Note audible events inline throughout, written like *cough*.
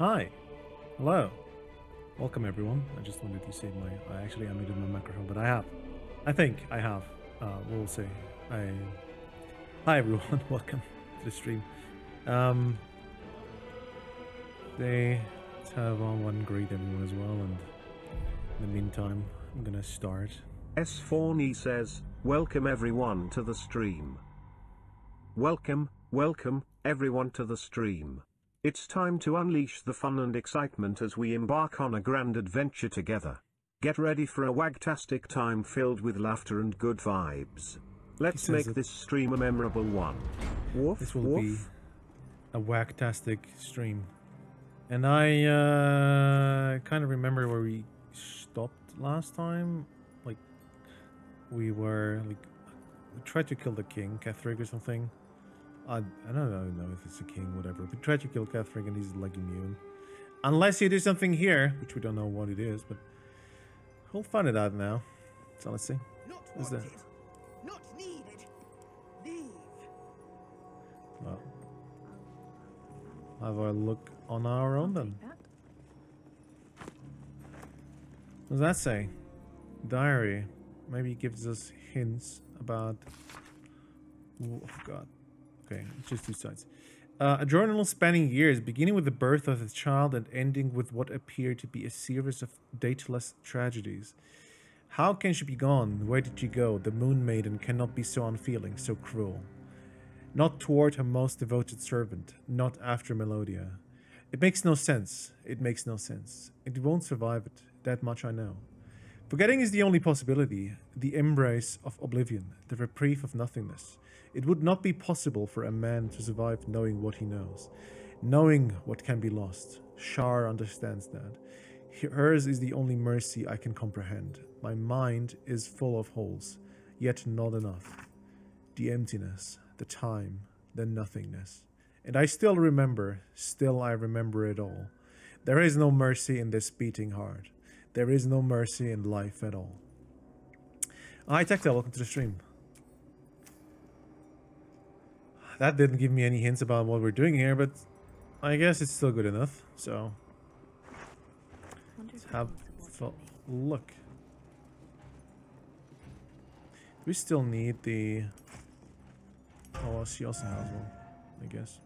Hi. Hello. Welcome everyone. I just wanted to say my I actually unmuted my microphone, but I have. I think I have. Uh we'll see. I Hi everyone, *laughs* welcome to the stream. Um they have on one greet everyone as well and in the meantime I'm gonna start. S. Forney says, Welcome everyone to the stream. Welcome, welcome, everyone to the stream. It's time to unleash the fun and excitement as we embark on a grand adventure together. Get ready for a wagtastic time filled with laughter and good vibes. Let's make this stream a memorable one. Woof, This will woof. be a wagtastic stream. And I uh, kind of remember where we stopped last time. Like, we were, like, we tried to kill the king, Kethrig or something. I, I don't know, know if it's a king, whatever. We tried to kill Catherine and he's, like, immune. Unless you do something here, which we don't know what it is, but we'll find it out now. So let's see. Not What's that? wanted. Not needed. Leave. Well, have a look on our own then. What does that say? Diary. Maybe it gives us hints about. Oh God. Okay, just two sides. Uh, a journal spanning years, beginning with the birth of the child and ending with what appeared to be a series of dateless tragedies. How can she be gone? Where did she go? The Moon Maiden cannot be so unfeeling, so cruel. Not toward her most devoted servant, not after Melodia. It makes no sense. It makes no sense. It won't survive it. That much I know. Forgetting is the only possibility, the embrace of oblivion, the reprieve of nothingness. It would not be possible for a man to survive knowing what he knows, knowing what can be lost. Shar understands that. He- Hers is the only mercy I can comprehend. My mind is full of holes, yet not enough. The emptiness, the time, the nothingness. And I still remember, still I remember it all. There is no mercy in this beating heart. There is no mercy in life at all. Hi Tactile, welcome to the stream. That didn't give me any hints about what we're doing here, but I guess it's still good enough. So let's have a look. We still need the. Oh, well, she also has one, I guess.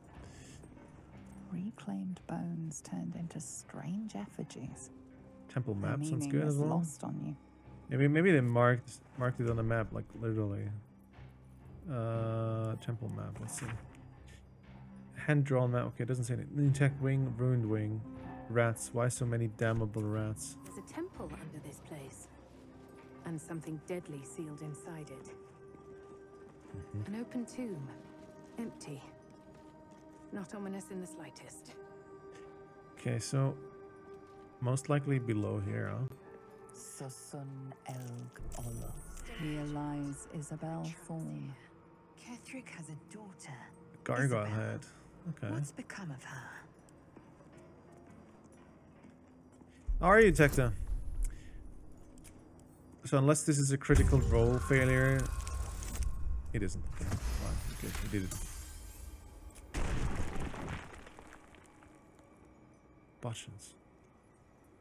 Reclaimed bones turned into strange effigies. Temple map sounds good as well. lost on you. Maybe maybe they marked marked it on the map, like literally. Uh, temple map. Let's see. Hand drawn map. Okay, it doesn't say anything. Intact wing, ruined wing, rats. Why so many damnable rats? There's a temple under this place, and something deadly sealed inside it. Mm-hmm. An open tomb, empty. Not ominous in the slightest. Okay, so most likely below here, huh? Susun Elg Olof. Realize Isobel Thorm. Ketheric has a daughter. Gargoyle Isobel. head. Okay. What's become of her? How are you, Tecta? So unless this is a critical role failure, it isn't. Okay, fine. Okay, we did it. Buttons.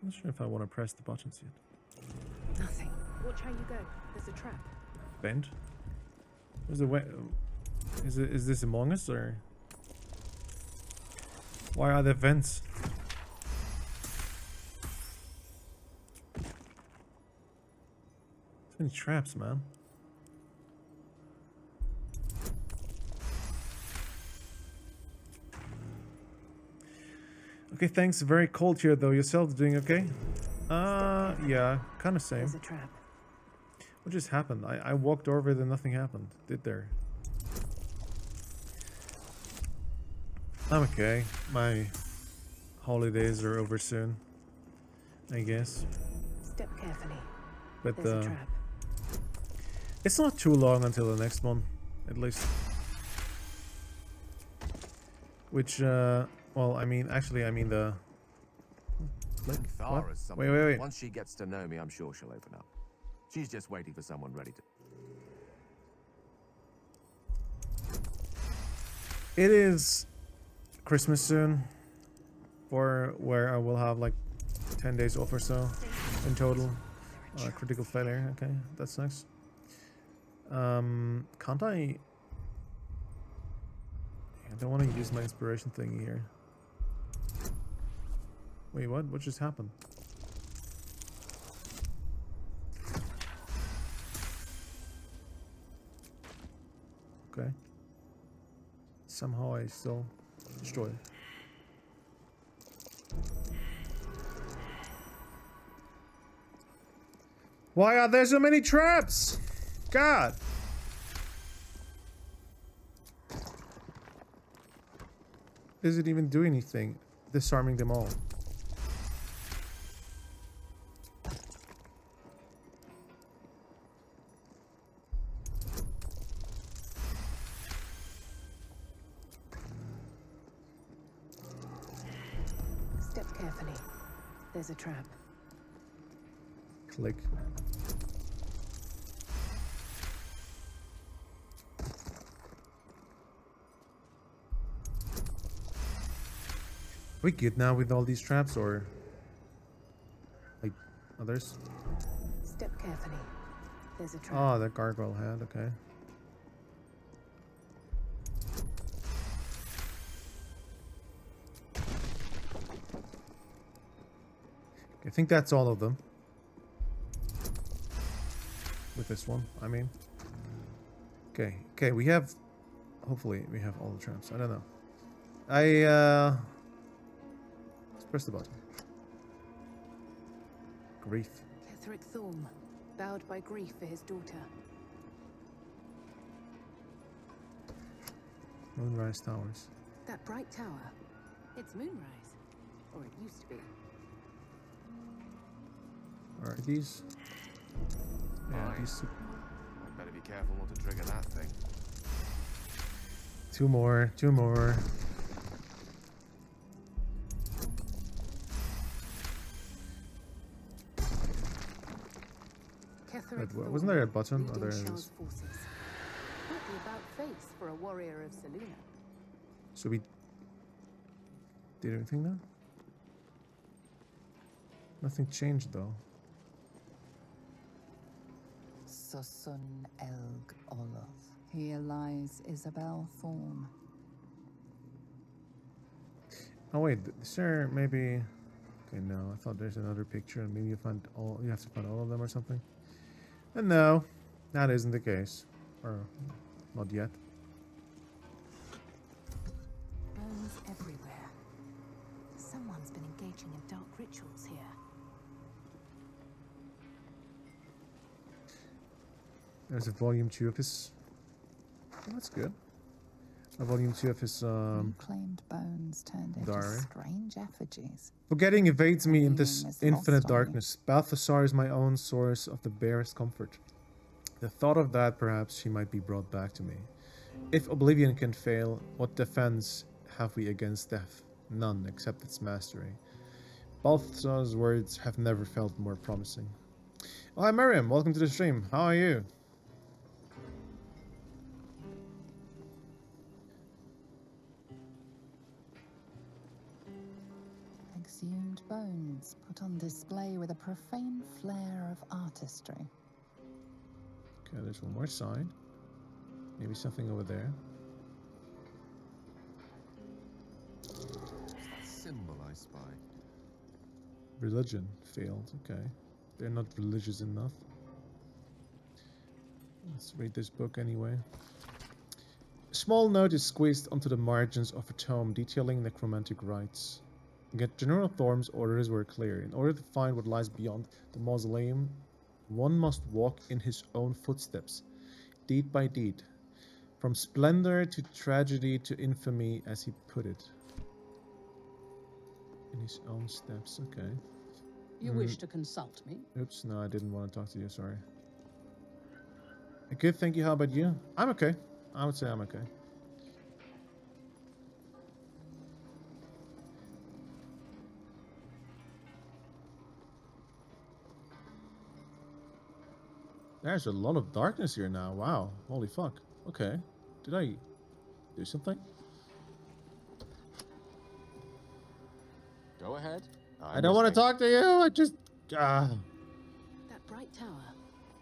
I'm not sure if I want to press the buttons yet. Nothing. Watch how you go. There's a trap. Bend. Where's the way? Is it? Is this Among Us or? Why are there vents? So many traps, man. Okay, thanks. Very cold here, though. Yourself doing okay? Uh, yeah, kind of same. There's a trap. What just happened? I, I walked over it and nothing happened. Did there? I'm okay. My holidays are over soon. I guess. Step carefully. But There's a uh, trap. it's not too long until the next one. At least. Which, uh, well, I mean, actually, I mean the... What? Wait, wait, wait. Once she gets to know me, I'm sure she'll open up. She's just waiting for someone ready to. It is Christmas soon. for where I will have like 10 days off or so in total. Uh, critical failure. Okay, that's nice. Um, can't I? I don't want to use my inspiration thing here. Wait, what? What just happened? Somehow I still destroy it. Why are there so many traps? God. Does it even do anything? Disarming them all. We good now with all these traps or like others? Step carefully. There's a trap. Oh, the gargoyle head, okay. I think that's all of them. With this one, I mean. Okay, okay, we have... Hopefully we have all the traps. I don't know. I, uh... Let's press the button. Grief. Ketheric Thorm, bowed by grief for his daughter. Moonrise Towers. That bright tower. It's Moonrise. Or it used to be. Are these? Yeah, Aye. these two. I'd better be careful not to trigger that thing. Two more, two more. Wait, wa- wasn't there a button? Oh, leading there it Shar's is. forces. Not the about face for a warrior of Selûne. So we did anything now? Nothing changed though. Susun Elg Oloth. Here lies Isobel Thorm. Oh wait, th- is there maybe? Okay, no. I thought there's another picture, and maybe you find all. You have to find all of them or something. And no, that isn't the case, or not yet. Bones everywhere. Someone's been engaging in dark rituals here. There's a volume two of his. Oh, that's good. Volume two of his um, bones turned into diary. strange effigies. Forgetting evades me in this infinite lost on me. darkness. Balthazar is my own source of the barest comfort. The thought of that, perhaps she might be brought back to me. If oblivion can fail, what defense have we against death? None, except its mastery. Balthazar's words have never felt more promising. Oh, hi, Miriam. Welcome to the stream. How are you? Bones put on display with a profane flair of artistry. Okay, there's one more sign. Maybe something over there. Symbol I spy. Religion failed. Okay. They're not religious enough. Let's read this book anyway. A small note is squeezed onto the margins of a tome detailing necromantic rites. Yet General Thorm's orders were clear. In order to find what lies beyond the mausoleum, one must walk in his own footsteps, deed by deed. From splendor to tragedy to infamy, as he put it. In his own steps, okay. You Mm. wish to consult me? Oops, no, I didn't want to talk to you, sorry. Good, thank you. How about you? I'm okay. I would say I'm okay. There's a lot of darkness here now. Wow. Holy fuck. Okay. Did I do something? Go ahead. I don't want to talk to you. I just. Ah. That bright tower.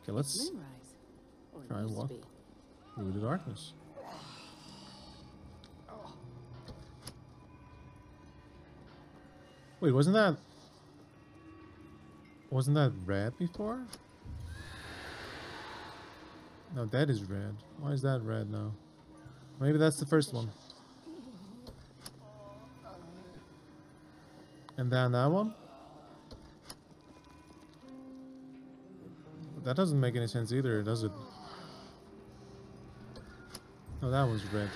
Okay, let's Moonrise. Try and walk. through the darkness. Wait, wasn't that. Wasn't that red before? No, that is red. Why is that red now? Maybe that's the first one. And then that one? That doesn't make any sense either, does it? No, that one's red.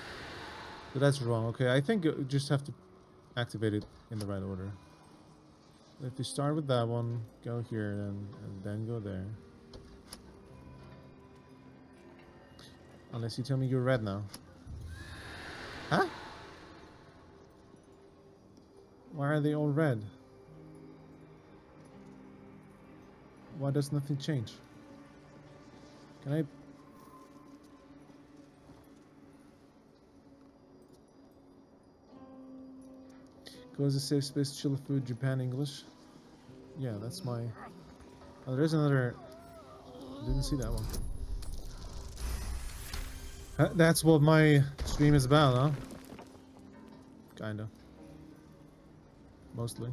But that's wrong. Okay, I think you just have to activate it in the right order. If you start with that one, go here, and, and then go there. Unless you tell me you're red now. Huh? Why are they all red? Why does nothing change? Can I... Go as a safe space, chill food, Japan English. Yeah, that's my... Oh, there's another... Didn't see that one. Uh, That's what my stream is about, huh? Kinda. Mostly.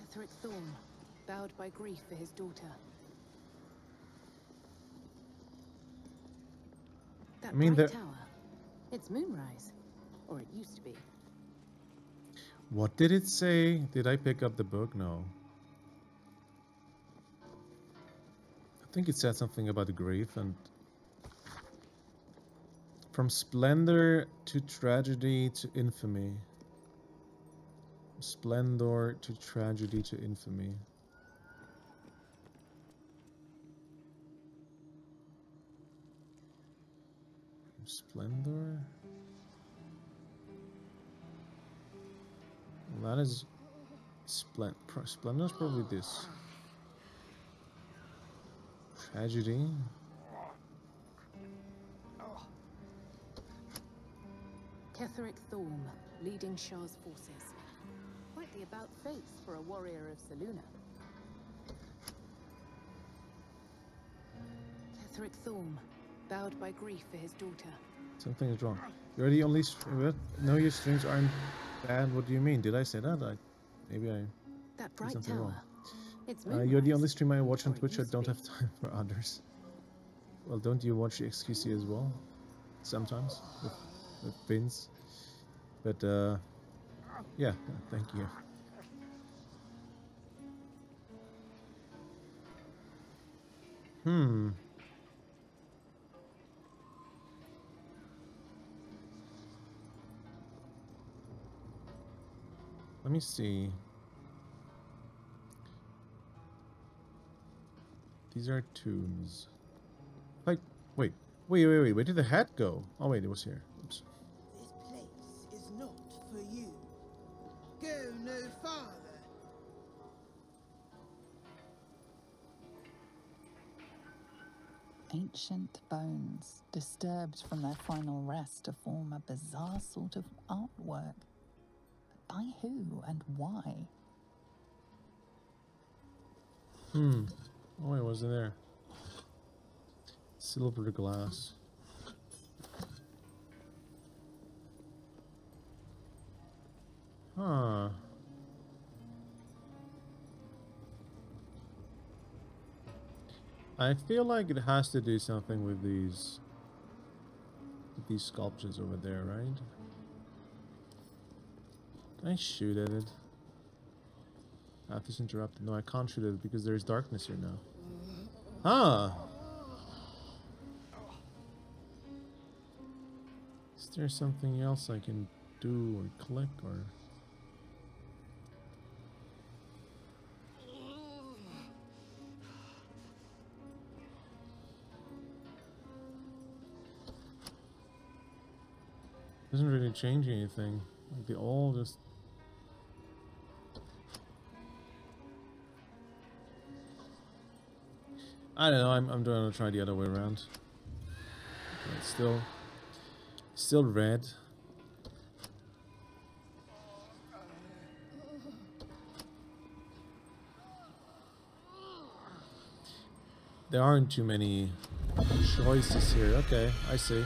Ketheric Thorm, bowed by grief for his daughter. That I mean, there- tower. It's Moonrise. Or it used to be. What did it say? Did I pick up the book? No. I think it said something about grief and from splendor to tragedy to infamy. Splendor to tragedy to infamy. Splendor? That is Splend pro- Splendor's probably this. Tragedy. Ketheric Thorm, leading Shar's forces. Quite the about face for a warrior of Selûne. Ketheric Thorm, bowed by grief for his daughter. Something is wrong. You're the only. No, your streams aren't bad. What do you mean? Did I say that? I, maybe I. That bright something tower. wrong. It's Uh, you're the only stream I watch on Twitch. I don't have *laughs* time for others. Well, don't you watch XQC as well? Sometimes with, with Vince. But uh, yeah, thank you. Hmm. Let me see. These are tombs. Like, wait, wait, wait, wait. Where did the hat go? Oh, wait, it was here. Oops. This place is not for you. Go no farther. Ancient bones, disturbed from their final rest to form a bizarre sort of artwork. By who and why? Hmm. Oh, it wasn't there. Silver glass. Huh. I feel like it has to do something with these with these sculptures over there, right? Can I shoot at it? Path is interrupted. No, I can't shoot it because there's darkness here now. Huh. Is there something else I can do or click or... Doesn't really change anything. Like they all just I don't know. I'm I'm going to try the other way around. It's still still red. There aren't too many choices here. Okay, I see. I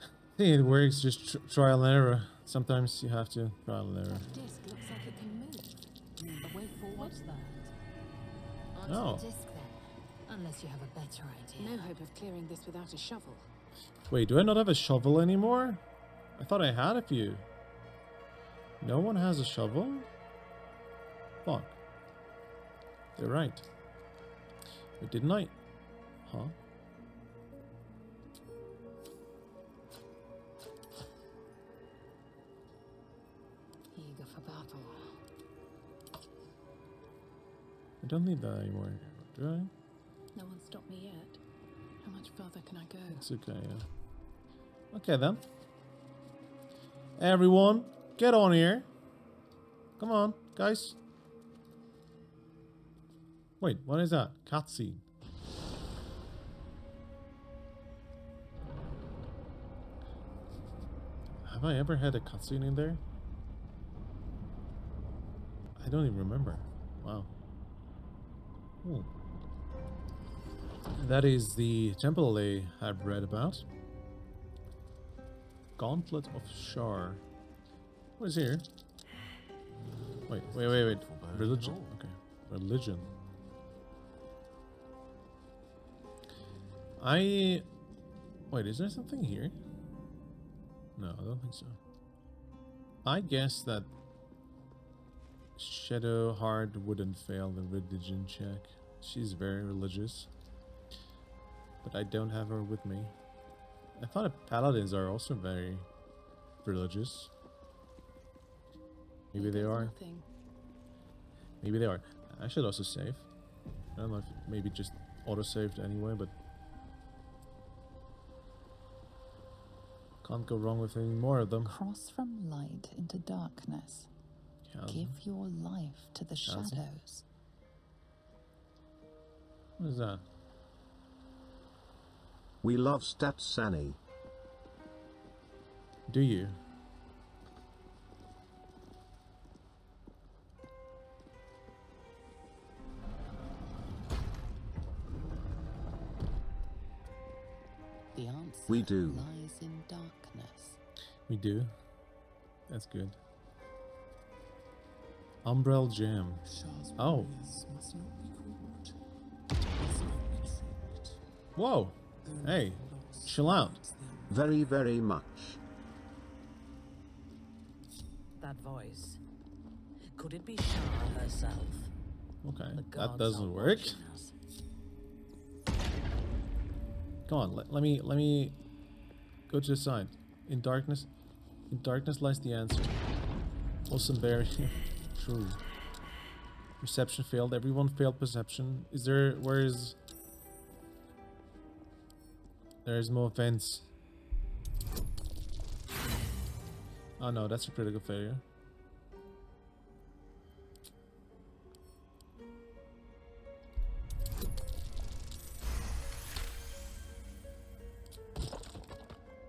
*laughs* think it works. Just tr trial and error. Sometimes you have to trial and error. That? Oh. the disc then. Unless you have a better idea. No hope of clearing this without a shovel. Wait, do I not have a shovel anymore? I thought I had a few. No one has a shovel? Fuck. They're right. Wait, didn't I? Huh? Don't need that anymore. Do I? No one stopped me yet. How much further can I go? It's okay, yeah. Okay then. Everyone, get on here. Come on, guys. Wait, what is that? Cutscene. Have I ever had a cutscene in there? I don't even remember. Wow. Hmm. That is the temple they have read about. Gauntlet of Shar. What is here? Wait, wait, wait, wait. Religion. Okay. Religion. I. Wait, is there something here? No, I don't think so. I guess that Shadowheart wouldn't fail the religion check. She's very religious. But I don't have her with me. I thought that paladins are also very religious. Maybe they are. Nothing. Maybe they are. I should also save. I don't know if maybe just auto-saved anyway, but can't go wrong with any more of them. Cross from light into darkness. Yeah. Give your life to the Chasm. shadows. What is that? We love Stats Sani. Do you? The answer We do. lies in darkness. We do. That's good. Umbral Gem. Oh. warriors must not be caught. Must not be tricked. Whoa! Hey, chill out. Very, very much. That voice. Could it be Shar herself? Okay, that doesn't work. Come on, let, let me let me go to the side. In darkness, in darkness lies the answer. Awesome, very *laughs* true. Perception failed. Everyone failed perception. Is there? Where is? There's more vents. Oh no, that's a critical failure.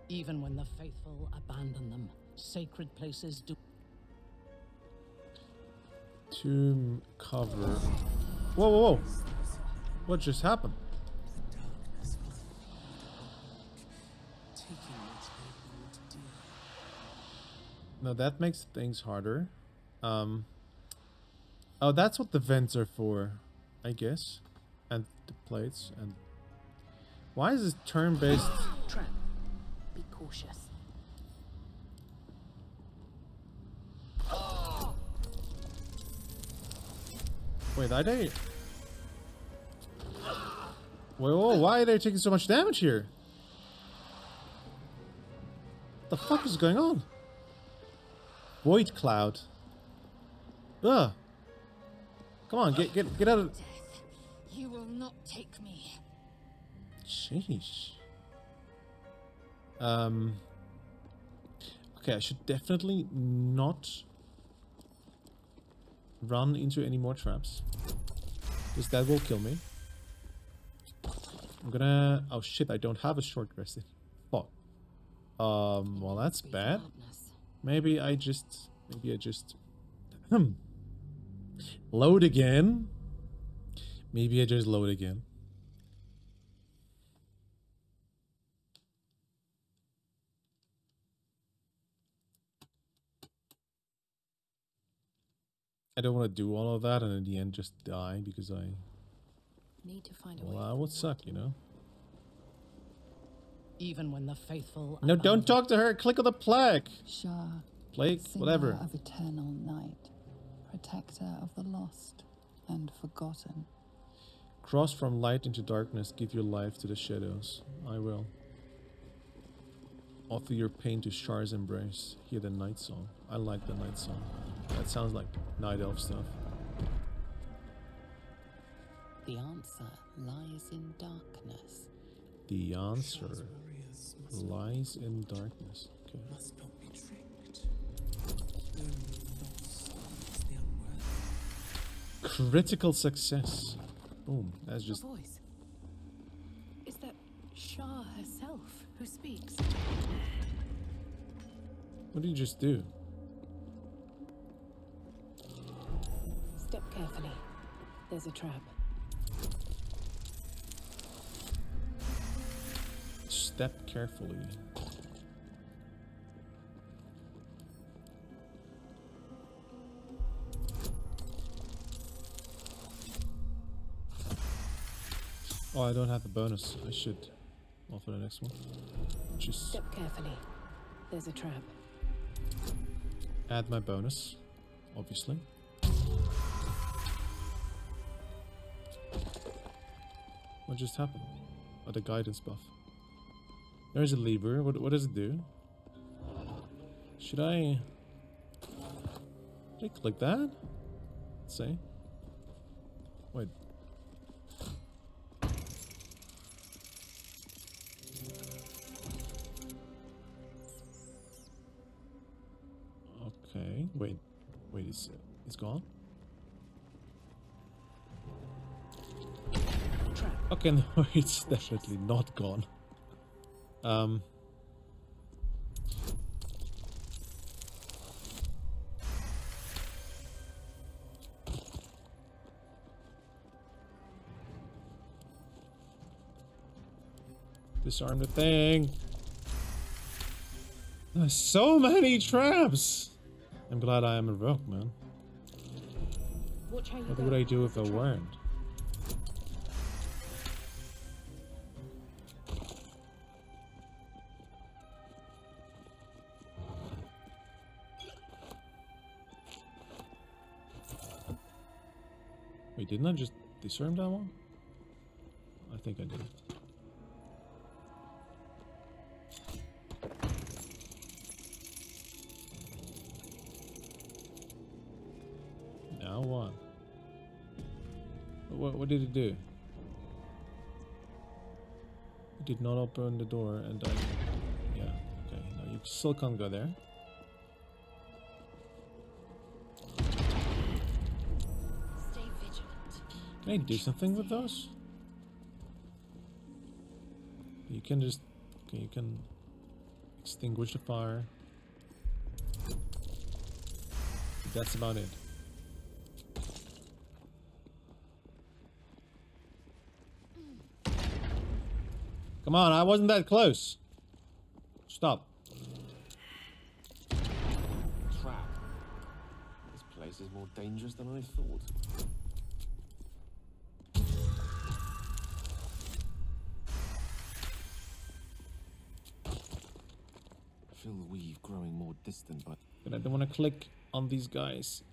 Even when the faithful abandon them, sacred places do. Tomb cover. Whoa, whoa, whoa! What just happened? Darkness will taking what they hold dear. No, that makes things harder. Um. Oh, that's what the vents are for, I guess, and the plates and. Why is this turn-based? Trap. Be cautious. Wait, are they? Whoa, whoa, why are they taking so much damage here? The fuck is going on? Void cloud. Ugh. Come on, get get get out of. Death, you will not take me. Sheesh. Um. Okay, I should definitely not run into any more traps. Because that will kill me. I'm gonna... Oh shit, I don't have a short rest. Fuck. Um, well that's bad. Maybe I just... Maybe I just... *clears throat* Load again. Maybe I just load again. I don't want to do all of that and in the end just die because I... Need to find a Well, way. that would suck, you know? Even when the faithful. No, don't talk to her! Click on the plaque! Shar, Plague, whatever. of eternal night, protector of the lost and forgotten. Cross from light into darkness, give your life to the shadows. I will. Offer your pain to Shar's embrace. Hear the night song. I like the night song. That sounds like night elf stuff. The answer lies in darkness. The answer Shar's warriors must, lies in darkness. Okay. must not be tricked. Only loss harms the unworthy. Critical success. Boom. That's A just voice. Is that Shah herself who speaks? what did you just do? Step carefully. There's a trap. Step carefully. Oh, I don't have the bonus. I should. Well, for the next one. Just Step carefully. There's a trap. add my bonus, obviously. What just happened? Oh, the guidance buff. There's a lever. What, what does it do? Should I... Should I click that? Let's see. Wait. Okay, *laughs* no, it's definitely not gone. Um. Disarm the thing. There's so many traps. I'm glad I am a rogue, man. Watch how you What would I do if I There's a trap. weren't? Didn't I just disarm that one? I think I did. Now what? What, what did it do? It did not open the door and I... Yeah, okay. No, you still can't go there. Can I do something with those? You can just... Okay, you can extinguish the fire. That's about it. Come on, I wasn't that close. Stop. Trap. This place is more dangerous than I thought. The weave growing more distant, but But I don't want to click on these guys.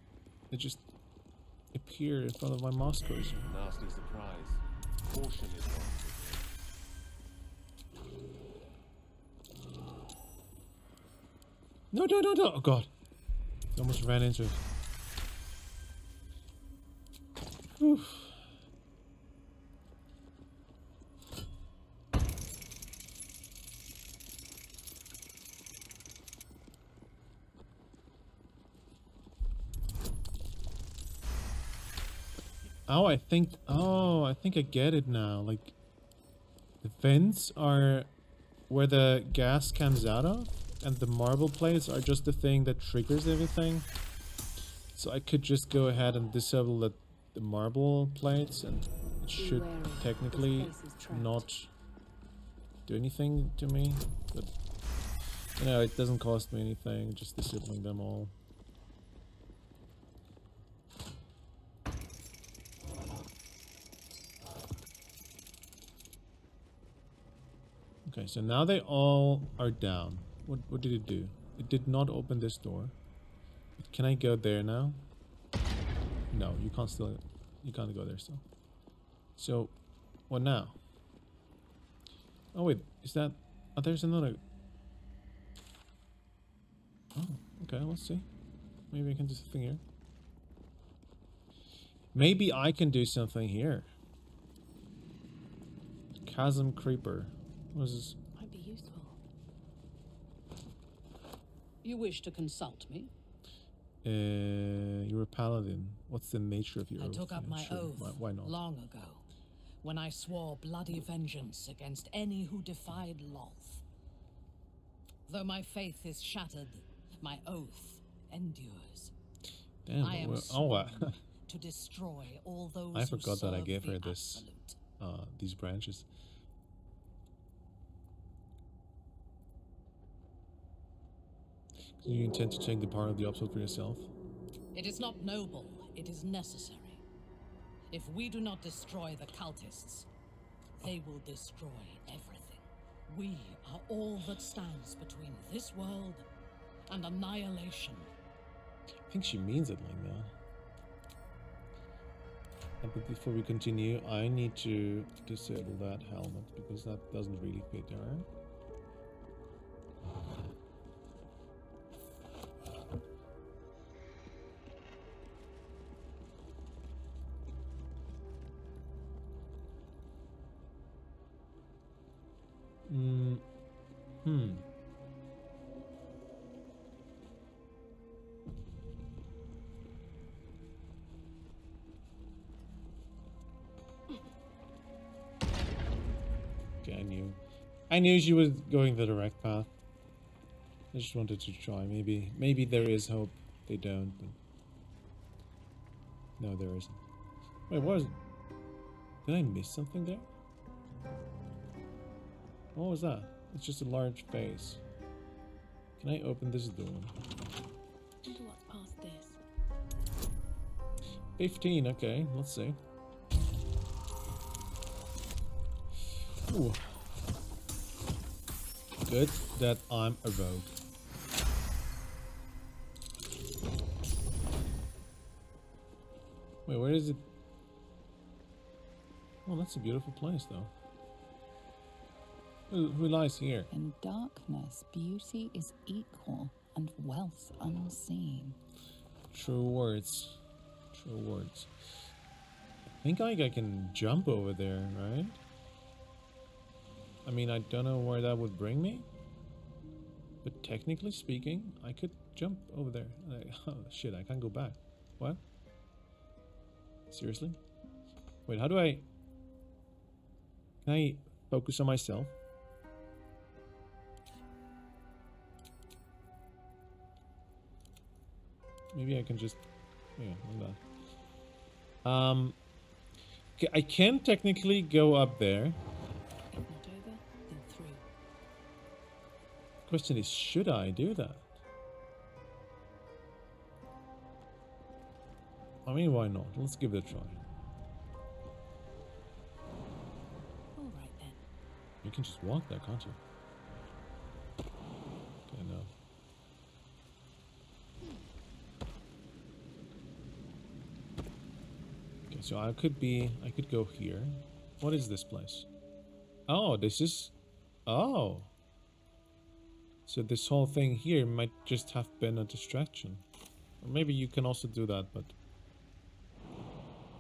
They just appear in front of my cursor. nasty surprise. Caution is warranted. No, no, no, no. Oh, God. I almost ran into it. Whew. Oh, I think. Oh, I think I get it now. Like, the vents are where the gas comes out of, and the marble plates are just the thing that triggers everything. So I could just go ahead and disable the, the marble plates, and it should technically place is trapped. not do anything to me. But you know, it doesn't cost me anything, just disabling them all. Okay, so now they all are down. What what did it do? It did not open this door. Can I go there now? No, you can't still you can't go there still. So what now? Oh wait, is that oh there's another Oh, okay, let's see. Maybe I can do something here. Maybe I can do something here. Chasm Creeper. What is this? Might be useful. You wish to consult me? Uh, you're a paladin. What's the nature of your I oath? took up Yeah, my sure. oath Why, why not? long ago, when I swore bloody vengeance against any who defied Lolth. Though my faith is shattered, my oath endures. Damn. I am well- oh, uh, *laughs* to destroy all those I who forgot that I gave the her this. Uh, these branches. Do you intend to take the part of the absolute for yourself? It is not noble, it is necessary. If we do not destroy the cultists, they will destroy everything. We are all that stands between this world and annihilation. I think she means it like that. But before we continue, I need to disable that helmet because that doesn't really fit her. Hmm. Okay, I knew. I knew she was going the direct path. I just wanted to try. Maybe, maybe there is hope. They don't. No, there isn't. Wait, what was? Did I miss something there? What was that? It's just a large face. Can I open this door? Wonder what's past this. 15, okay, let's see. Ooh. Good that I'm a rogue. Wait, where is it? Oh, that's a beautiful place, though. Who, who lies here? In darkness, beauty is equal and wealth unseen. True words. True words. I think like I can jump over there, right? I mean, I don't know where that would bring me. But technically speaking, I could jump over there. Like, *laughs* oh, shit, I can't go back. What? Seriously? Wait, how do I... Can I focus on myself? Maybe I can just... Yeah, like that. Um... I can technically go up there. If not over, then through. Question is, should I do that? I mean, why not? Let's give it a try. All right then. You can just walk there, can't you? Okay, no. Okay, so I could be, I could go here. What is this place? Oh, this is, oh. So this whole thing here might just have been a distraction. Or maybe you can also do that, but...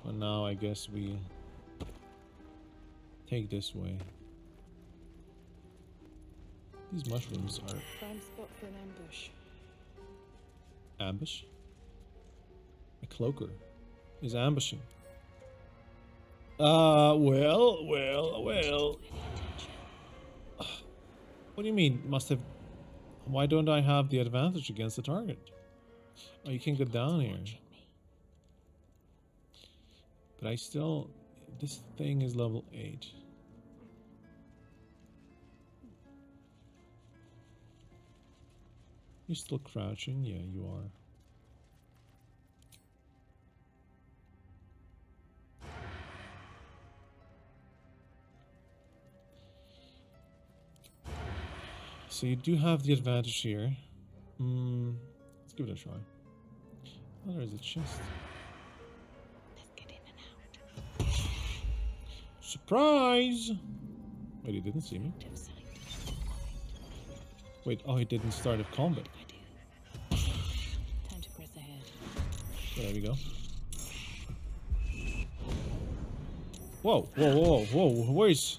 For now, I guess we take this way. These mushrooms are Prime spot for an ambush. ambush. A cloaker is ambushing. Uh, well, well, well. What do you mean, must have... Why don't I have the advantage against the target? Oh, you can go down here. But I still... This thing is level 8. You're still crouching? Yeah, you are. So you do have the advantage here. Hmm, let's give it a try. Oh, there is a chest. Surprise! Wait, he didn't see me. Wait, oh, he didn't start a combat. Time to press ahead. There we go. Whoa, whoa, whoa, whoa, where's...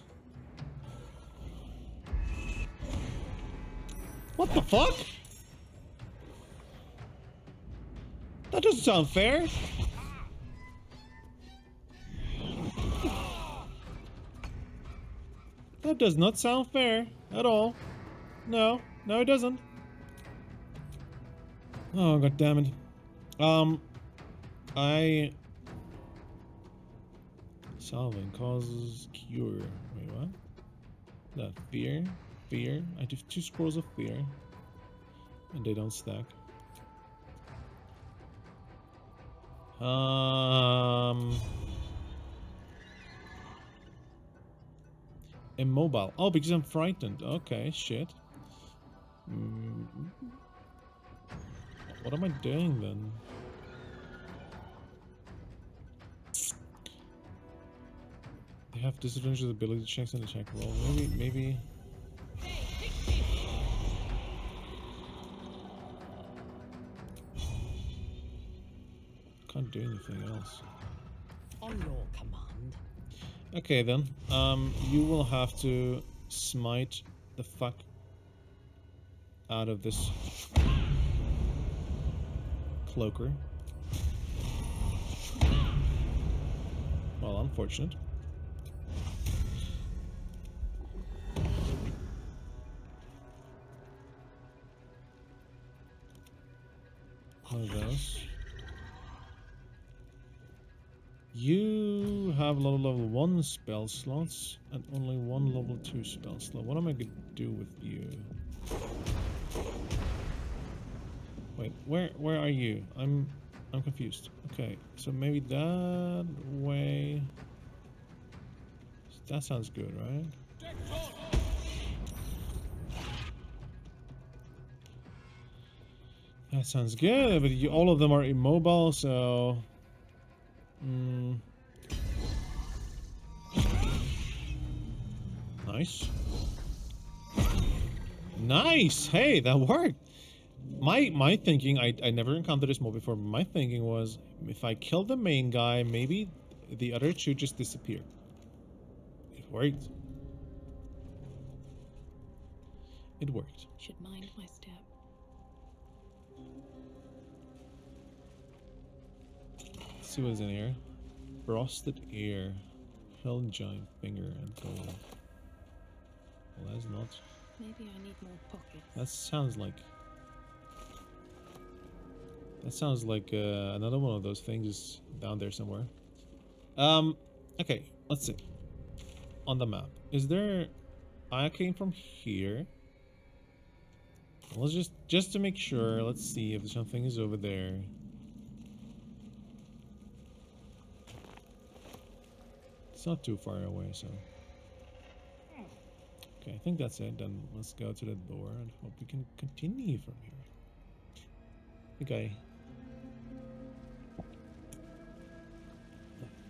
What the fuck? That doesn't sound fair. That does not sound fair at all. No, no it doesn't. Oh god damn it. Um I solving causes cure. Wait, what? That fear? Fear? I do two scrolls of fear. And they don't stack. Um Immobile. Oh, because I'm frightened. Okay, shit. Mm. What am I doing then? They have disadvantage ability checks and attack roll. Maybe, maybe. Can't do anything else. On your command. Okay then. Um, you will have to smite the fuck out of this cloaker. Well, unfortunate. One of those. You have a lot of level 1 spell slots and only one level 2 spell slot. What am I going to do with you? Wait, where where are you? I'm I'm confused. Okay, so maybe that way. That sounds good, right? That sounds good, but you, all of them are immobile, so... Mm. Nice. Nice! Hey, that worked! My my thinking, I, I never encountered this mob before, my thinking was, if I kill the main guy, maybe the other two just disappear. It worked. It worked. Should mind my step. Let's see what's in here. Frosted air, hell giant finger, and gold. Well, that's not. Maybe I need more pockets. That sounds like. That sounds like uh, another one of those things is down there somewhere. Um. Okay. Let's see. On the map, is there? I came from here. Let's just just to make sure. Let's see if something is over there. It's not too far away, so. Okay, I think that's it. Then let's go to the door and hope we can continue from here. Okay.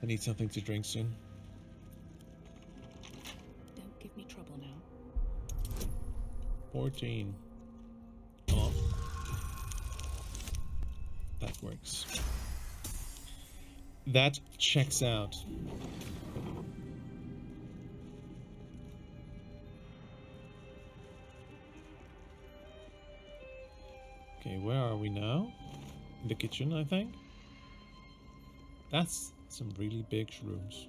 I need something to drink soon. Don't give me trouble now. 14. Oh. That works. That checks out. Where are we now? In the kitchen, I think. That's some really big shrooms.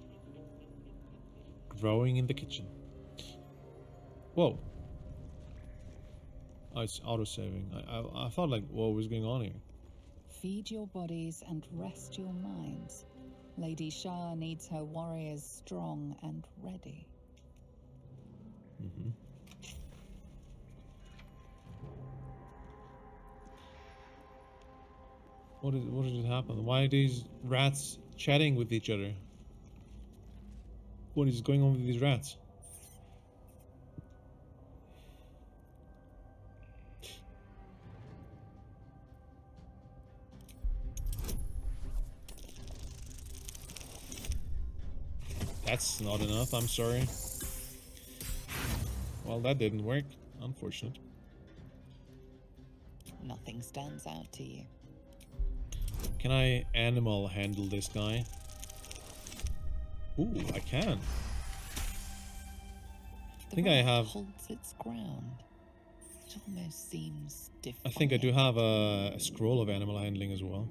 Growing in the kitchen. Whoa. Oh, it's auto-saving. I, I, I thought like, what was going on here? Feed your bodies and rest your minds. Lady Shar needs her warriors strong and ready. Mm-hmm. What is what did happen? Why are these rats chatting with each other? What is going on with these rats? That's not enough, I'm sorry. Well, that didn't work. Unfortunate. Nothing stands out to you. Can I animal handle this guy? Ooh, I can. I think I have. holds its ground. It almost seems defiant. I think I do have a, a scroll of animal handling as well.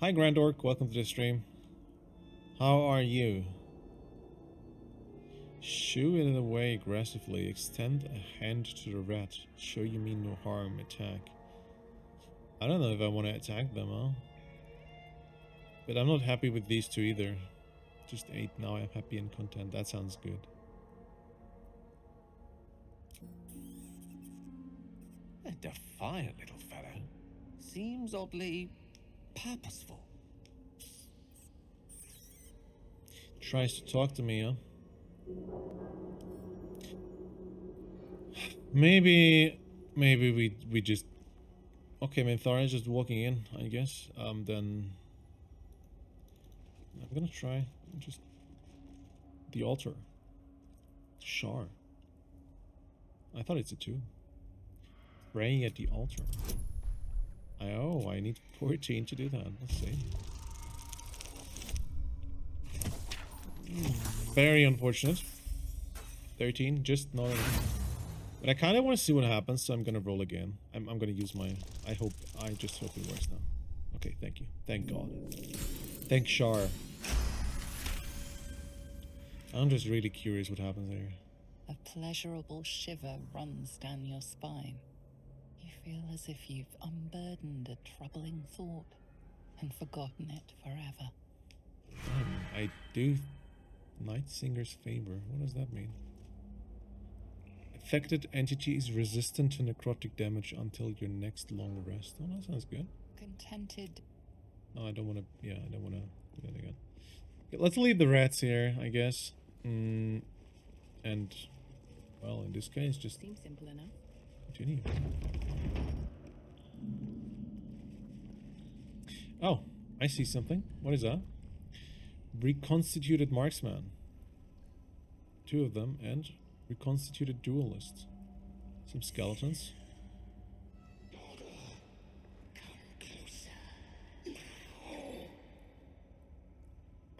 Hi, Grand Orc. Welcome to the stream. How are you? Shoo it away aggressively. Extend a hand to the rat. Show you mean no harm. Attack. I don't know if I want to attack them, huh? But I'm not happy with these two either. Just eight now. I'm happy and content. That sounds good. A defiant little fellow. Seems oddly purposeful. Tries to talk to me, huh? Maybe, maybe we we just. Okay, Minthara is just walking in, I guess. Um, then I'm gonna try just the altar. Shar. I thought it's a two. Praying at the altar. I oh, I need *laughs* 14 to do that. Let's see. Very unfortunate. 13, just not enough. But I kind of want to see what happens, so I'm going to roll again. I'm, I'm going to use my... I hope... I just hope it works now. Okay, thank you. Thank God. Thank Shar. I'm just really curious what happens here. A pleasurable shiver runs down your spine. You feel as if you've unburdened a troubling thought and forgotten it forever. Um, I do... Night Singer's Favor. What does that mean? Affected entity is resistant to necrotic damage until your next long rest. Oh, that sounds good. Contented. No, I don't want to. Yeah, I don't want to do that again. Okay, let's leave the rats here, I guess. Mm, and, well, in this case, just Seems simple enough. continue. Oh, I see something. What is that? Reconstituted marksman. Two of them, and reconstituted duelist. Some skeletons.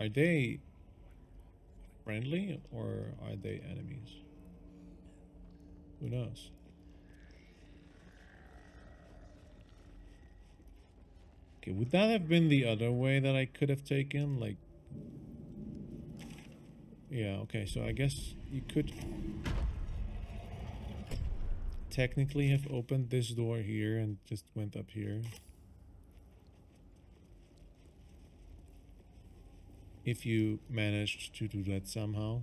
Are they friendly or are they enemies? Who knows? Okay, would that have been the other way that I could have taken? Like, yeah, okay, so I guess you could technically have opened this door here and just went up here. If you managed to do that somehow.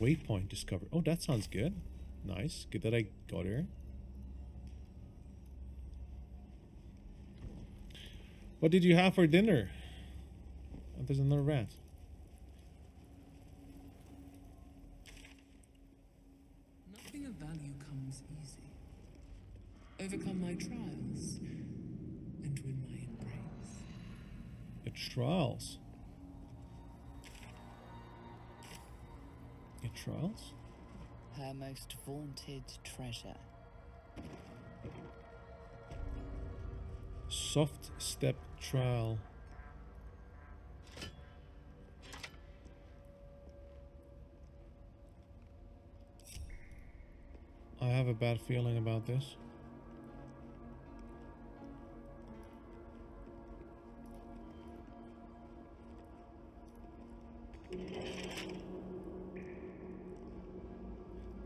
Waypoint discovered. Oh, that sounds good. Nice. Good that I got here. What did you have for dinner? There's another rat. Nothing of value comes easy. Overcome my trials and win my embrace. Your trials. Your trials? Her most vaunted treasure. Soft step trial. I have a bad feeling about this.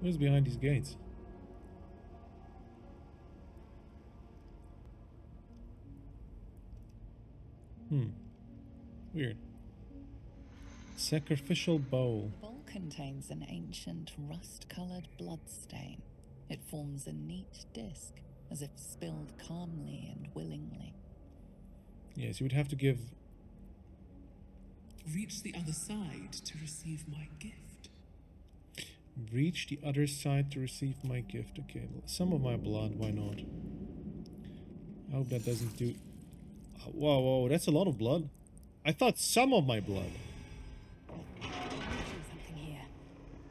Who's behind these gates? Hmm. Weird. Sacrificial bowl. The bowl contains an ancient rust-colored bloodstain. It forms a neat disc, as if spilled calmly and willingly. Yes, you would have to give. Reach the other side to receive my gift. Reach the other side to receive my gift. Okay, some of my blood, why not? I hope that doesn't do. Uh, whoa, whoa, that's a lot of blood. I thought some of my blood. Something here.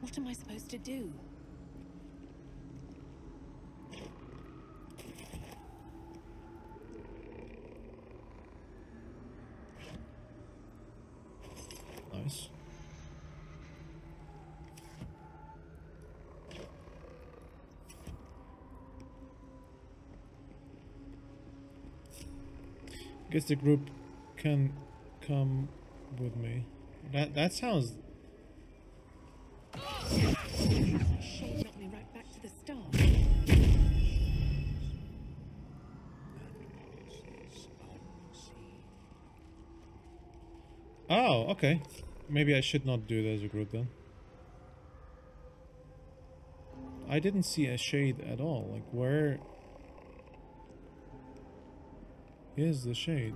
What am I supposed to do? Nice. Guess the group can come with me. That that sounds. Oh, okay. Maybe I should not do it as a group then. I didn't see a shade at all. Like, where is the shade?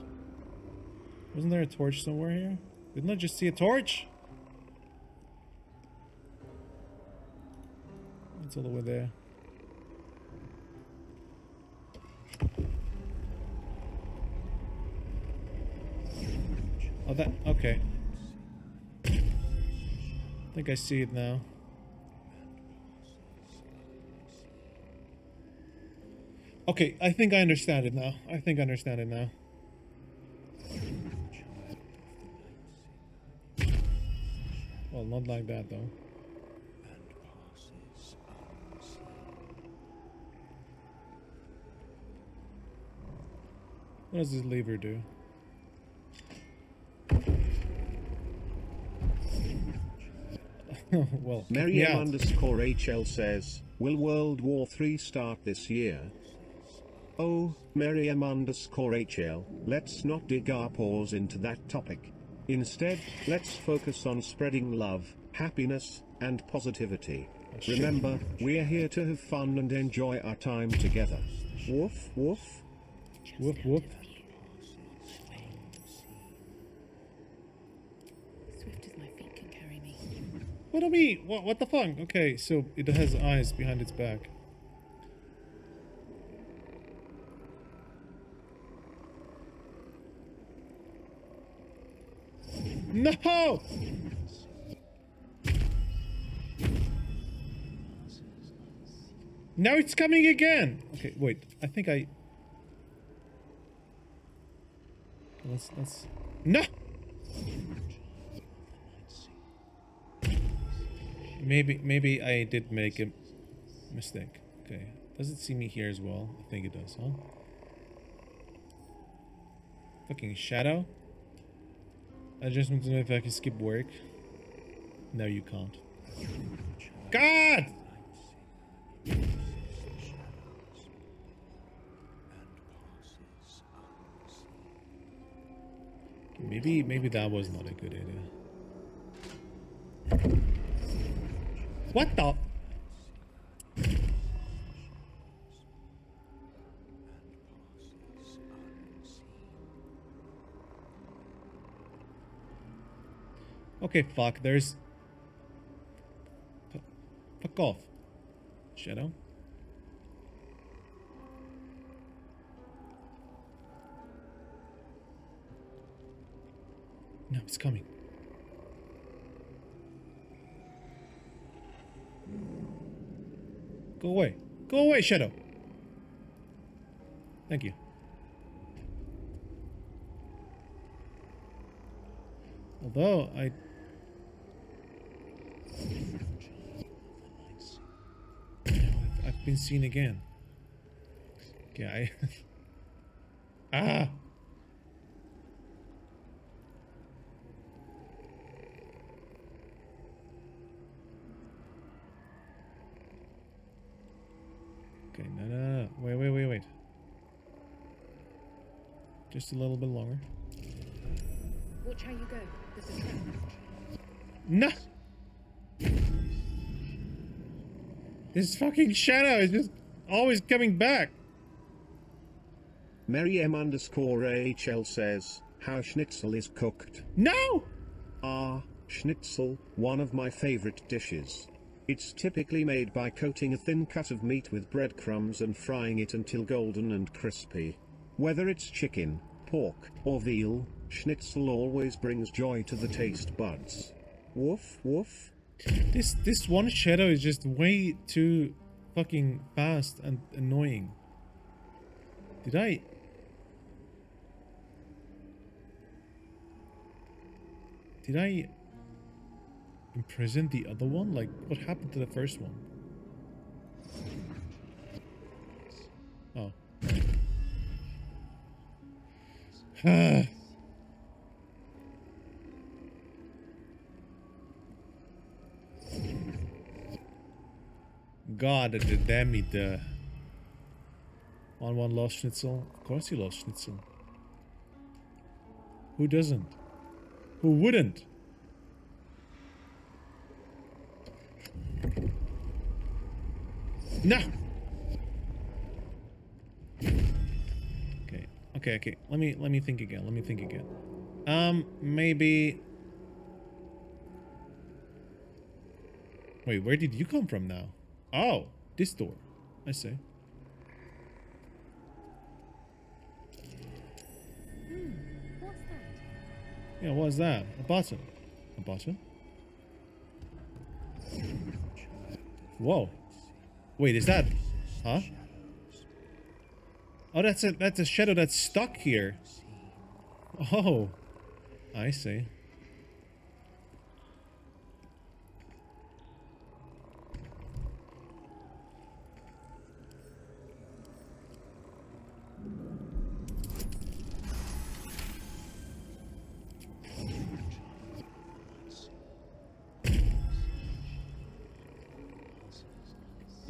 Wasn't there a torch somewhere here? Didn't I just see a torch? It's all the way there. Oh, that, okay. I think I see it now. Okay, I think I understand it now. I think I understand it now. Well, not like that though. What does this lever do? *laughs* well, kick me underscore HL says, Will World War III start this year? Oh, Miriam underscore HL, let's not dig our paws into that topic. Instead, let's focus on spreading love, happiness, and positivity. Remember, we're here to have fun and enjoy our time together. Woof, woof. Whoop whoop. Swift as my feet can carry me. What do you mean? What, what the fuck? Okay, so it has eyes behind its back. No! Now it's coming again! Okay, wait. I think I... Let's... let's... No! Maybe maybe I did make a mistake. Okay. Does it see me here as well? I think it does, huh? Fucking shadow. I just want to know if I can skip work. No, you can't. God! Maybe maybe that was not a good idea. What the? Okay, fuck, there's... F- fuck off. Shadow. No, it's coming. Go away. Go away, Shadow. Thank you. Although I been seen again. Okay, *laughs* ah. Okay, no, no, no. Wait, wait, wait, wait. Just a little bit longer. Watch how you go. There's a trap. No! This fucking shadow is just always coming back. Mary M underscore AHL says, how schnitzel is cooked. No! Ah, schnitzel, one of my favorite dishes. It's typically made by coating a thin cut of meat with breadcrumbs and frying it until golden and crispy. Whether it's chicken, pork, or veal, schnitzel always brings joy to the taste buds. Woof, woof. This this one shadow is just way too fucking fast and annoying. Did I Did I imprison the other one? Like what happened to the first one? Oh. *sighs* *sighs* God, the damn it. Uh, on one lost schnitzel. Of course he lost schnitzel. Who doesn't? Who wouldn't? No. Okay. Okay, okay. Let me let me think again. Let me think again. Um maybe Wait, where did you come from now? Oh, this door. I see. Hmm. What's that? Yeah, what's that? A button. A button? Whoa. Wait, is that... Huh? Oh, that's a, that's a shadow that's stuck here. Oh. I see.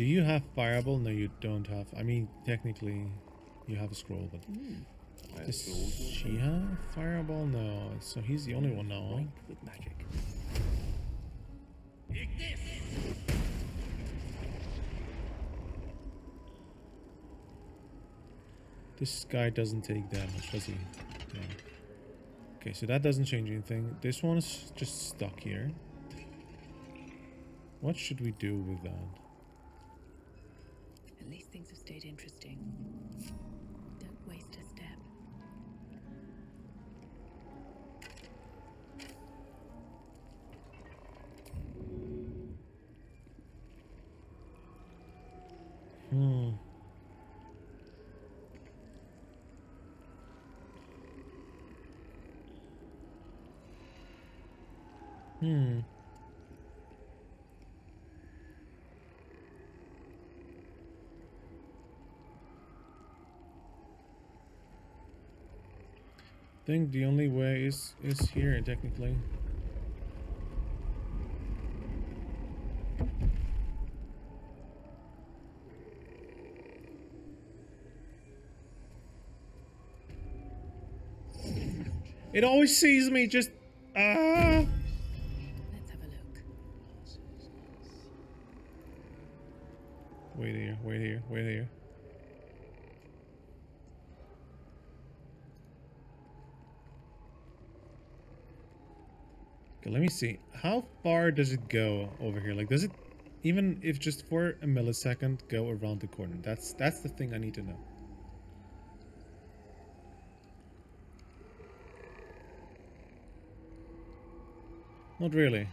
You have fireball? No, you don't have. I mean, technically, you have a scroll, but hmm. does she have fireball? No. So he's the only one now. With magic. This guy doesn't take damage, does he? No. Okay, so that doesn't change anything. This one is just stuck here. What should we do with that? At least things have stayed interesting. Don't waste a step. Hmm. Hmm. Think the only way is is here technically. It always sees me just ah. Let's have a look. Wait here, wait here, wait here. Okay, let me see. How far does it go over here? Like, does it, even if just for a millisecond, go around the corner? That's that's the thing I need to know. Not really.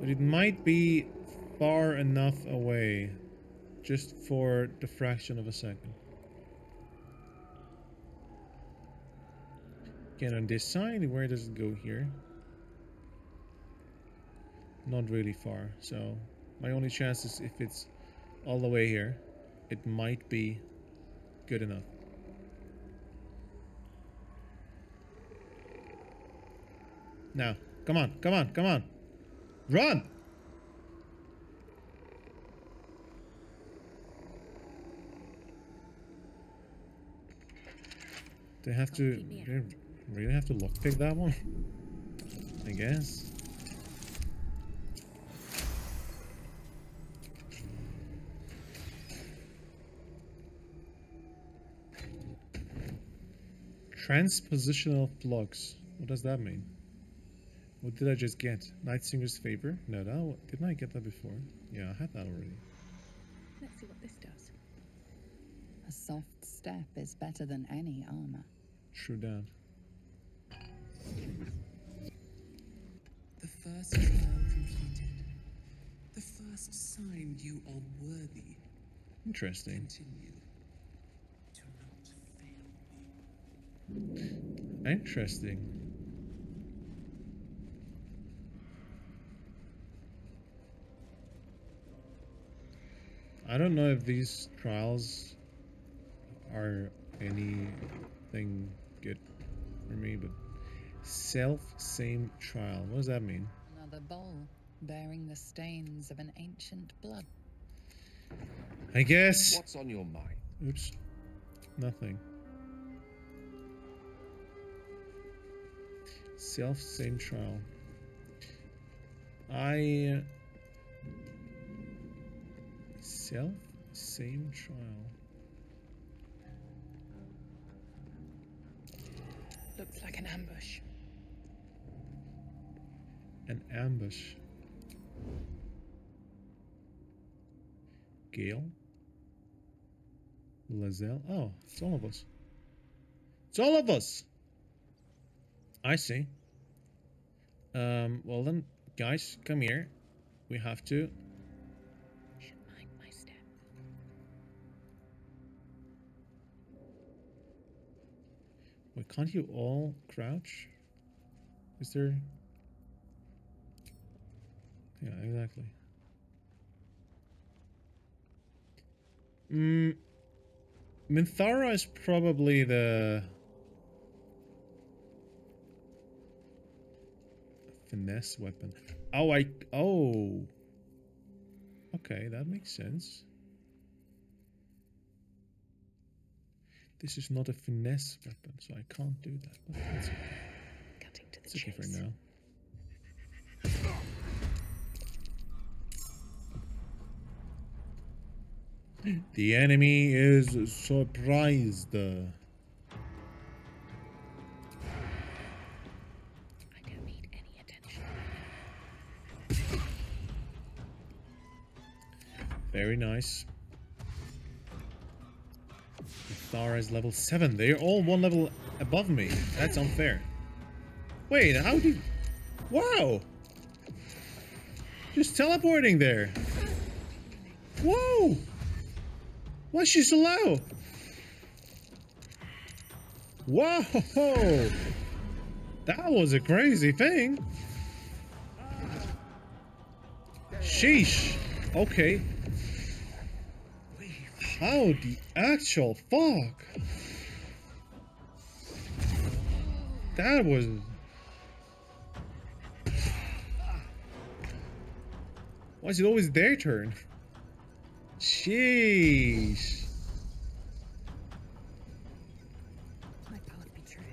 But it might be far enough away just for the fraction of a second. Again, on this side, where does it go here? not really far. So my only chance is if it's all the way here, it might be good enough. Now, come on, come on, come on. Run! They have to... They really have to lockpick that one? I guess. Transpositional flux. What does that mean? What did I just get? Night Singer's favor? No, that wa- didn't I get that before? Yeah, I had that already. Let's see what this does. A soft step is better than any armor. True that. The first trial completed. The first sign you are worthy. Interesting. Continue to not fail me. Interesting. I don't know if these trials are anything good for me, but self same trial. What does that mean? Another bowl bearing the stains of an ancient blood. I guess. What's on your mind? Oops. Nothing. Self same trial. I. Self same trial. Looks like an ambush. An ambush. Gale? Lae'zel? Oh, it's all of us. It's all of us! I see. Um, well then, guys, come here. We have to... Wait, can't you all crouch? Is there... Yeah, exactly. Mm, Minthara is probably the finesse weapon. Oh, I oh. Okay, that makes sense. This is not a finesse weapon, so I can't do that. But that's okay. Cutting to the It's okay for now. The enemy is surprised. Very nice. Thara is level 7. They're all one level above me. That's unfair. Wait, how do. Wow! Just teleporting there. Whoa! Why's she so low? Whoa! That was a crazy thing. Sheesh. Okay. How the actual fuck? That was. Why is it always their turn? Sheesh. My path be true.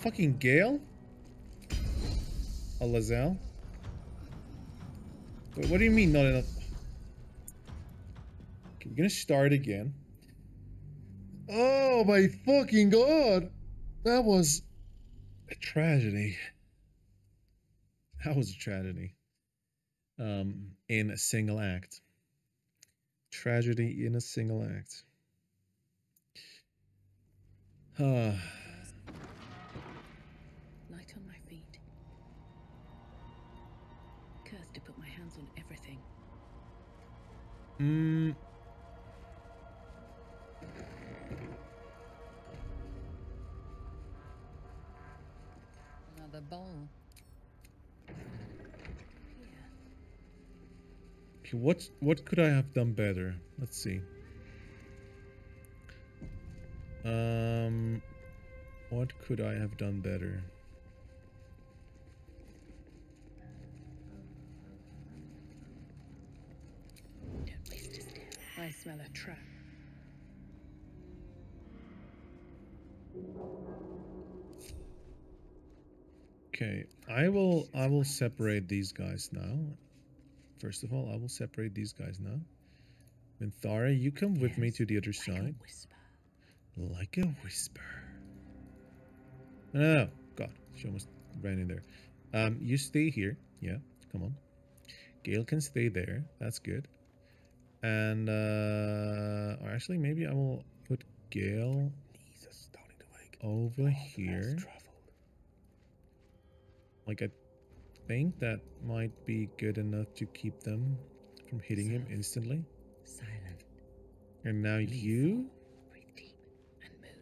Fucking Gale? A Lae'zel? Wait, what do you mean not enough? We're gonna start again. Oh my fucking god! That was a tragedy. That was a tragedy. Um, in a single act. Tragedy in a single act. Ah. Light on my feet. Cursed to put my hands on everything. Mm. Another bowl. Okay, what what could I have done better? Let's see. Um, what could I have done better? Don't waste a step. I smell a trap. Okay, I will I will separate these guys now. First of all, I will separate these guys now. Minthara, you come with me to the other side. Like a whisper. No. God, she almost ran in there. Um, you stay here. Yeah, come on. Gale can stay there. That's good. And, uh, or actually, maybe I will put Gale over here. Like, I think that might be good enough to keep them from hitting him instantly. Silent. And now you,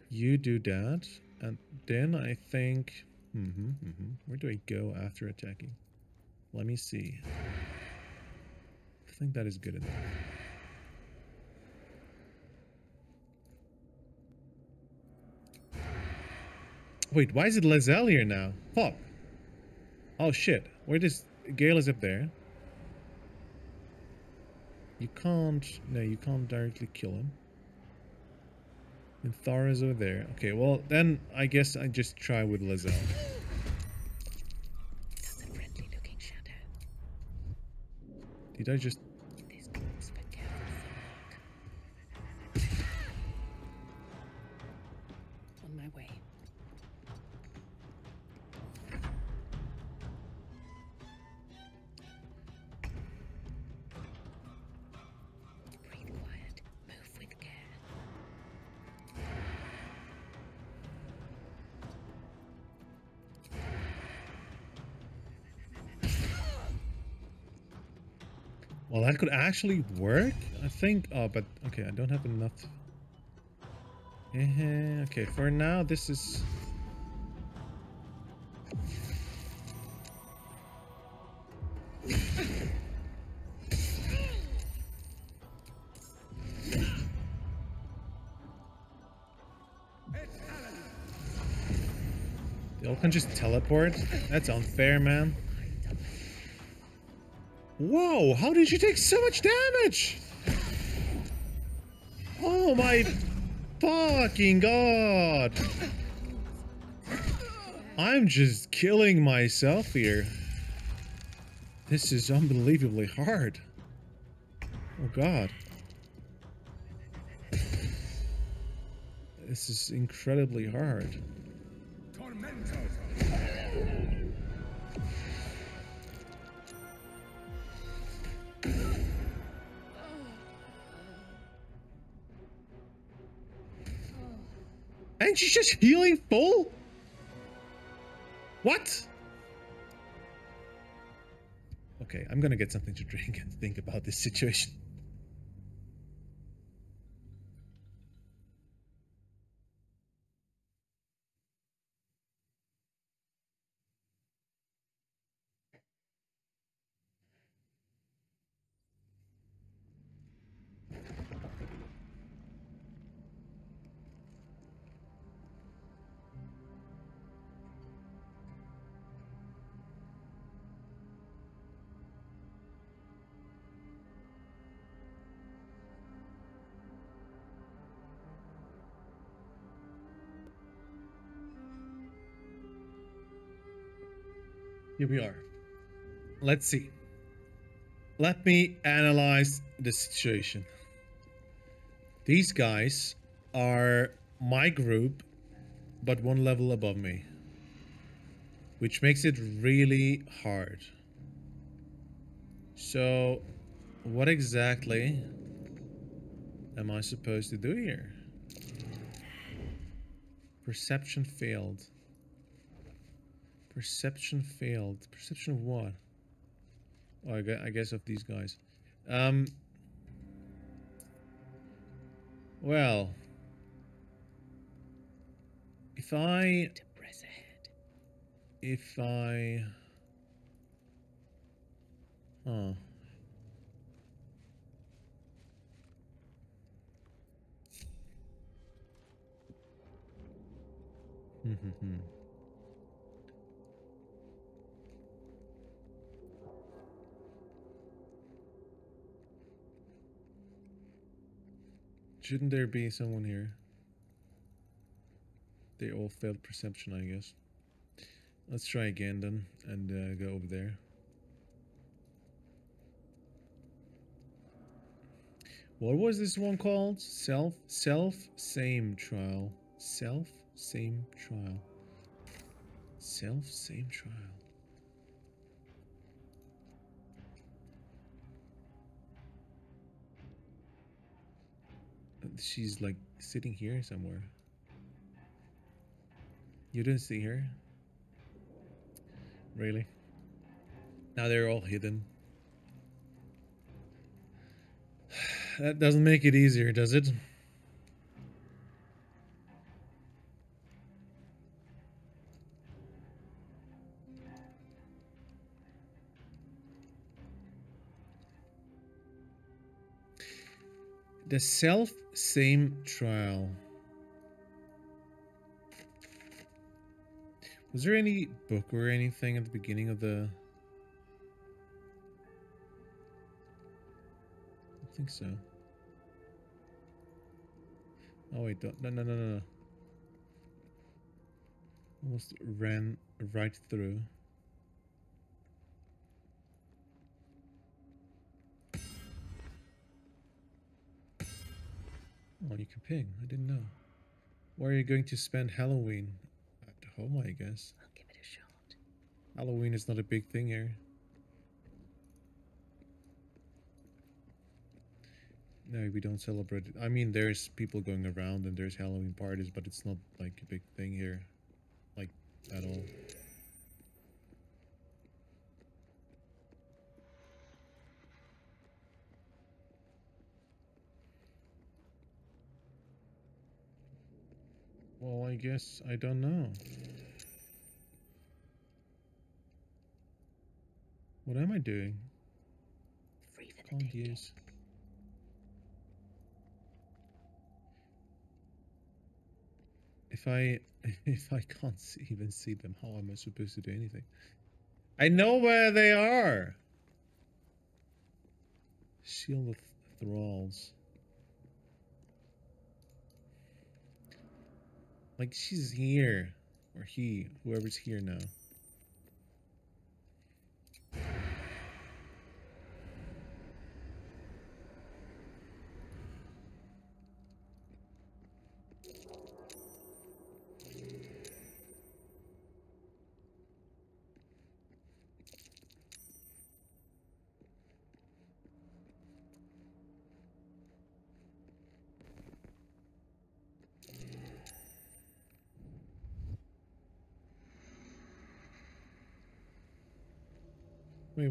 you do that, and then I think, mm-hmm, mm-hmm. Where do I go after attacking? Let me see. I think that is good enough. Wait, why is it Lae'zel here now? Fuck. Oh shit. Where does Gale is up there? You can't no, you can't directly kill him. And Thar is over there. Okay, well then I guess I just try with Lae'zel. *laughs* That's a friendly looking shadow. Did I just actually work, I think. Oh, but okay, I don't have enough. Eh, okay, for now, this is. They all can just teleport? That's unfair, man. Whoa, how did you take so much damage? Oh my fucking god. I'm just killing myself here. This is unbelievably hard. Oh god. This is incredibly hard. She's just healing full? What? Okay, I'm gonna get something to drink and think about this situation. Here we are. Let's see. Let me analyze the situation. These guys are my group, but one level above me. Which makes it really hard. So, what exactly am I supposed to do here? Perception failed. Perception failed. Perception of what? Oh, I gue- I guess of these guys. Um. Well. If I... To press ahead. If I... Huh. Hmm, Shouldn't there be someone here? they all failed perception, I guess. Let's try again then and uh, go over there. What was this one called? Self, self, same trial. Self, same trial. Self, same trial. She's like sitting here somewhere. You didn't see her? Really? Now they're all hidden. *sighs* That doesn't make it easier, does it? The self same trial. Was there any book or anything at the beginning of the... I think so. Oh wait, no, no, no, no, no. Almost ran right through. Oh, you can ping. I didn't know. Where are you going to spend Halloween? At home, I guess. I'll give it a shot. Halloween is not a big thing here. No, we don't celebrate it. I mean, there's people going around and there's Halloween parties, but it's not like a big thing here. Like, at all. Well, I guess I don't know. What am I doing? Free for the Can't. If I *laughs* if I can't *laughs* see, even see them, how am I supposed to do anything? I know where they are. Shield of thralls. Like she's here, or he, whoever's here now.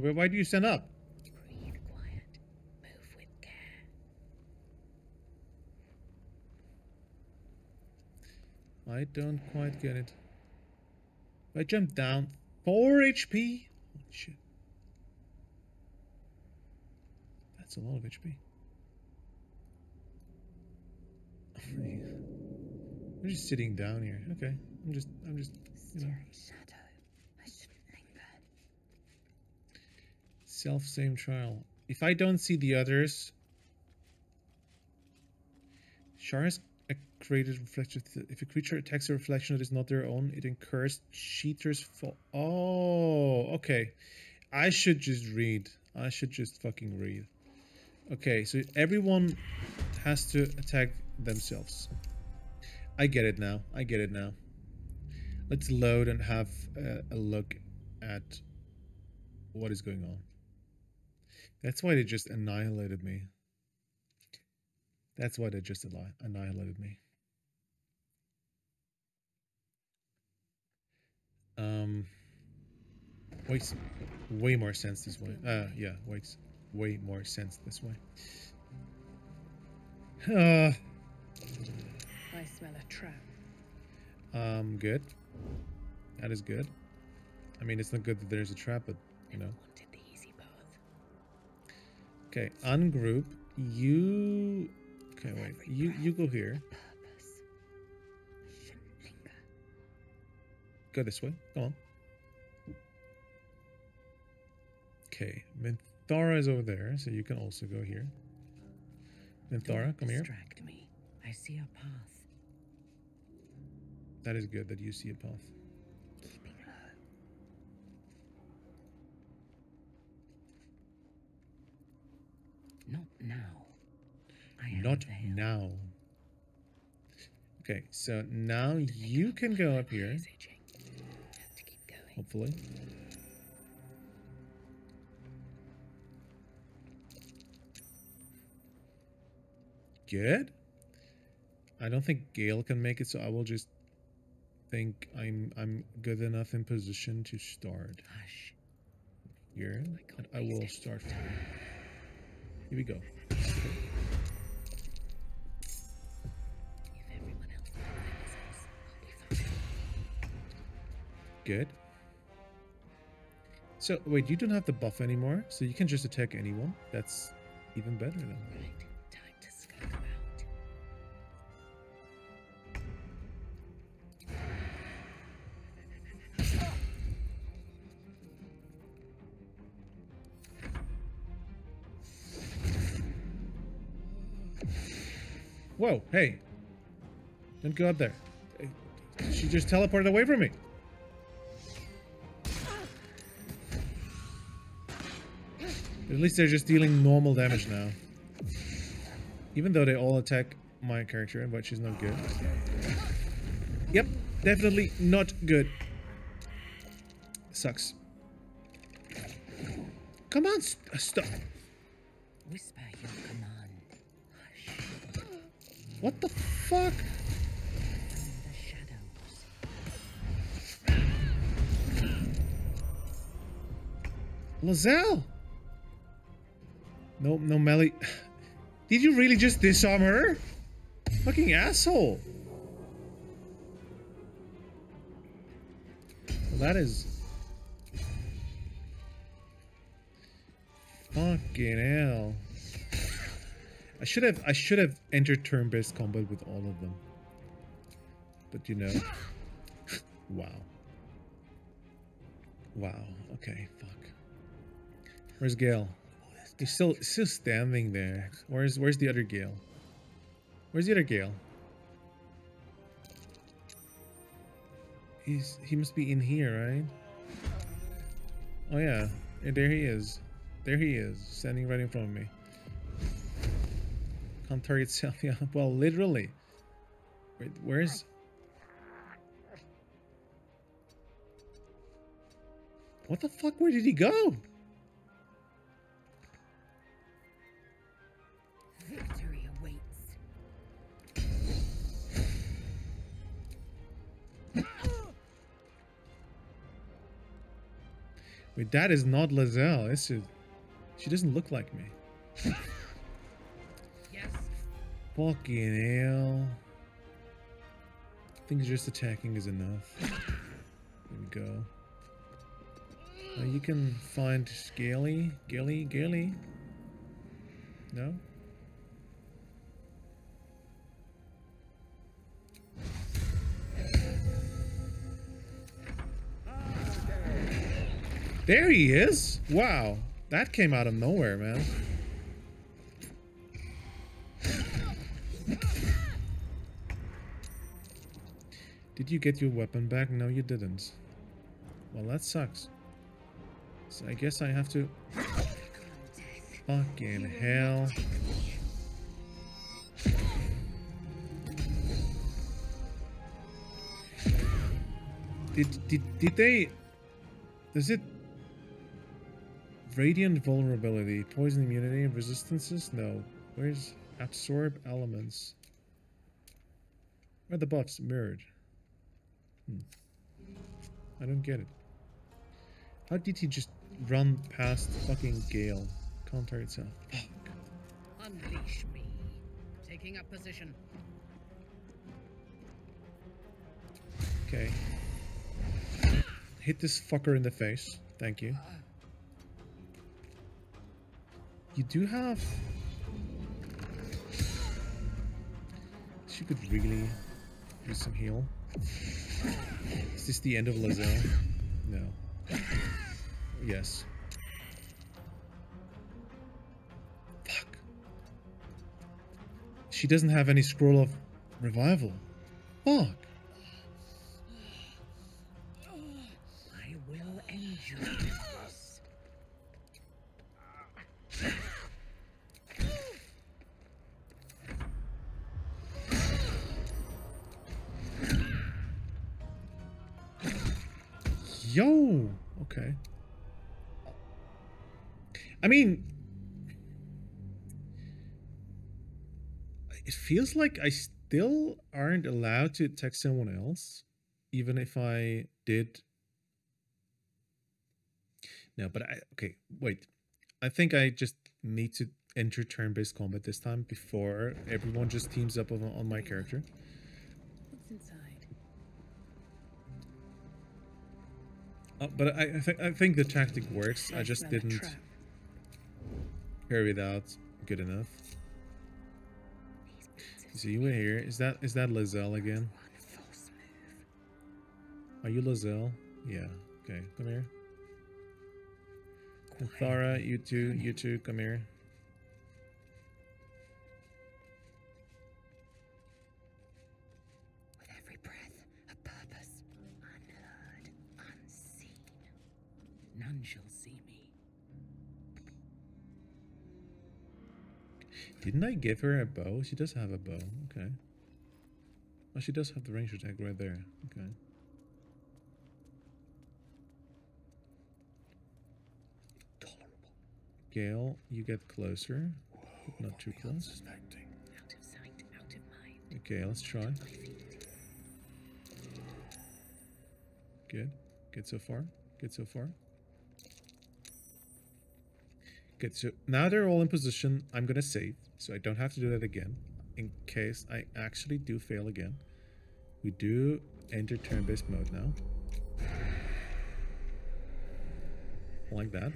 Wait, wh- why do you stand up? Breathe quiet. Move with care. I don't quite get it. I jump down, 4 HP? Holy shit. That's a lot of HP. I'm just sitting down here. Okay. I'm just, I'm just, you know, Scary shadow. I shouldn't linger. Self same trial. If I don't see the others, Shar's a created reflection. If a creature attacks a reflection that is not their own, it incurs cheaters for. Oh, okay. I should just read. I should just fucking read. Okay, so everyone has to attack themselves. I get it now. I get it now. Let's load and have uh, a look at what is going on. That's why they just annihilated me. That's why they just annihilated me. Um, makes way more sense this way. Uh, yeah, makes way more sense this way. Uh, I smell a trap. um, good. That is good. I mean, it's not good that there's a trap, but you know. Okay, ungroup. You. Okay, wait. Every You you go here. Purpose. I shouldn't linger. Go this way. Come on. Okay, Minthara is over there, so you can also go here. Minthara, come here. Distract me. I see a path. That is good that you see a path. Not now. Not now. Okay, so now you can go up here. Hopefully. Good. I don't think Gale can make it, so I will just think I'm I'm good enough in position to start. Here, and I will start. Here. We go. Good. So, wait, you don't have the buff anymore, so you can just attack anyone. That's even better then. Whoa, hey. Don't go up there. She just teleported away from me. At least they're just dealing normal damage now. Even though they all attack my character, but she's not good. Yep, definitely not good. Sucks. Come on, st uh, stop. Whisper What the fuck? Lae'zel! No, no melee. Did you really just disarm her? Fucking asshole. Well, that is... Fucking hell. I should have I should have entered turn-based combat with all of them. But you know. *laughs* wow. Wow. Okay, fuck. Where's Gale? He's still still standing there. Where's where's the other Gale? Where's the other Gale? He's he must be in here, right? Oh yeah. There he is. There he is, standing right in front of me. Can't target *laughs* self, yeah. Well, literally. Wait, where's... What the fuck? Where did he go? Victory awaits. Wait, that is not Lae'zel. This is... She doesn't look like me. *laughs* Fucking hell. I think just attacking is enough. There we go. Uh, you can find Scaly, Gilly, Gilly. No? There he is! Wow, that came out of nowhere, man. Did you get your weapon back? No, you didn't. Well, that sucks. So I guess I have to... Fucking hell. Did, did, did they... Does it... Radiant vulnerability, poison immunity, resistances? No. Where's absorb elements? Where the buffs mirrored? Hmm. I don't get it. How did he just run past fucking Gale? Counter itself. Unleash me. Taking up position. Okay. Hit this fucker in the face. Thank you. You do have... She could really use some heal. Is this the end of Lae'zel? No. Yes. Fuck. She doesn't have any scroll of revival. Fuck. Mean, it feels like I still aren't allowed to text someone else, even if I did. No, but I okay. Wait, I think I just need to enter turn-based combat this time before everyone just teams up on, on my character. What's inside? Uh, but I, I think I think the tactic works. I I just didn't trap. Carry it out good enough. See you in here. Is that is that Lae'zel again? Are you Lae'zel? Yeah. Okay. Come here. Thara, you too. You too. Come here. Didn't I give her a bow? She does have a bow. Okay. Oh, she does have the range attack right there. Okay. Gale, you get closer. Not too close. Out of sight, out of mind. Okay, let's try. Good. Good so far. Good so far. Good. So now they're all in position. I'm gonna save, so I don't have to do that again. In case I actually do fail again, we do enter turn-based mode now. Like that.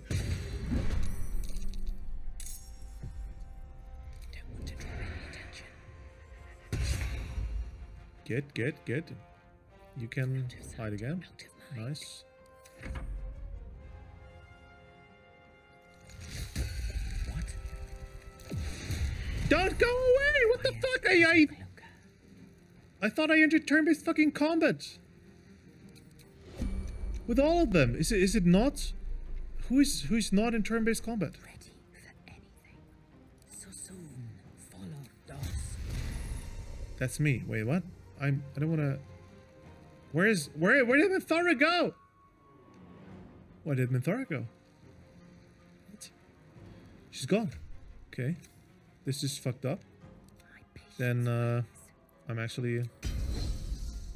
Don't want to draw any attention. Good, good, good. You can hide again. Nice. Don't go away! What the fuck? I I, I thought I entered turn-based fucking combat. With all of them. Is it is it not? Who is who is not in turn-based combat? Ready for anything. So soon, follow. That's me. Wait, what? I'm I don't wanna Where is where where did Minthara go? Where did Minthara go? What? She's gone. Okay. This is fucked up. Then uh I'm actually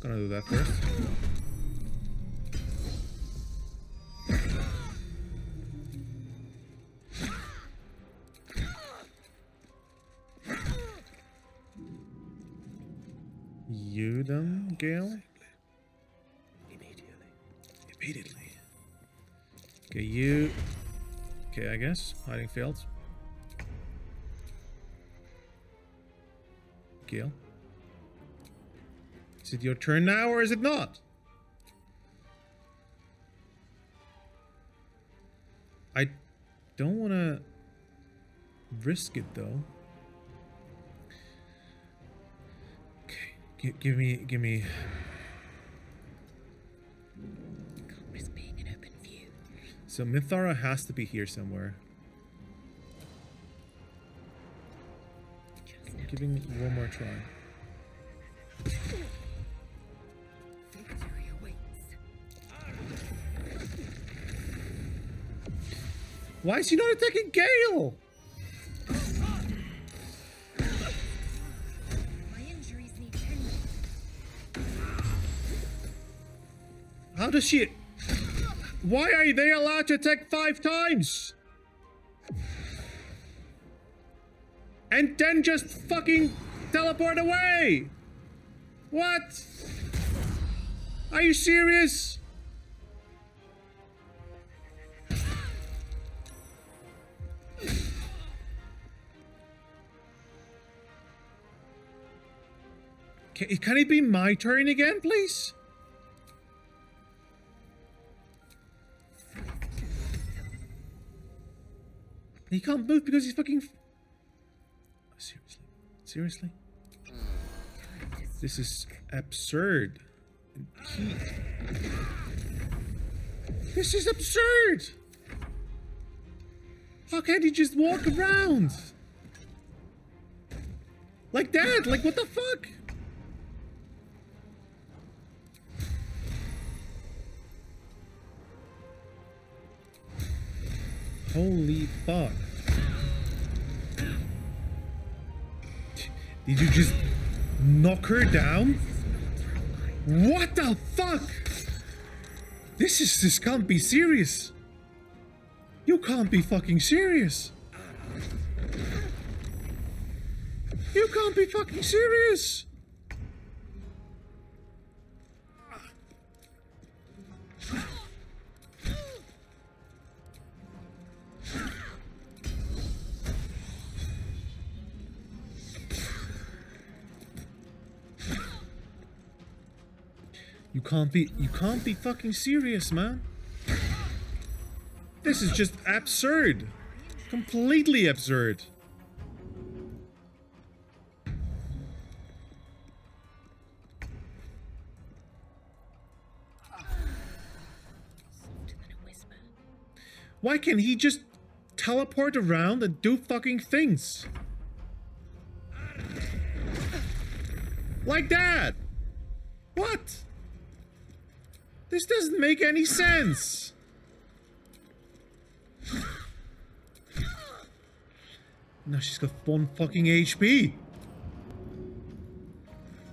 gonna do that first. You them, Gale? Immediately. Immediately. Okay, you. Okay, I guess. Hiding failed. Gale. Is it your turn now or is it not? I don't want to risk it though. Okay, gi- give me, give me. Risk being in open view. So Minthara has to be here somewhere. Giving it one more try. Why is he not attacking Gale? My injuries need tending. How does she... Why are they allowed to attack five times? And then just fucking teleport away? What? Are you serious? Can, can it be my turn again, please? He can't move because he's fucking. Seriously? Seriously? This is absurd. He... This is absurd! How can he just walk around? Like that? Like what the fuck? Holy fuck. Did you just knock her down? What the fuck? This is this can't be serious. You can't be fucking serious. You can't be fucking serious. Can't be you can't be fucking serious, man. This is just absurd. Completely absurd. Why can't he just teleport around and do fucking things? Like that! What? This doesn't make any sense! *sighs* Now she's got one fucking HP!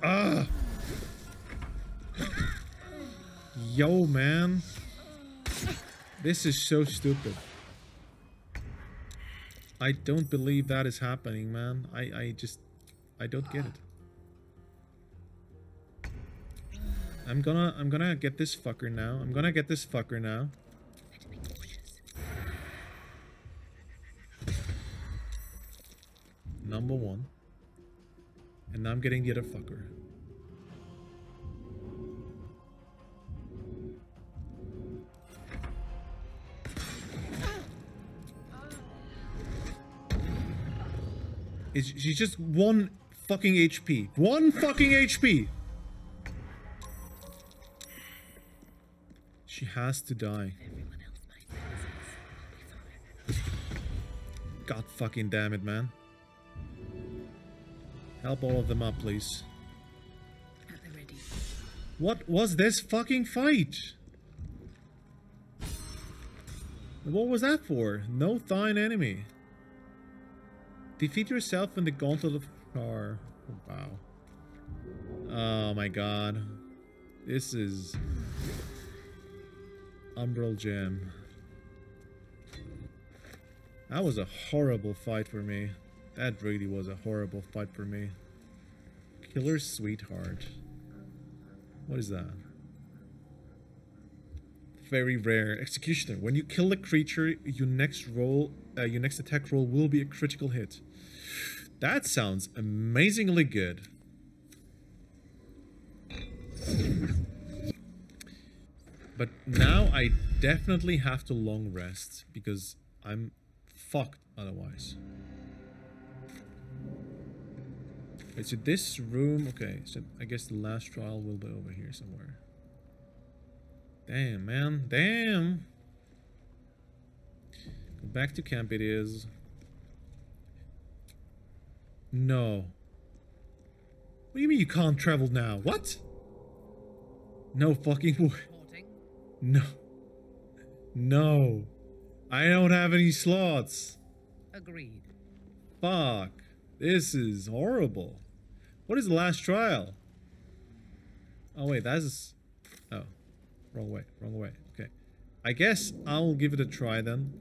Ah! Yo, man. This is so stupid. I don't believe that is happening, man. I, I just... I don't get it. I'm gonna... I'm gonna get this fucker now. I'm gonna get this fucker now. Number one. And now I'm getting the other fucker. Is she's just one fucking HP. One fucking HP. She has to die. God fucking damn it, man. Help all of them up, please. What was this fucking fight? What was that for? Know thine enemy. Defeat yourself in the gauntlet of Shar. Oh, wow. Oh my god. This is... Umbral Gem. That was a horrible fight for me. That really was a horrible fight for me. Killer Sweetheart. What is that? Very rare. Executioner. When you kill a creature, your next roll, uh, your next attack roll will be a critical hit. That sounds amazingly good. But now I definitely have to long rest because I'm fucked otherwise. Wait, so this room, okay, so I guess the last trial will be over here somewhere. Damn, man, damn! Go back to camp it is. No. What do you mean you can't travel now? What? No fucking *laughs* way. No. No. I don't have any slots. Agreed. Fuck. This is horrible. What is the last trial? Oh wait, that's... Oh. Wrong way, wrong way. Okay. I guess I'll give it a try then.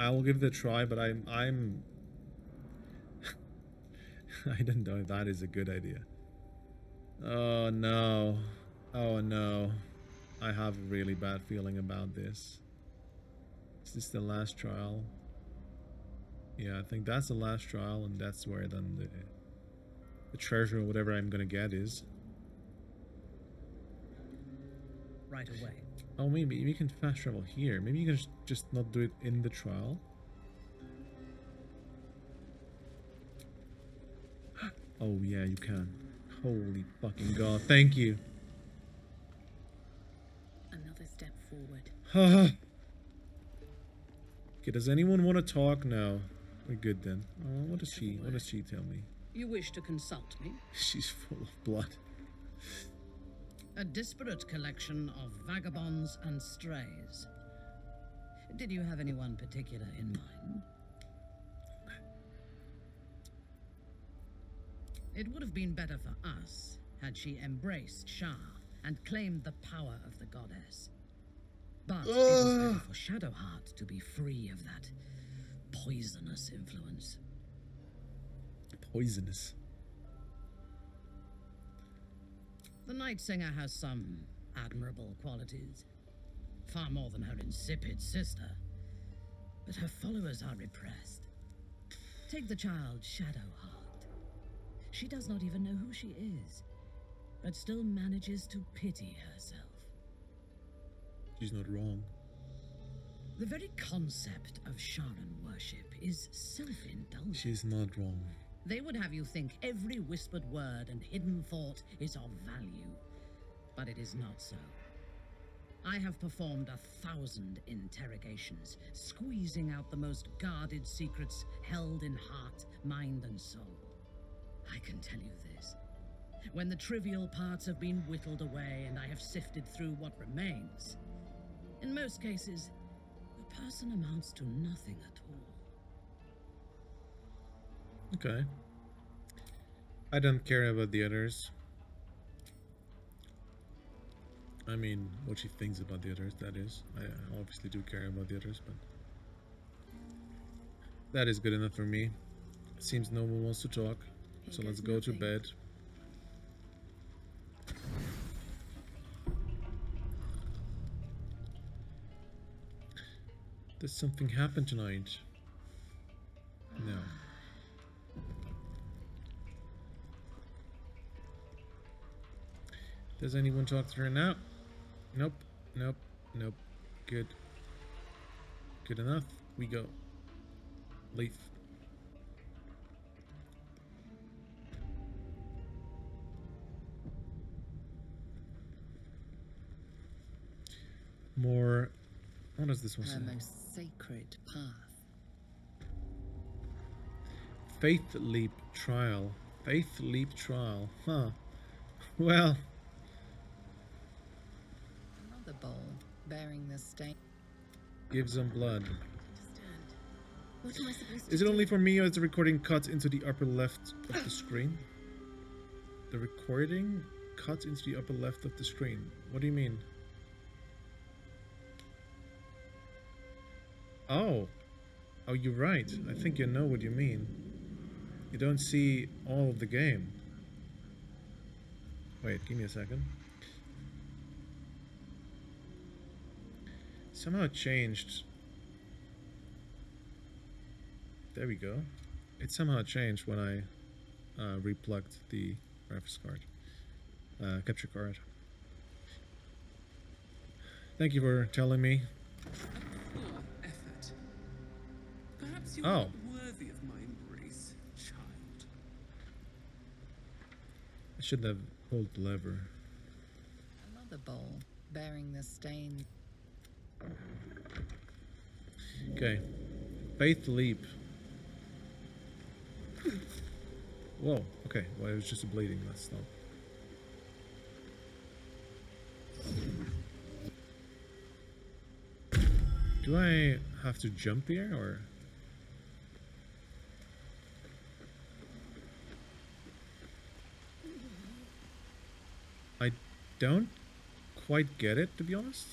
I will give it a try, but I'm... I'm... *laughs* I don't know if that is a good idea. Oh no. Oh no. I have a really bad feeling about this. Is this the last trial? Yeah, I think that's the last trial and that's where then the, the treasure or whatever I'm gonna get is. Right away. Oh, maybe we can fast travel here. Maybe you can just not do it in the trial. *gasps* Oh yeah, you can. Holy fucking god, thank you. Forward. *laughs* okay, does anyone want to talk now? We're good then. Oh, what does she what does she tell me? You wish to consult me? *laughs* She's full of blood. A disparate collection of vagabonds and strays. Did you have anyone particular in mind? It would have been better for us had she embraced Shar and claimed the power of the goddess. But it was better for Shadowheart to be free of that poisonous influence. Poisonous. The Night Singer has some admirable qualities. Far more than her insipid sister. But her followers are repressed. Take the child Shadowheart. She does not even know who she is, but still manages to pity herself. She's not wrong. The very concept of Sharan worship is self indulgent. She's not wrong. They would have you think every whispered word and hidden thought is of value, but it is not so. I have performed a thousand interrogations, squeezing out the most guarded secrets held in heart, mind, and soul. I can tell you this. When the trivial parts have been whittled away and I have sifted through what remains, in most cases, a person amounts to nothing at all. Okay. I don't care about the others. I mean, what she thinks about the others, that is. I obviously do care about the others, but... That is good enough for me. Seems no one wants to talk, so let's go to bed. Does something happen tonight? No. Does anyone talk to her now? Nope. Nope. Nope. Good. Good enough. We go. Leaf. More. What does this one say? Sacred path. Faith Leap Trial. Faith Leap Trial. Huh. Well, Another bowl bearing the stain. give some blood. What am I supposed Is it only for me or is the recording cut into the upper left of the screen? The recording cut into the upper left of the screen. What do you mean? Oh. Oh, you're right. I think you know what you mean. You don't see all of the game. Wait, give me a second. Somehow changed. There we go. It somehow changed when I uh, replugged the graphics card, uh, capture card. Thank you for telling me. Poor effort. Perhaps you Oh. worthy of my embrace, child. I should have pulled the lever. Another bowl bearing the stain. Okay. Faith leap. Whoa. Okay. Well, it was just a bleeding. Let's stop. Do I have to jump here or? I don't quite get it, to be honest.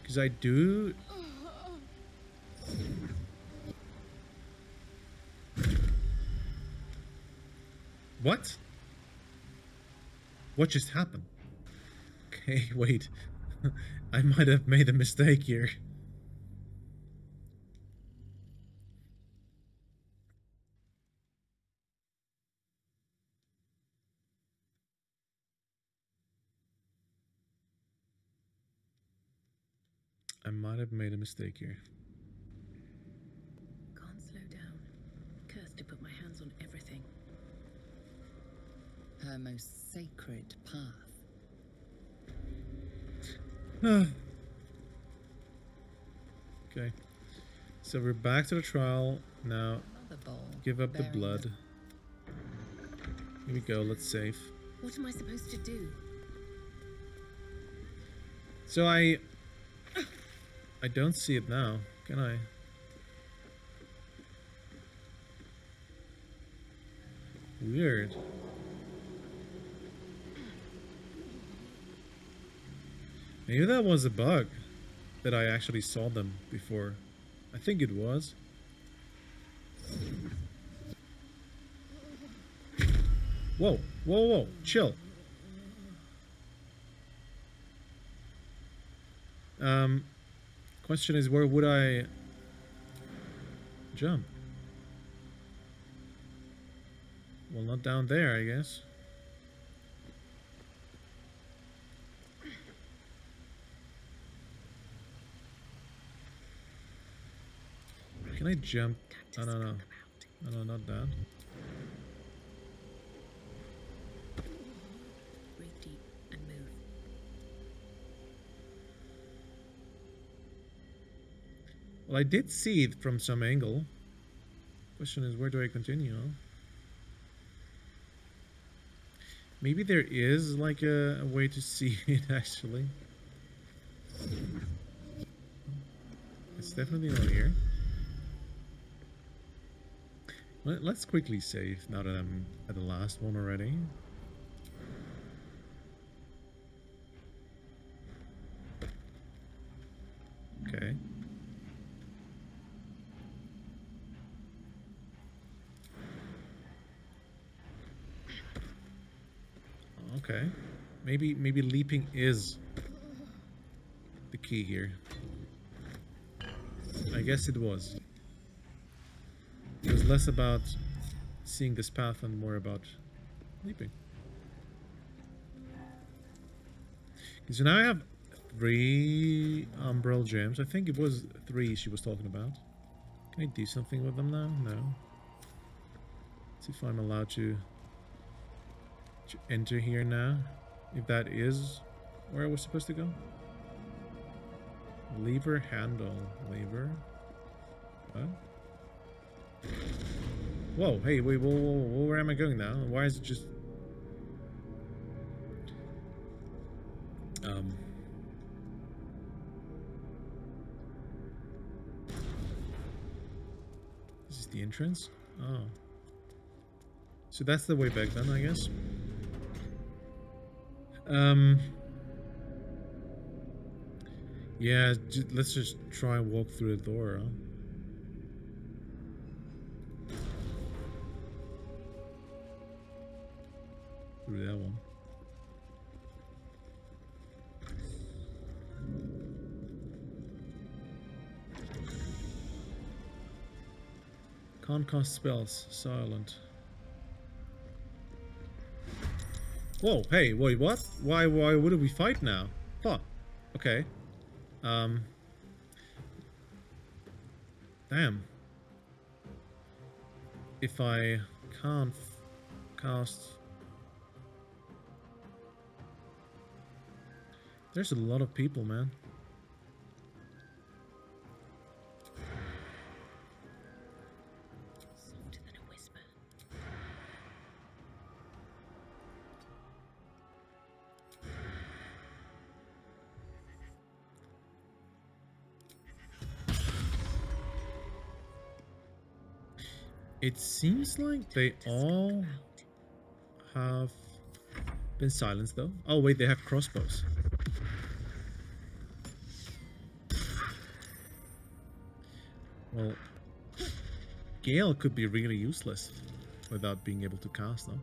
Because I do. What? What just happened? Okay, *laughs* wait. *laughs* I might have made a mistake here. Made a mistake here. Can't slow down. Cursed to put my hands on everything. Her most sacred path. *sighs* okay. So we're back to the trial. Now, give up the blood. Here we go. Let's save. What am I supposed to do? So I... I don't see it now, can I? Weird. Maybe that was a bug that I actually saw them before. I think it was. Whoa, whoa, whoa, chill. Um, question is, where would I jump? Well, not down there, I guess. Can I jump? No, no, no. No, no, not that. Breathe deep and move. Well, I did see it from some angle. Question is, where do I continue? Maybe there is like a, a way to *laughs* see it actually. It's definitely not here. Let, let's quickly save now that I'm at the last one already. Okay. Okay. Maybe maybe leaping is the key here. I guess it was. It was less about seeing this path and more about leaping. So now I have three umbral gems. I think it was three she was talking about. Can I do something with them now? No. Let's see if I'm allowed to to enter here now. If that is where I was supposed to go. Lever handle. Lever. What? Whoa, hey, wait, whoa, whoa, whoa, where am I going now? Why is it just... Um... Is This is the entrance? Oh. So that's the way back then, I guess. Um... Yeah, let's just try and walk through the door, huh? Through that one. Can't cast spells. Silent. Whoa, hey, wait, what? Why, why would we fight now? Fuck. Okay. Um. Damn. If I can't cast... There's a lot of people, man. It seems like they all have been silenced, though. Oh, wait, they have crossbows. Well, Gale could be really useless without being able to cast them.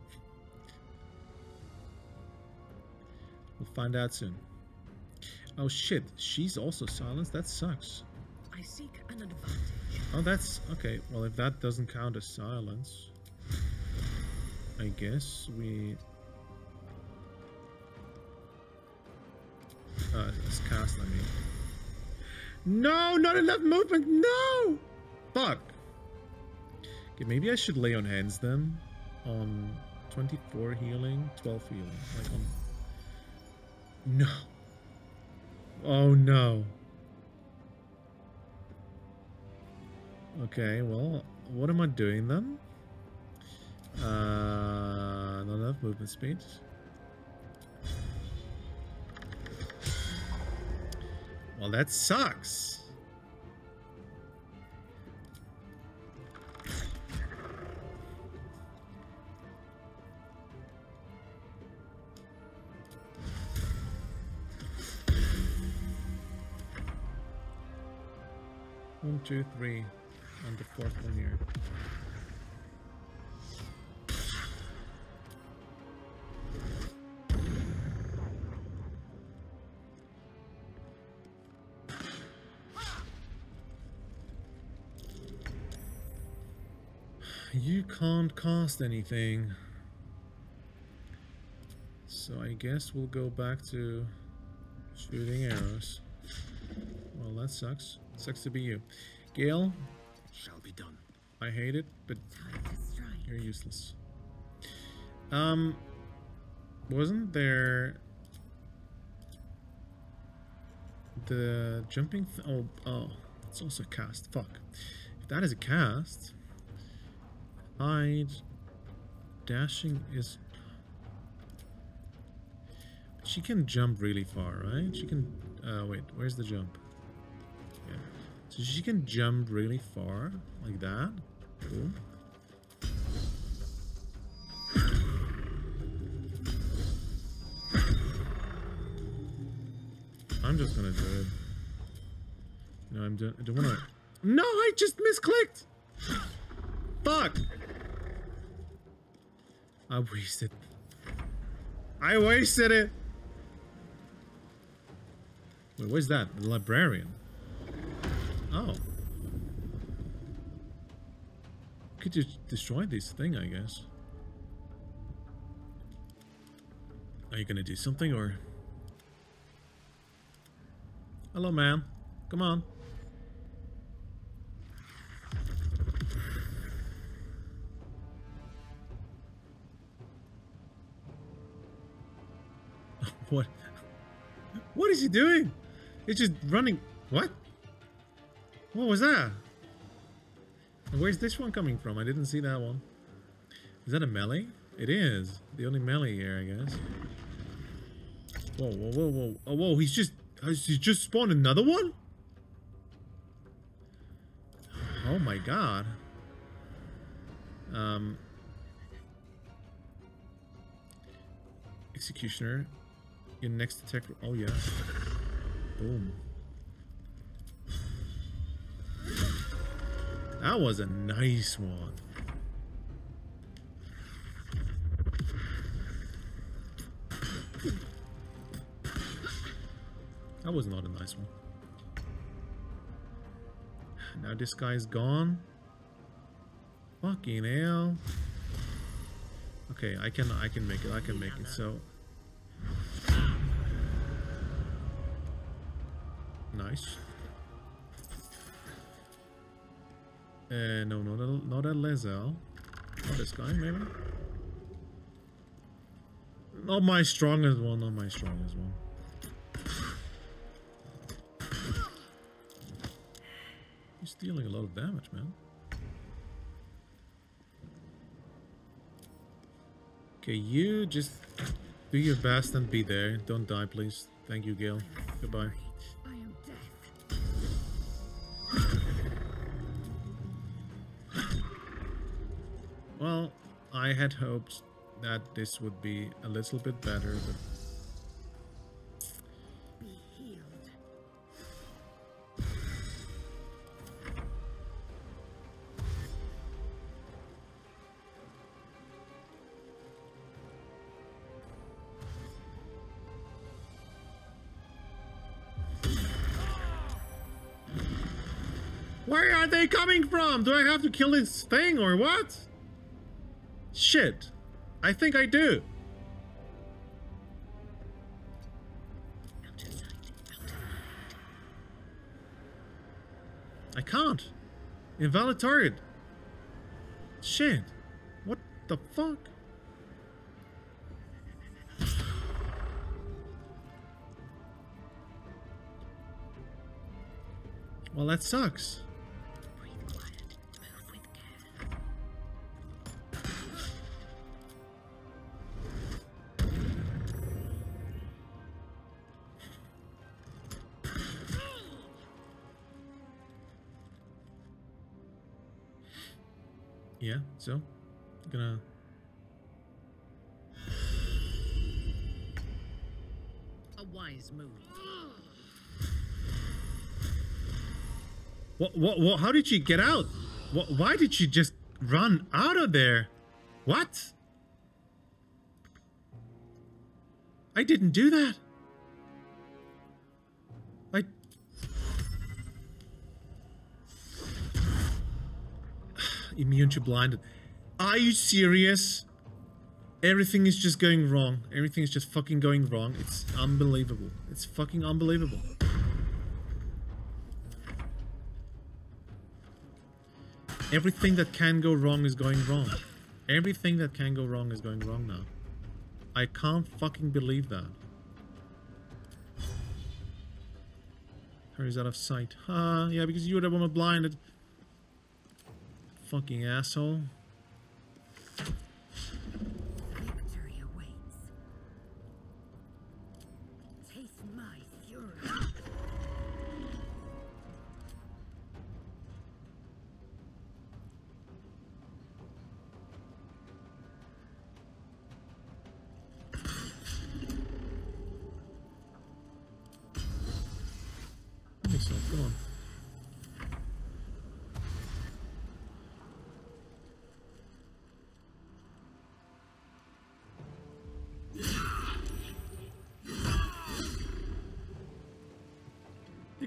We'll find out soon. Oh shit, she's also silenced? That sucks. I seek an advantage. Oh, that's... Okay, well if that doesn't count as silence... I guess we... Uh, it's cast, I mean. No, not enough movement, no! Fuck! Okay, maybe I should lay on hands then. On 24 healing, 12 healing. Like on... No. Oh no. Okay, well, what am I doing then? Uh, not enough movement speed. Well, that sucks. One, two, three, and the fourth one here. You can't cast anything. So I guess we'll go back to shooting arrows. Well, that sucks. Sucks to be you. Gale, Shall be done. I hate it, but you're useless. Um, wasn't there the jumping? Th oh, oh, it's also cast. Fuck. If that is a cast, hide, dashing is. She can jump really far, right? She can. Uh, wait, where's the jump? Yeah. So she can jump really far, like that. Cool. I'm just gonna do it. No, I'm do I don't wanna. No, I just misclicked. Fuck. I wasted. I wasted it. Wait, what's that? The librarian. Oh. Could just destroy this thing, I guess. Are you gonna do something or? Hello, ma'am. Come on. *laughs* what? What is he doing? He's just running. What? What was that? Where's this one coming from? I didn't see that one. Is that a melee? It is. The only melee here, I guess. Whoa, whoa, whoa, whoa. Oh, whoa, he's just... Has he just spawned another one? Oh my god. Um... Executioner. Your next attack... Oh, yeah. Boom. That was a nice one. That was not a nice one. Now this guy's gone. Fucking hell. Okay, I can I can make it. I can make it. So nice. Uh, no, not a, not a Lae'zel. Not this guy, maybe? Not my strongest one, not my strongest one. He's dealing a lot of damage, man. Okay, you just do your best and be there. Don't die, please. Thank you, Gale. Goodbye. Well, I had hoped that this would be a little bit better, but Where are they coming from? Do I have to kill this thing or what? Shit. I think I do. I can't. Invalid target. Shit. What the fuck? Well, that sucks. So gonna A wise move. What what what how did she get out? What why did she just run out of there? What? I didn't do that. I *sighs* immune to blinded. Are you serious? Everything is just going wrong. Everything is just fucking going wrong. It's unbelievable. It's fucking unbelievable. Everything that can go wrong is going wrong. Everything that can go wrong is going wrong now. I can't fucking believe that. Hurry's out of sight. Ah, yeah, because you were the one blinded. Fucking asshole.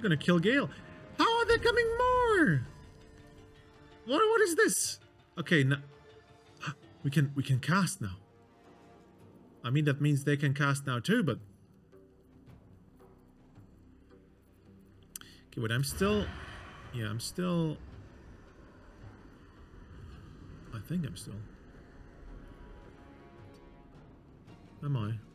Gonna kill Gale. How are there coming more? What what is this? Okay, now *gasps* we can we can cast now. I mean that means they can cast now too, but Okay, but I'm still yeah, I'm still I think I'm still Am I?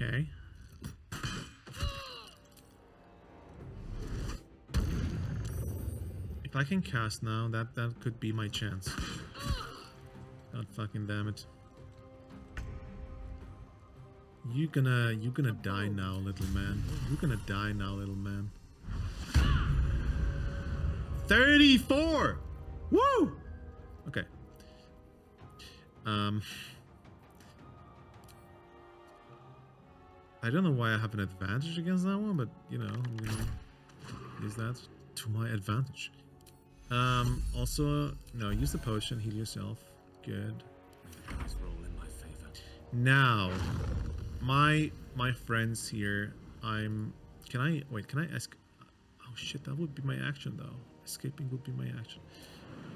Okay. If I can cast now, that that could be my chance. God fucking damn it. You gonna you gonna die now, little man. You gonna die now, little man. 34! Woo! Okay. Um I don't know why I have an advantage against that one, but you know, I'm gonna use that to my advantage. Um, also, no, use the potion, heal yourself. Good. Now, my my friends here, I'm. Can I wait? Can I ask? Oh shit, that would be my action though. Escaping would be my action.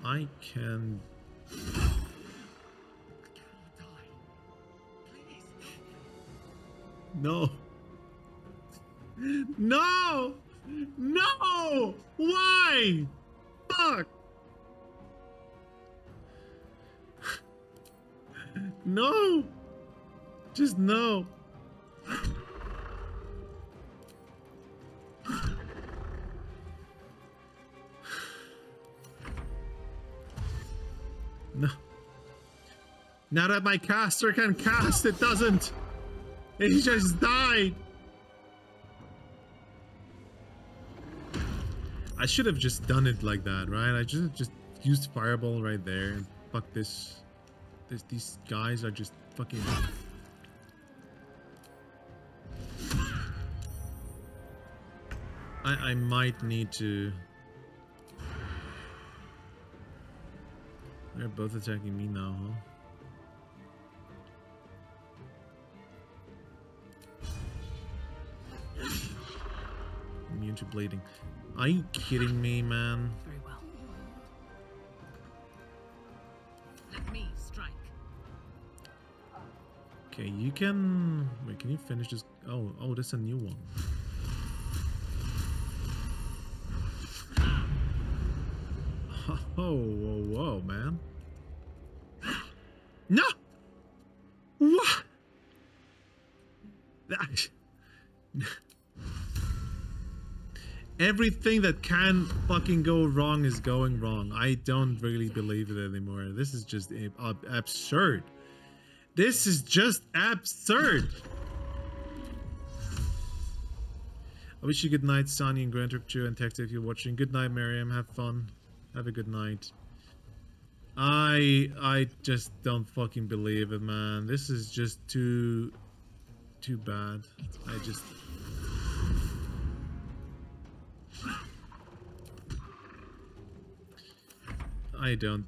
I can. No. No! No! Why? Fuck! No! Just no. No. Now that my caster can cast, it doesn't. He just died. I should have just done it like that, right? I just just used fireball right there. Fuck this. This these guys are just fucking. I I might need to. They're both attacking me now, huh? To bleeding. Are you kidding me, man? Very well. Let me strike. Okay, you can... Wait, can you finish this? Oh, oh, that's a new one. Oh, whoa, whoa, man. No! What? That... Everything that can fucking go wrong is going wrong. I don't really believe it anymore. This is just ab absurd. This is just absurd. I wish you good night, Sonny and Grand Turk 2 and Tech if you're watching. Good night, Miriam. Have fun. Have a good night. I I just don't fucking believe it, man. This is just too too bad. I just I don't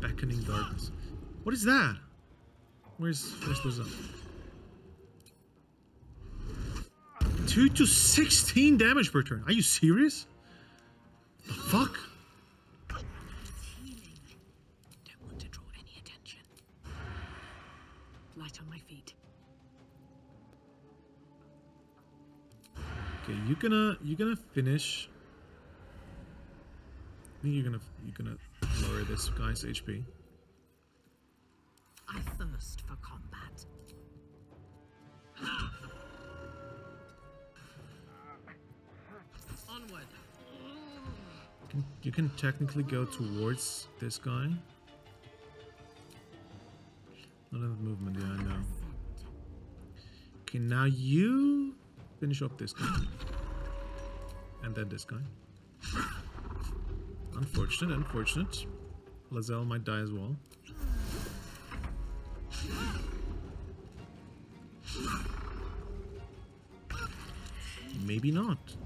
Beckoning darkness. What is that? Where's where's Lizzo? Two to sixteen damage per turn. Are you serious? The fuck? Okay, you gonna you gonna finish. I think you're gonna you're gonna lower this guy's HP. I thirst for combat. *sighs* Onward. You can, you can technically go towards this guy. Not enough movement, yeah, I know. Okay, now you finish up this guy. And then this guy. Unfortunate, unfortunate. Lae'zel might die as well. Maybe not.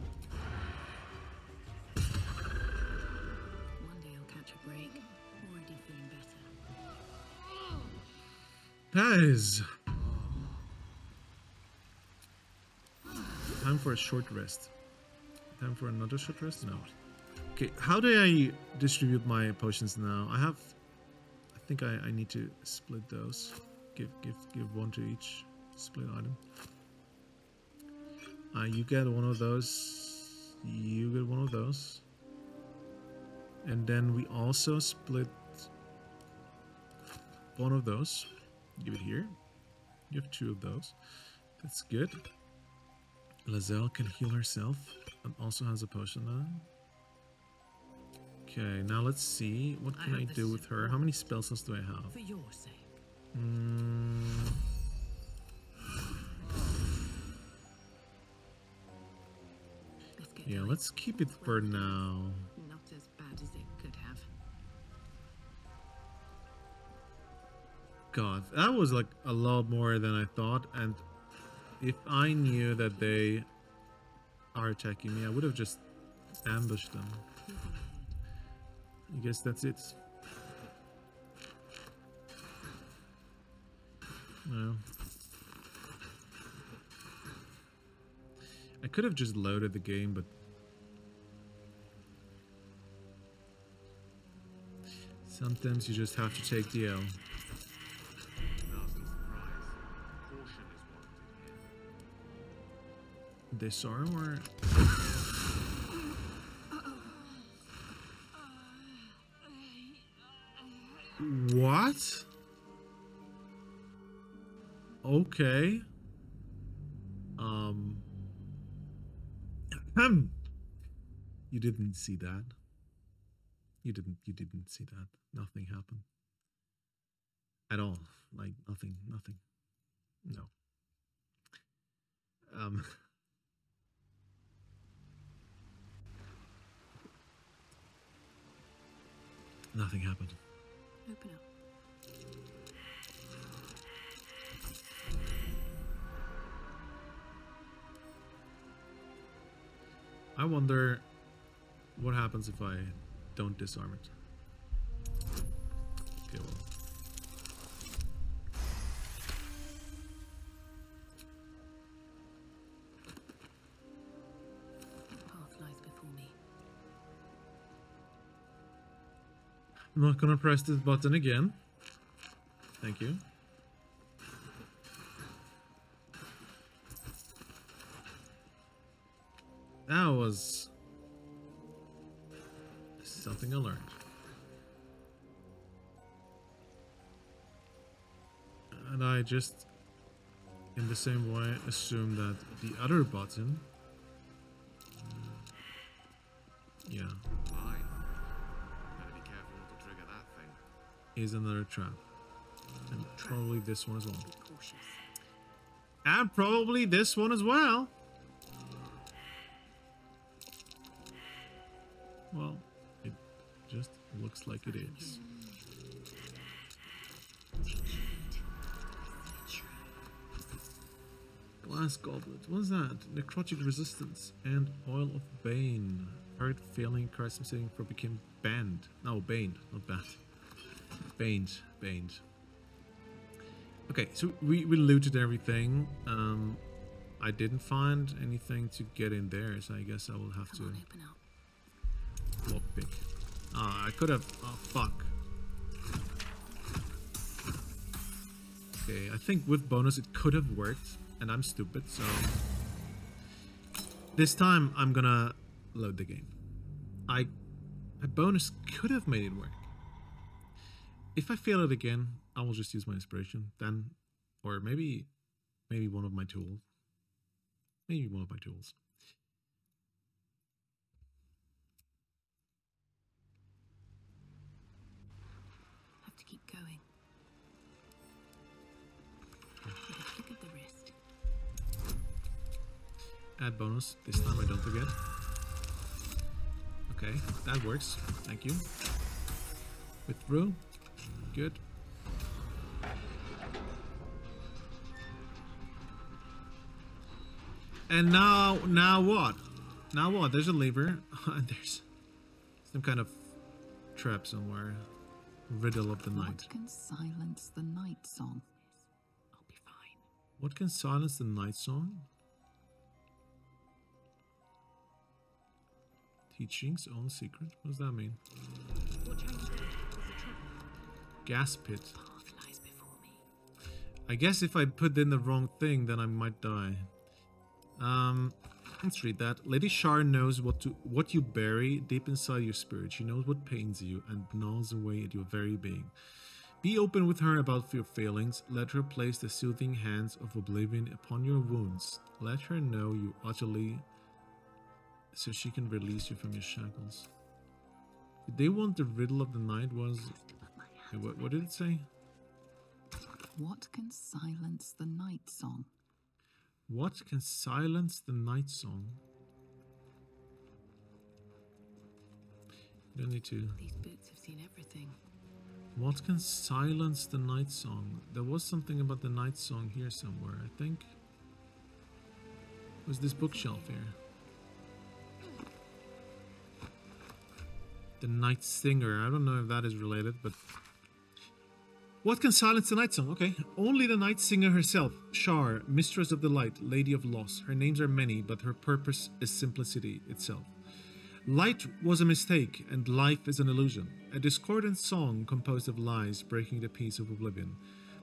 One Time for a short rest. Time for another short rest? No. Okay, how do I distribute my potions now? I have. I think I, I need to split those. Give give give one to each split item. Uh, you get one of those. You get one of those. And then we also split one of those. Give it here. You have two of those. That's good. Lae'zel can heal herself and also has a potion now. Okay, now let's see. What can I, the do with her? How many spell slots do I have? For your sake. Mm, Let's yeah, going. let's keep it for now. Not as bad as it could have. God, that was like a lot more than I thought. And if I knew that they are attacking me, I would have just ambushed them. I guess that's it. No. I could have just loaded the game, but sometimes you just have to take the L. Disarm or What? Okay. Um. Ahem. *clears throat* You didn't see that. You didn't. You didn't see that. Nothing happened. At all. Like nothing. Nothing. No. Um. *laughs* Nothing happened. Open up. I wonder what happens if I don't disarm it. Okay, well. I'm not gonna press this button again. Thank you. That was something I learned. And I just, in the same way, assume that the other button. Is another trap. And probably this one as well. And probably this one as well. Well, it just looks like it is. Glass goblet. What's that? Necrotic resistance and oil of bane. Heart failing, Christ saving for became banned. No, bane, not banned. Baned, baned. Okay, so we, we looted everything. Um, I didn't find anything to get in there, so I guess I will have Come on, to open up. lockpick. Ah, I could have. Oh, fuck. Okay, I think with bonus it could have worked, and I'm stupid, so. This time I'm gonna load the game. I. My bonus could have made it work. If I fail it again, I will just use my inspiration. Then. Or maybe. Maybe one of my tools. Maybe one of my tools. Have to keep going. With a flick of the wrist. Add bonus. This time I don't forget. Okay, that works. Thank you. Withdrew. Good. And now, now what? Now what? There's a lever. *laughs* There's some kind of trap somewhere. Riddle of the night. What can silence the night song? I'll be fine. What can silence the night song? Teachings, own secret. What does that mean? Gas pit. Path lies before me. I guess if I put in the wrong thing, then I might die. Um, let's read that. Lady Shar knows what to what you bury deep inside your spirit. She knows what pains you and gnaws away at your very being. Be open with her about your failings. Let her place the soothing hands of oblivion upon your wounds. Let her know you utterly, so she can release you from your shackles. They want the riddle of the night was? Hey, what, what did it say? What can silence the night song? What can silence the night song? You don't need to. These boots have seen everything. What can silence the night song? There was something about the night song here somewhere, I think. Was this bookshelf here? The Night Singer. I don't know if that is related, but. What can silence the night song? Okay. Only the night singer herself, Shar, mistress of the light, lady of loss. Her names are many, but her purpose is simplicity itself. Light was a mistake, and life is an illusion, a discordant song composed of lies breaking the peace of oblivion.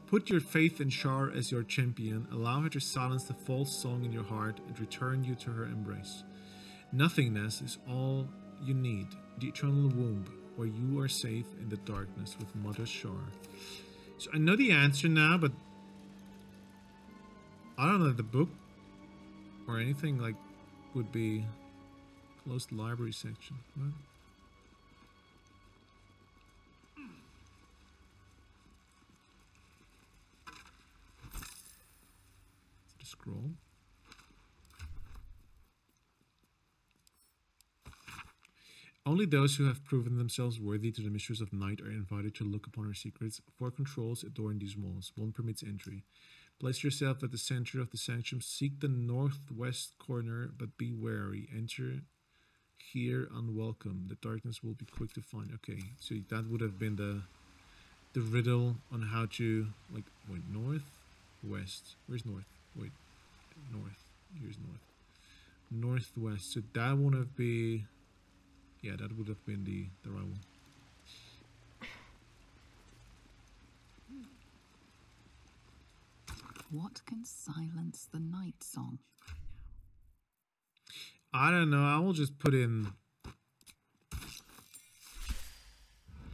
Put your faith in Shar as your champion, allow her to silence the false song in your heart and return you to her embrace. Nothingness is all you need, the eternal womb, where you are safe in the darkness with Mother Shar. So I know the answer now, but I don't know the book or anything like would be closed library section. A scroll? Only those who have proven themselves worthy to the mistress of night are invited to look upon her secrets. Four controls adorn these walls. One permits entry. Place yourself at the center of the sanctum. Seek the northwest corner, but be wary. Enter here unwelcome. The darkness will be quick to find. Okay, so that would have been the the riddle on how to like wait north, west. Where's north? Wait, north. Here's north. Northwest. So that would have been yeah, that would have been the the right one. What can silence the night song? I don't know. I will just put in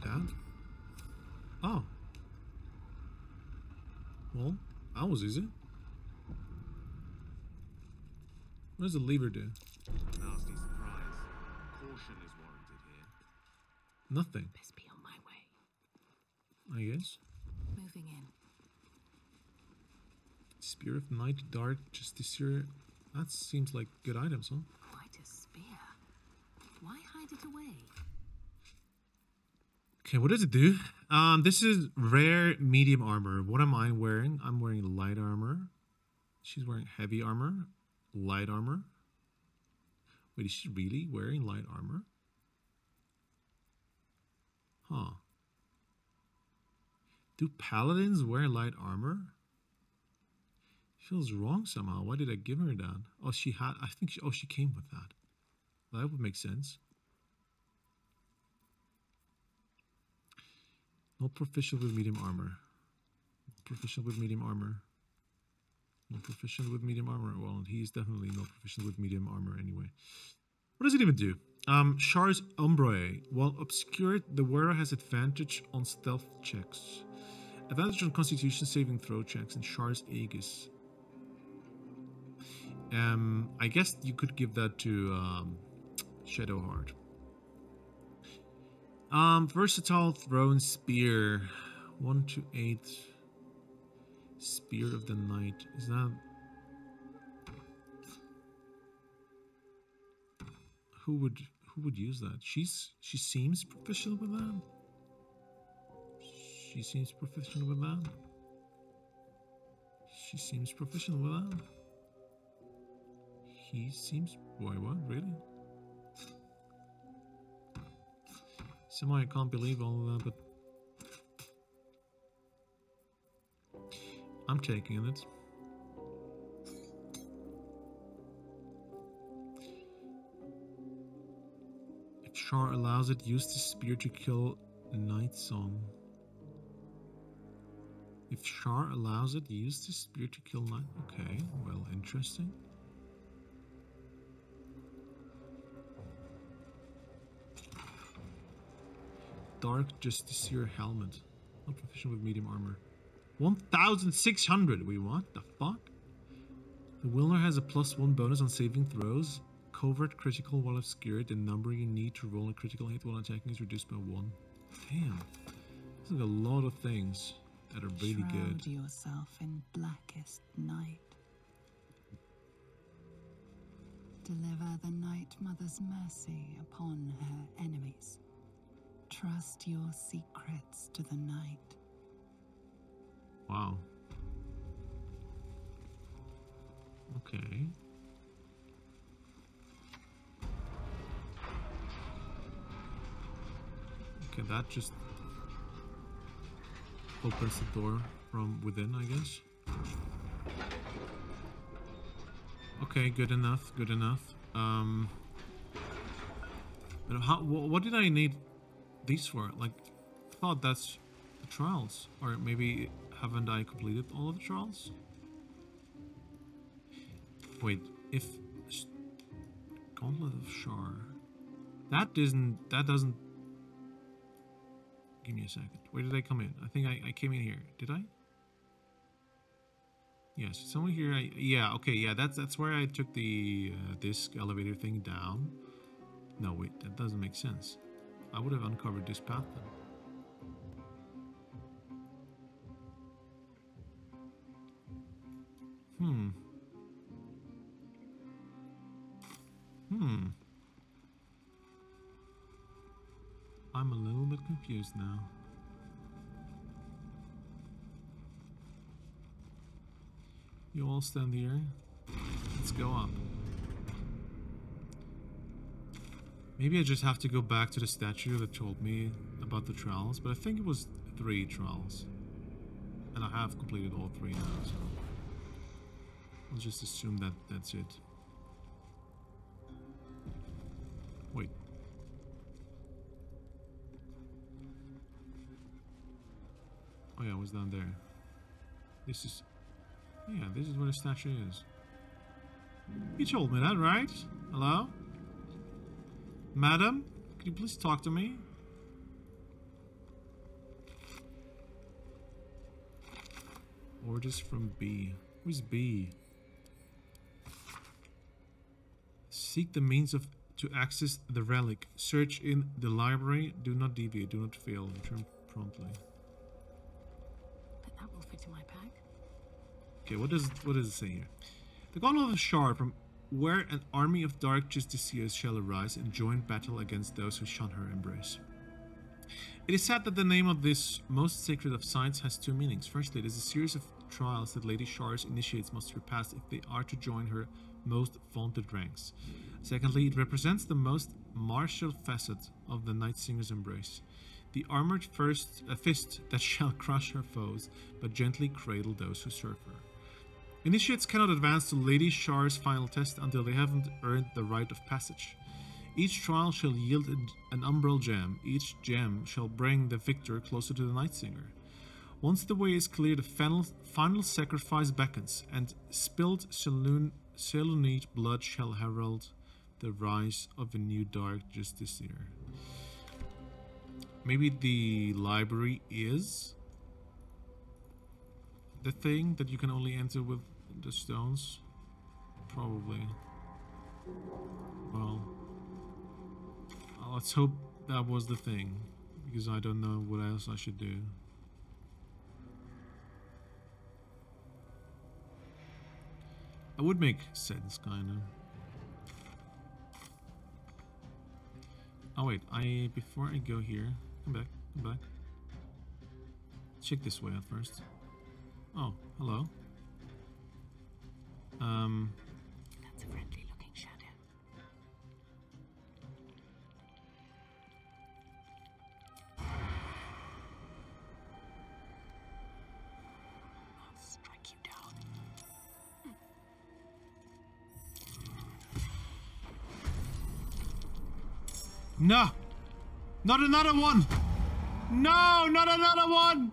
that. Oh. Well, that was easy. What does the lever do? Nothing. Best be on my way. I guess. Moving in. Spear of Night, Dart, Justiciar. That seems like good items, huh? Quite a spear. Why hide it away? Okay, what does it do? Um, this is rare medium armor. What am I wearing? I'm wearing light armor. She's wearing heavy armor, light armor. Wait, is she really wearing light armor? Huh. Do paladins wear light armor? Feels wrong somehow. Why did I give her that? Oh, she had. I think. She, oh, she came with that. That would make sense. Not proficient with medium armor. Proficient with medium armor. Not proficient with medium armor. Well, he's definitely not proficient with medium armor anyway. What does it even do? Um, Shar's Umbrae. While obscured, the wearer has advantage on stealth checks. Advantage on constitution saving throw checks and Shar's Aegis. Um, I guess you could give that to um, Shadowheart. Um, versatile thrown spear. One to eight. Spear of the night. Is that who would who would use that? She's she seems proficient with that. She seems proficient with that. She seems proficient with that. He seems why what really? Somehow I can't believe all of that, but I'm taking it. If Shar allows it, use the spear to kill Night Song. If Shar allows it, use the spear to kill Night. Okay, well, interesting. Dark Justiciar helmet. Not proficient with medium armor. 1,600! We what the fuck? The Wilner has a plus one bonus on saving throws. Covert critical while obscured. The number you need to roll a critical hit while attacking is reduced by one. Damn. There's like a lot of things that are really Shroud good. yourself in blackest night. Deliver the Night Mother's mercy upon her enemies. Trust your secrets to the night. Wow. Okay. Okay, that just opens the door from within, I guess. Okay, good enough, good enough. Um, but how, wh- what did I need these for? Like, I thought that's the trials. Or maybe haven't I completed all of the trials? Wait, if Gauntlet of Shar, that doesn't that doesn't. Give me a second. Where did I come in? I think I, I came in here. Did I? Yes, somewhere here. I yeah. Okay, yeah. That's that's where I took the uh, disc elevator thing down. No, wait, that doesn't make sense. I would have uncovered this path then. Hmm. Hmm. I'm a little bit confused now. You all stand here. Let's go up. Maybe I just have to go back to the statue that told me about the trials, but I think it was three trials. And I have completed all three now, so I'll just assume that that's it. Oh yeah, I was down there. This is... Yeah, this is where the statue is. You told me that, right? Hello? Madam? Could you please talk to me? Orders from B. Who's B? Seek the means of to access the relic. Search in the library. Do not deviate. Do not fail. Return promptly. To my pack. Okay, what does what does it say here? The Gauntlet of the Shar, from where an army of dark justiciars shall arise and join battle against those who shun her embrace. It is said that the name of this most sacred of signs has two meanings. Firstly, it is a series of trials that Lady Shar's initiates must surpass if they are to join her most vaunted ranks. Secondly, it represents the most martial facet of the Night Singer's embrace. The armored first, a fist that shall crush her foes, but gently cradle those who serve her. Initiates cannot advance to Lady Shar's final test until they haven't earned the rite of passage. Each trial shall yield an umbral gem. Each gem shall bring the victor closer to the Night Singer. Once the way is clear, the final, final sacrifice beckons, and spilled Selûnite blood shall herald the rise of a new dark justiciar. Maybe the library is the thing that you can only enter with the stones? Probably. Well, uh, let's hope that was the thing, because I don't know what else I should do. I would make sense, kinda. Oh wait, I before I go here, come back, come back. Check this way out first. Oh, hello. Um, That's a friendly looking shadow. I'll strike you down. no, not another one. No, not another one.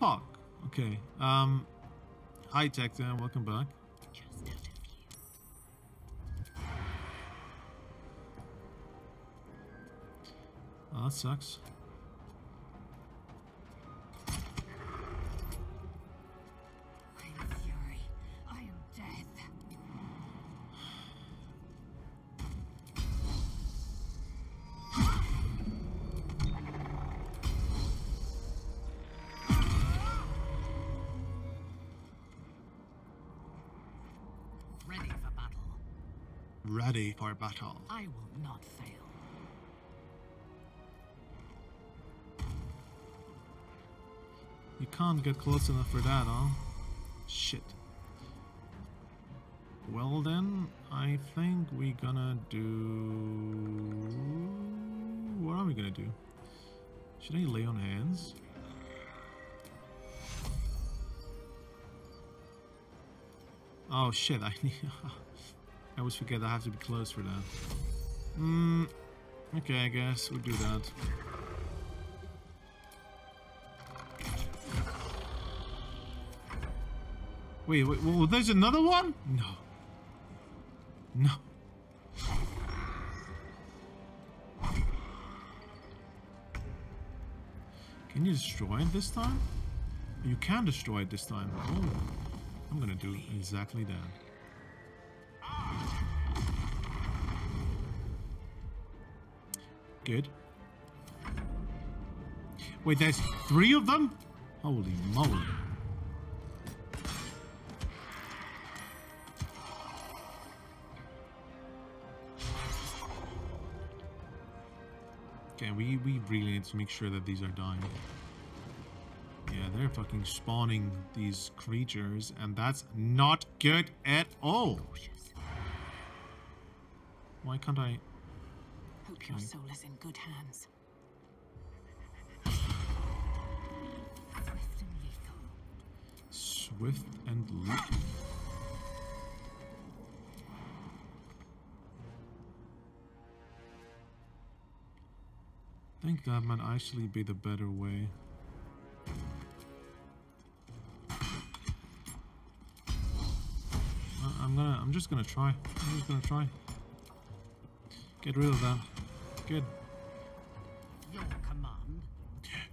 Fuck. Okay. Um. Hi, Tecton. Welcome back. Oh, that sucks. For battle. I will not fail. You can't get close enough for that, huh? Shit. Well then, I think we're gonna do... What are we gonna do? Should I lay on hands? Oh shit, I *laughs* need... I always forget I have to be close for that. Hmm... Okay, I guess we'll do that. Wait, wait, well, there's another one? No. No. Can you destroy it this time? You can destroy it this time. Oh, I'm gonna do exactly that. Good. Wait, there's three of them? Holy moly. Okay, we, we really need to make sure that these are dying. Yeah, they're fucking spawning these creatures, and that's not good at all. Why can't I... Hope your hmm. soul is in good hands. Swift and lethal. Swift and lethal. I think that might actually be the better way. I'm gonna, I'm just gonna try. I'm just gonna try. Get rid of that. Good. Your command.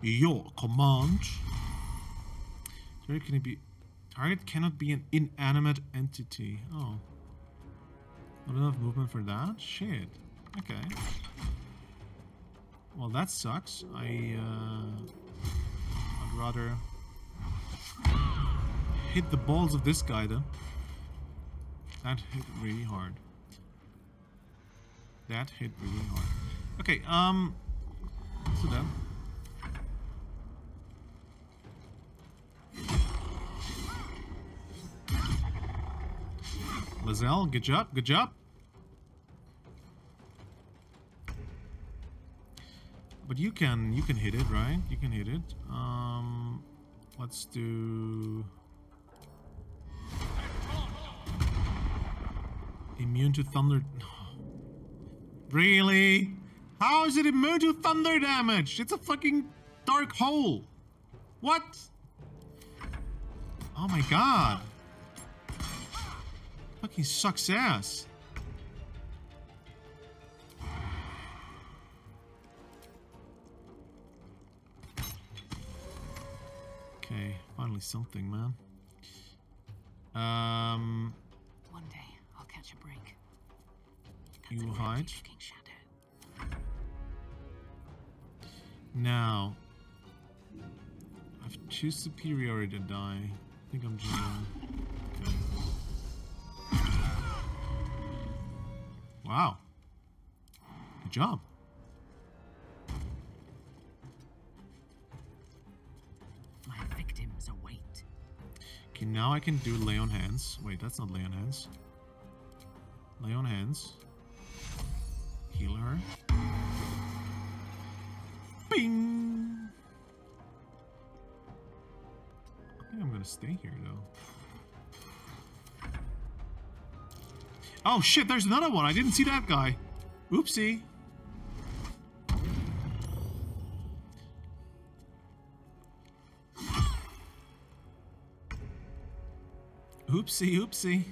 Your command. Target can be target cannot be an inanimate entity. Oh. Not enough movement for that? Shit. Okay. Well, that sucks. I, uh... I'd rather... Hit the balls of this guy, then. That hit really hard. That hit really hard. Okay, um... So then... Lae'zel, good job, good job. But you can you can hit it, right? You can hit it. Um let's do Immune to thunder *sighs* Really? How is it immune to thunder damage? It's a fucking dark hole. What? Oh my god. Fucking sucks ass. Okay, finally something, man. Um, One day, I'll catch a break. you hide. Now, I have two superiority to die. I think I'm just gonna... Okay. Wow. Good job. My victims await. Okay, now I can do lay on hands. Wait, that's not lay on hands. Lay on hands. Heal her. Bing! I think I'm gonna stay here though. Oh shit, there's another one. I didn't see that guy. Oopsie. Oopsie, oopsie.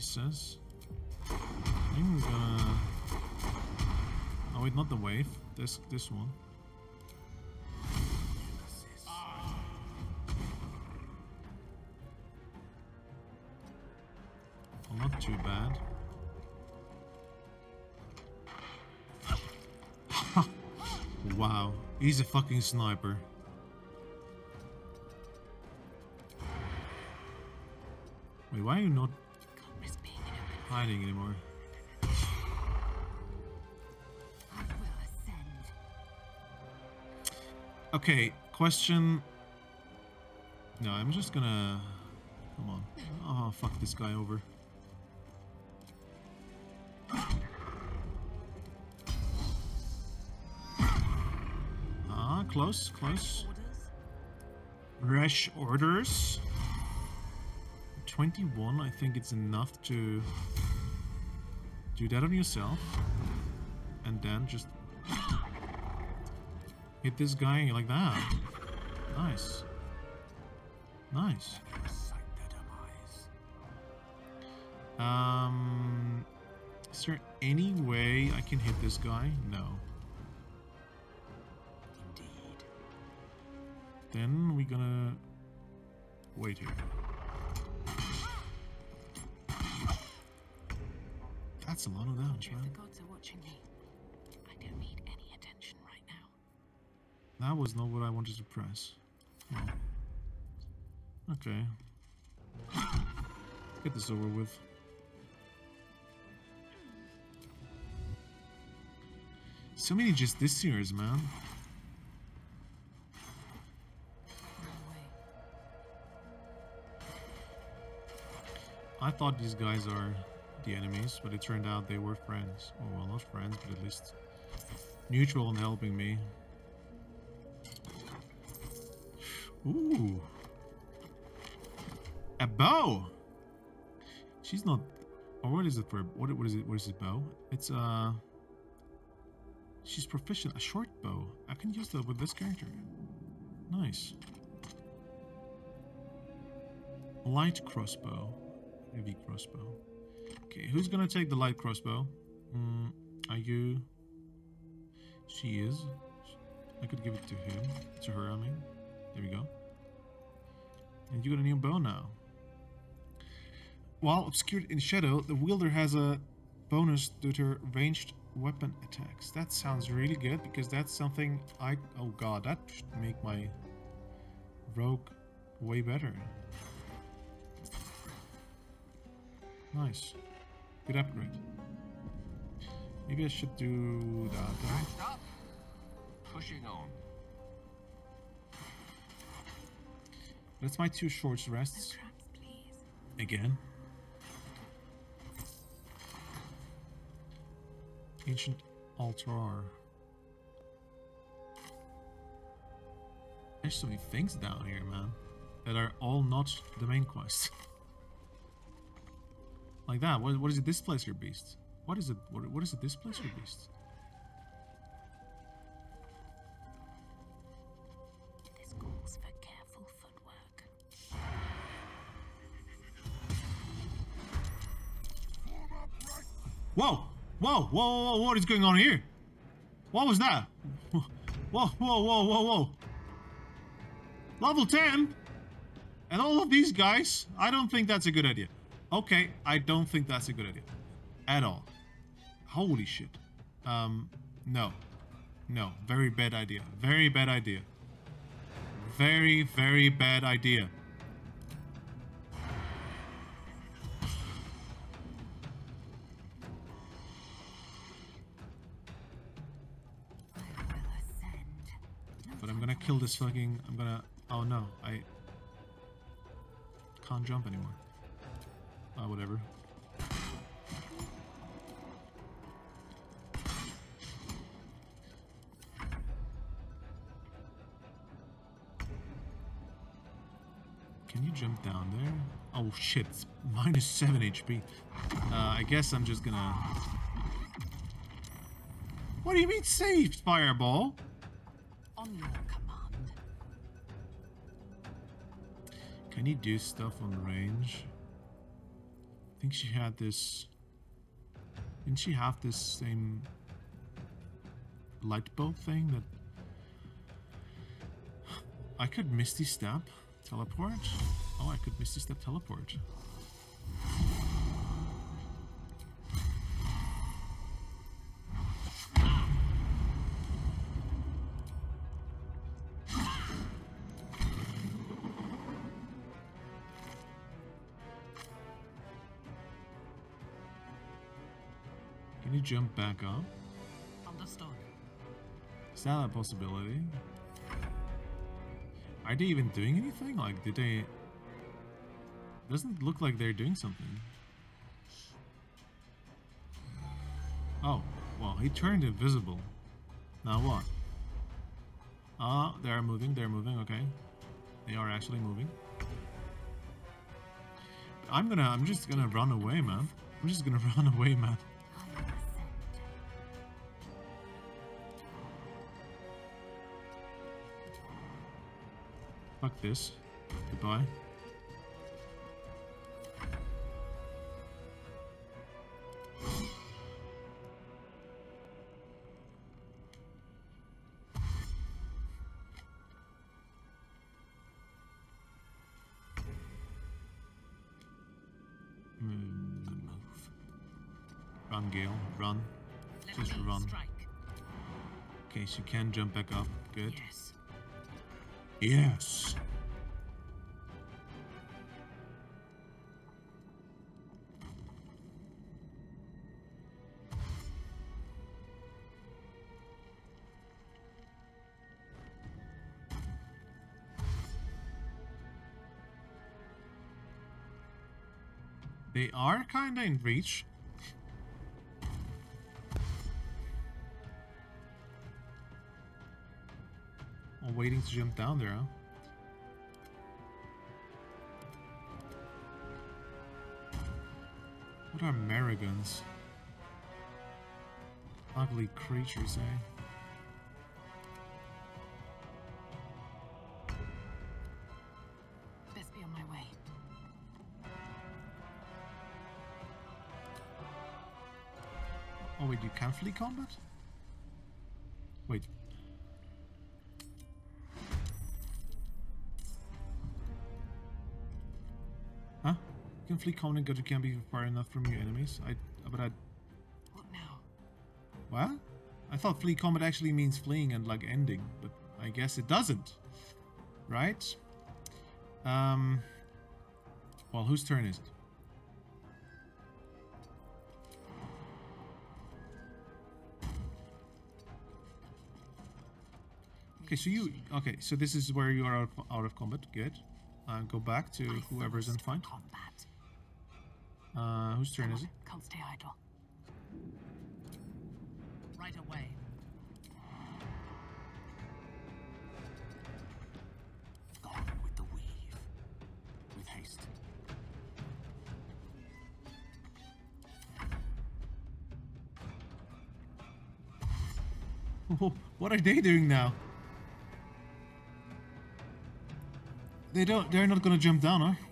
He says. I'm gonna. Uh, oh wait, not the wave. This this one. Well, not too bad. *laughs* wow, he's a fucking sniper. Wait, why are you not anymore? Okay, question. No, I'm just gonna. Come on. Oh, fuck this guy over. Ah, close, close. Rash orders. 21, I think it's enough to do that on yourself. And then just hit this guy like that. Nice. Nice. Um, is there any way I can hit this guy? No. Indeed. Then we're gonna wait here. That's a lot of damage, man. The gods are watching me. I don't need any attention right now. That was not what I wanted to press. Oh. Okay. *sighs* Get this over with. So many Justiciars, man. I thought these guys are the enemies, but it turned out they were friends. Oh, well, not friends, but at least neutral and helping me. Ooh. A bow! She's not... Or what is it for... What, what is it? What is it, bow? It's, uh... She's proficient. A short bow. I can use that with this character. Nice. Light crossbow. Heavy crossbow. Okay, who's gonna take the light crossbow? Mm, are you? She is. I could give it to him. To her, I mean. There we go. And you got a new bow now. While obscured in shadow, the wielder has a bonus to their ranged weapon attacks. That sounds really good because that's something I... Oh god, that should make my rogue way better. Nice. Good upgrade. Maybe I should do that. huh? Stop. Pushing on. That's my two short rests. Again. Ancient altar. There's so many things down here, man. That are all not the main quest. *laughs* like that. What, what is it? Displace your beast. What is it? What, what is a displacer beast? This calls for careful footwork. Whoa! Whoa! Whoa! Whoa! whoa, What is going on here? What was that? *laughs* Whoa! Whoa! Whoa! Whoa! Whoa! Level 10? And all of these guys? I don't think that's a good idea. Okay, I don't think that's a good idea. At all. Holy shit. Um, no. No, very bad idea. Very bad idea. Very, very bad idea. But I'm gonna kill this fucking... I'm gonna... Oh no, I... Can't jump anymore. Oh, whatever. Can you jump down there? Oh shit, it's minus 7 HP. Uh, I guess I'm just gonna... What do you mean saved, Fireball? On your command. Can you do stuff on range? I think she had this... Didn't she have this same light bulb thing that... I could Misty Step teleport? Oh, I could Misty Step teleport. Jump back up? Understood. Is that a possibility? Are they even doing anything? Like, did they... Doesn't look like they're doing something. Oh, well, he turned invisible. Now what? Ah, they're moving, they're moving, okay. They are actually moving. I'm gonna, I'm just gonna run away, man. I'm just gonna *laughs* run away, man. Fuck this. Goodbye. Hmm. Good move. Run, Gale. Run. Just run. Okay, she can jump back up. Good. Yes. Yes. They are kinda in reach. Waiting to jump down there, huh? What are Marigans? Ugly creatures, eh? Best be on my way. Oh wait, you can flee combat? Flee combat and to camp if far enough from your enemies. I, but I. What now? What? I thought flee combat actually means fleeing and like ending, but I guess it doesn't. Right? Um. Well, whose turn is it? Okay, so you okay? So this is where you are out, out of combat. Good. Uh, go back to whoever's in fight. Combat. Uh, whose turn is it? Can't stay idle. Right away. Gone with the weave. With haste. *laughs* what are they doing now? They don't. They're not gonna jump down, huh?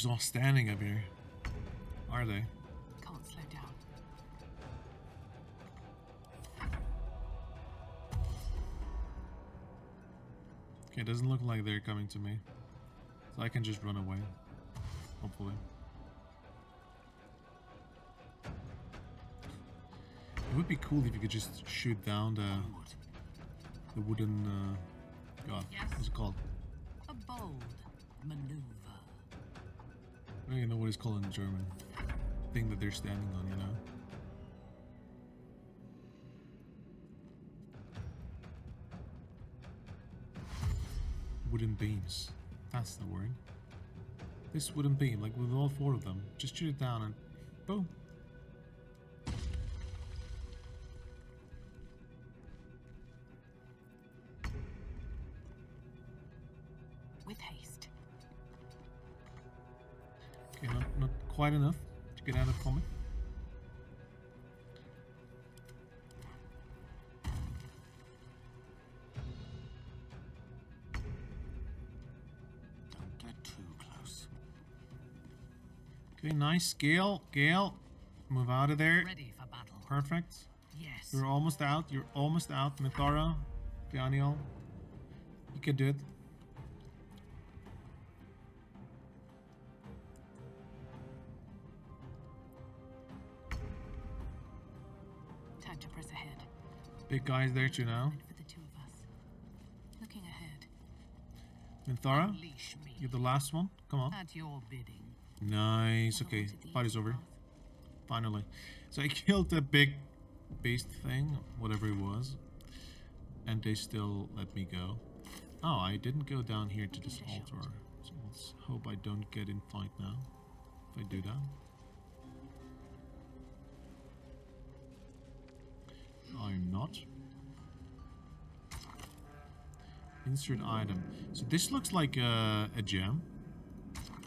Just all standing up here. Are they? Can't slow down. Okay, it doesn't look like they're coming to me. So I can just run away. Hopefully. It would be cool if you could just shoot down the the wooden uh, god. What's it called? A bold maneuver. I don't even know what it's called in German. Thing that they're standing on, you know. Wooden beams. That's the word. This wooden beam, like with all four of them, just shoot it down and boom. Quite enough to get out of combat. Don't get too close. Okay, nice. Gale, Gale, move out of there. Ready for battle. Perfect. Yes. You're almost out. You're almost out. Minthara, Daniel, you can do it. Big guys there too now. For the two of us. Looking ahead. Minthara, you're the last one. Come on. At your bidding. Nice. Okay, fight is over. Finally. So I *laughs* killed the big beast thing, whatever it was, and they still let me go. Oh, I didn't go down here to this altar. So let's hope I don't get in fight now. If I do that. I'm not. Insert item. So this looks like a, a gem.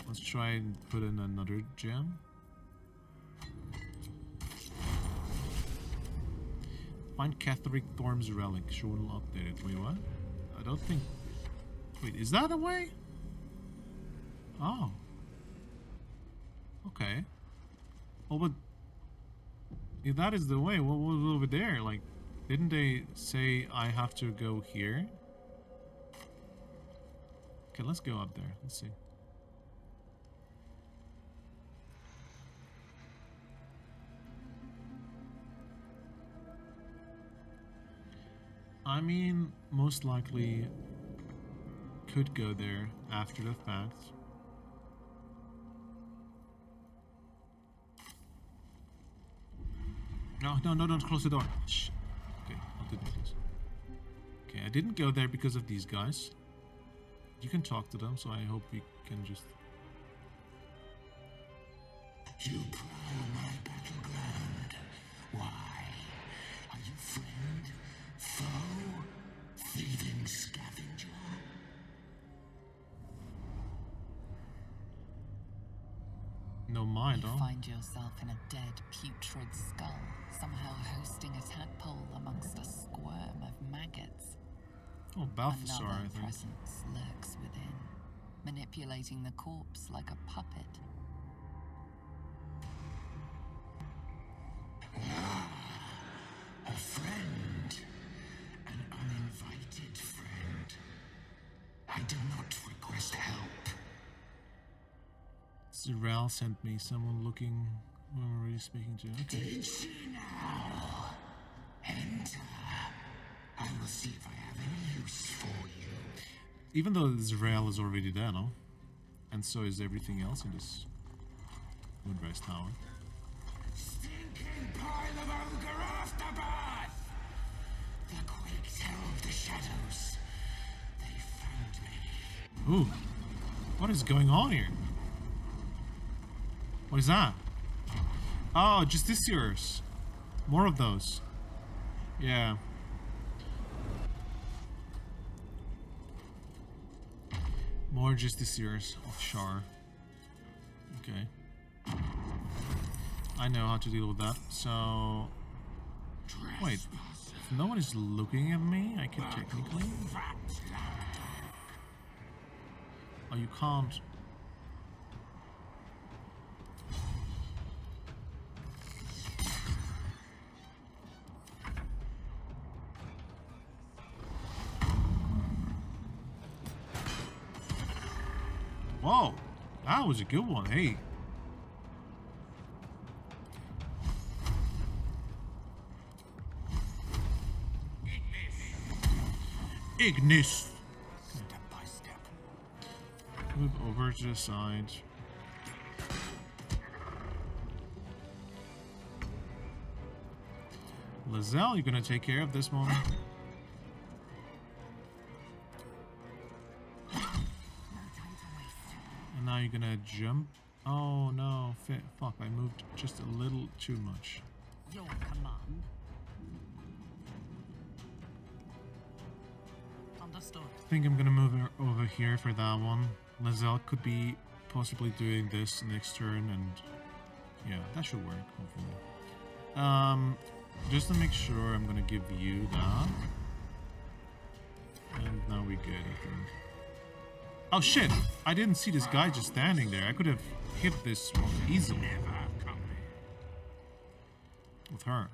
Let's try and put in another gem. Find Ketheric Thorm's relic. Shown updated. Wait, what? I don't think. Wait, is that a way? Oh. Okay. Well, but if that is the way, what was over there? Like, didn't they say I have to go here? Okay, let's go up there. Let's see. I mean, most likely could go there after the fact. No, no, no, don't close the door. Shh. Okay, I didn't close. Okay, I didn't go there because of these guys. You can talk to them, so I hope we can just... You prowl my battleground. you find yourself in a dead, putrid skull, somehow hosting a tadpole amongst a squirm of maggots. Oh, Balthazar, Another I think. presence lurks within, manipulating the corpse like a puppet. A friend. An uninvited friend. I do not request help. Z'rell sent me someone looking who I'm already speaking to. Okay. now? Enter. I will see if I have any use for you. Even though Z'rell is already there, no? And so is everything else in this Moonrise Tower. Stinking pile of ogre afterbirth! The terror the shadows. They found me. Ooh. What is going on here? What is that? Oh, Justiciars. More of those. Yeah. More Justiciars of Shar. Okay. I know how to deal with that, so... Wait, if no one is looking at me, I can technically... Oh, you can't... Whoa, that was a good one. Hey. Ignis. Step by step. Move over to the side. Lae'zel, you're gonna take care of this one? Now you're gonna jump. Oh no, fuck, I moved just a little too much. Your command. Understood. I think I'm gonna move over here for that one. Lae'zel could be possibly doing this next turn and yeah, that should work, hopefully. Um, just to make sure, I'm gonna give you that. And now we good, I think. Oh shit! I didn't see this guy just standing there. I could have hit this easily. With her.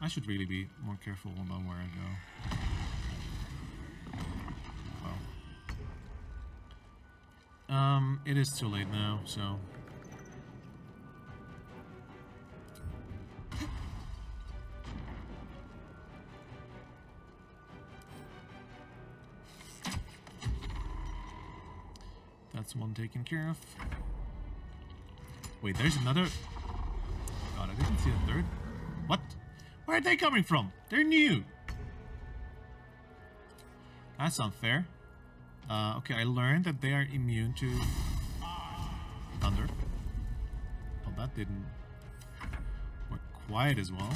I should really be more careful about where I go. Well. Um, it is too late now, so... one taken care of. Wait, there's another... God, I didn't see a third. What? Where are they coming from? They're new. That's unfair. Uh, okay, I learned that they are immune to thunder. Oh, that didn't work quite as well.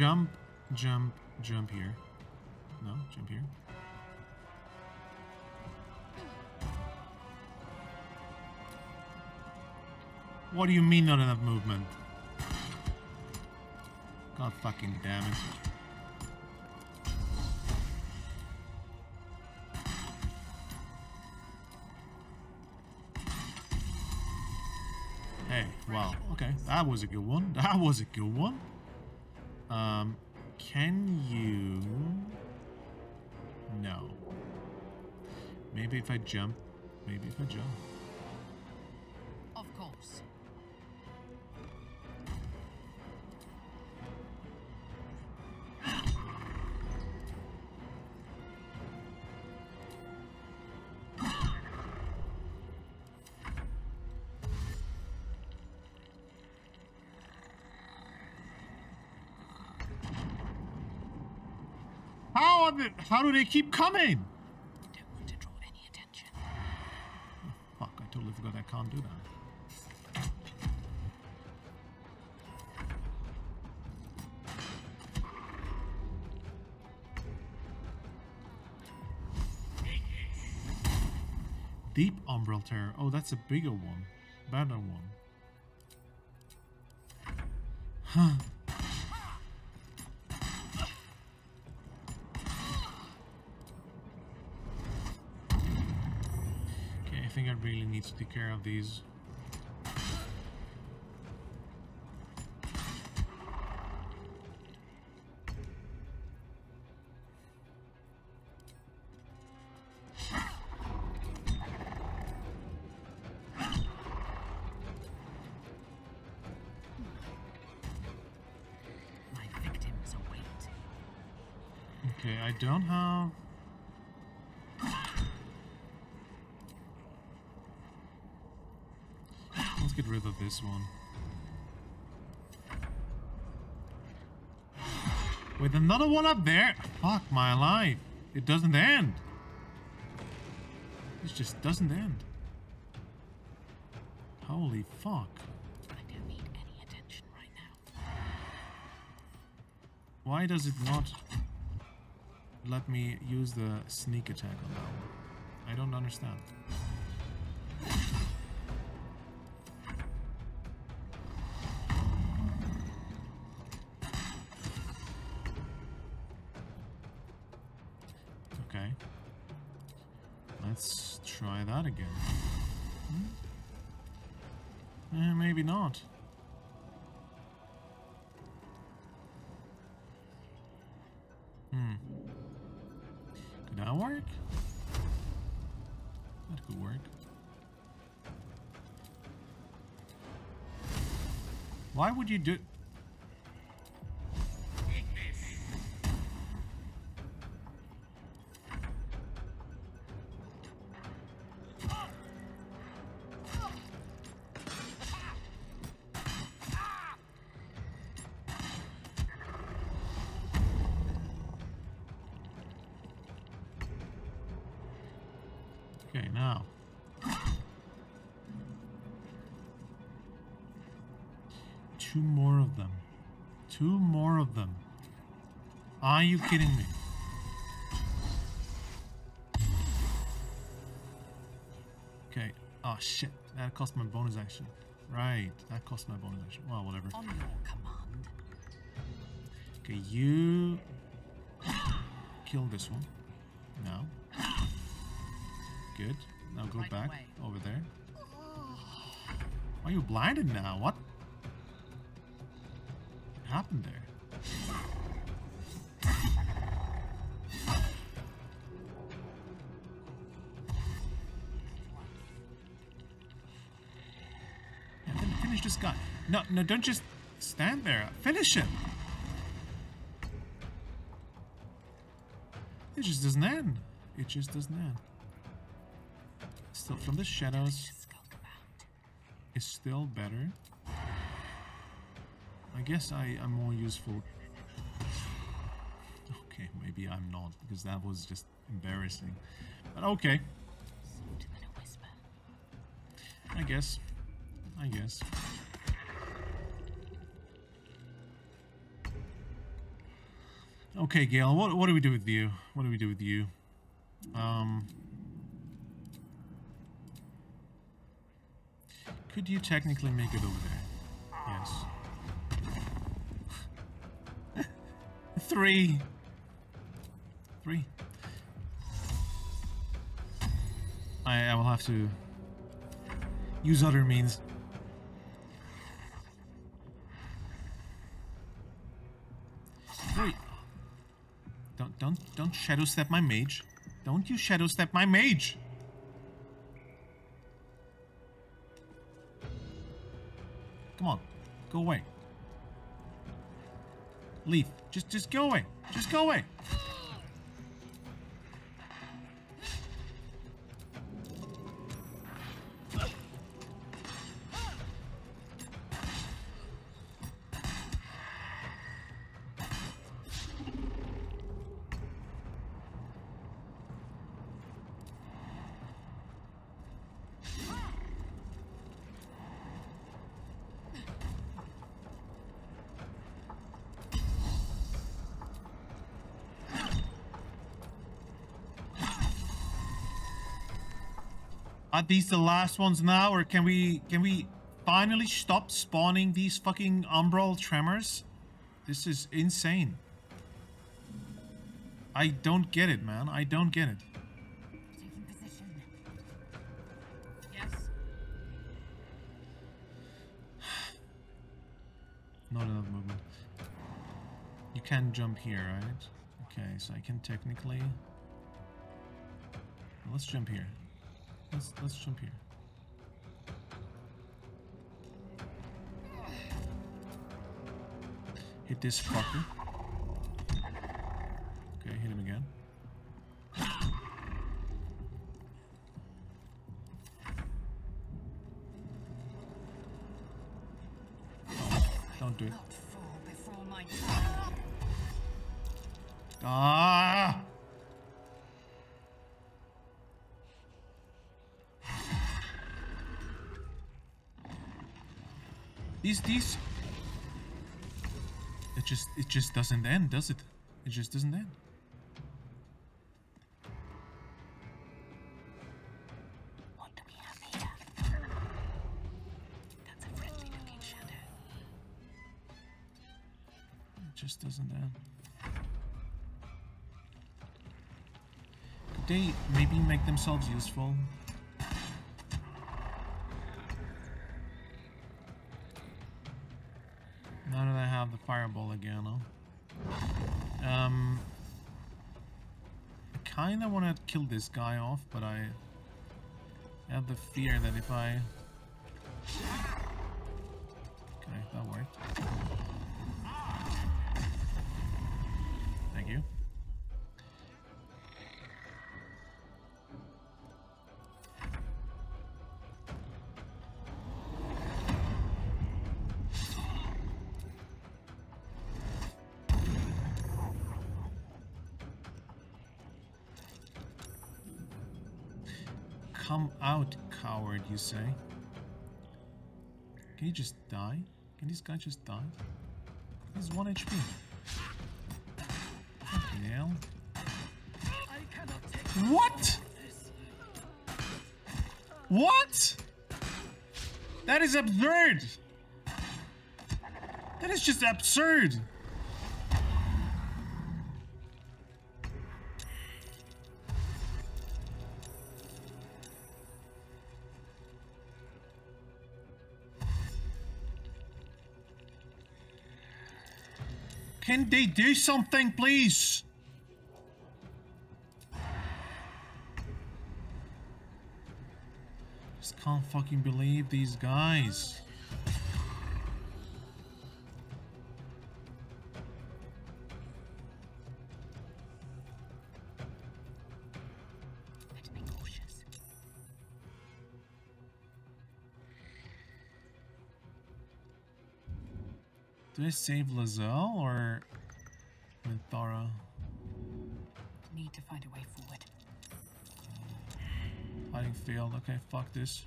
Jump, jump, jump here. No, jump here. What do you mean not enough movement? God fucking damn it. Hey, wow, okay, that was a good one. That was a good one. Um, can you... No. Maybe if I jump. Maybe if I jump. How are they, how do they keep coming? Don't want to draw any attention. Fuck, I totally forgot I can't do that. Deep Umbral Terror. Oh, that's a bigger one. Better one. Take care of these. My victims await. Okay, I don't have... Let's get rid of this one. With another one up there? Fuck my life. It doesn't end. It just doesn't end. Holy fuck. I don't need any attention right now. Why does it not let me use the sneak attack on that one? I don't understand. You do... Are you kidding me? Okay. Oh shit. That cost my bonus action. Right. That cost my bonus action. Well, whatever. On your command. Okay, you *gasps* kill this one. Now. Good. Now go Right back away. over there. Are you blinded now? What No, no, don't just stand there. Finish him. It just doesn't end. It just doesn't end. Still, from the shadows is still better. I guess I am more useful. Okay, maybe I'm not because that was just embarrassing. But okay. I guess. I guess. Okay, Gale, what, what do we do with you? What do we do with you? Um... Could you technically make it over there? Yes. *laughs* Three. Three. I, I will have to use other means. Don't don't don't shadow step my mage. Don't you shadow step my mage. Come on. Go away. Leaf. Just just go away. Just go away. these the last ones now, or can we can we finally stop spawning these fucking umbral tremors? This is insane. I don't get it, man. I don't get it. *sighs* Not enough movement. You can jump here, right? Okay, so I can technically... Let's jump here. Let's let's jump here. Hit this fucker. 60s. It just it just doesn't end, does it? It just doesn't end. It just doesn't end. They maybe make themselves useful? Um, I kind of want to kill this guy off, but I have the fear that if I... you say? Can he just die? Can this guy just die? He's 1 HP. Fucking hell. What? What? That is absurd! That is just absurd! Can they do something, please? Just can't fucking believe these guys. I save Lae'zel or Minthara? Need to find a way forward. Fighting failed. Okay, fuck this.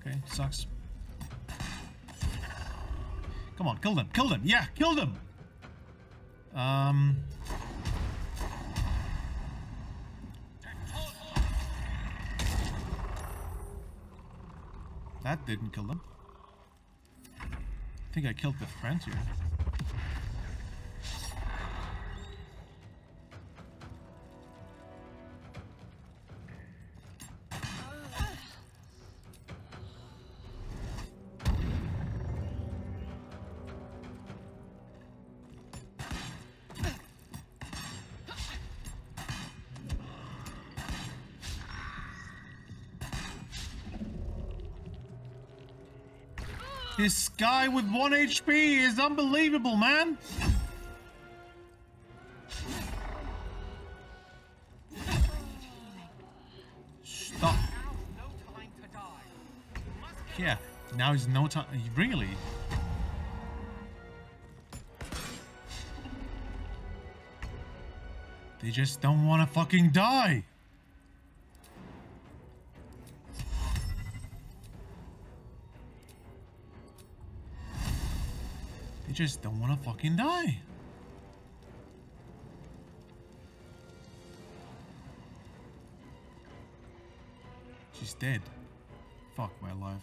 Okay, sucks. Come on, kill them, kill them, yeah, kill them! Um... That didn't kill them. I think I killed the friend here. Guy with 1 HP is unbelievable, man! Stop. Yeah, now is no time. Really? They just don't want to fucking die! They just don't want to fucking die. She's dead. Fuck my life.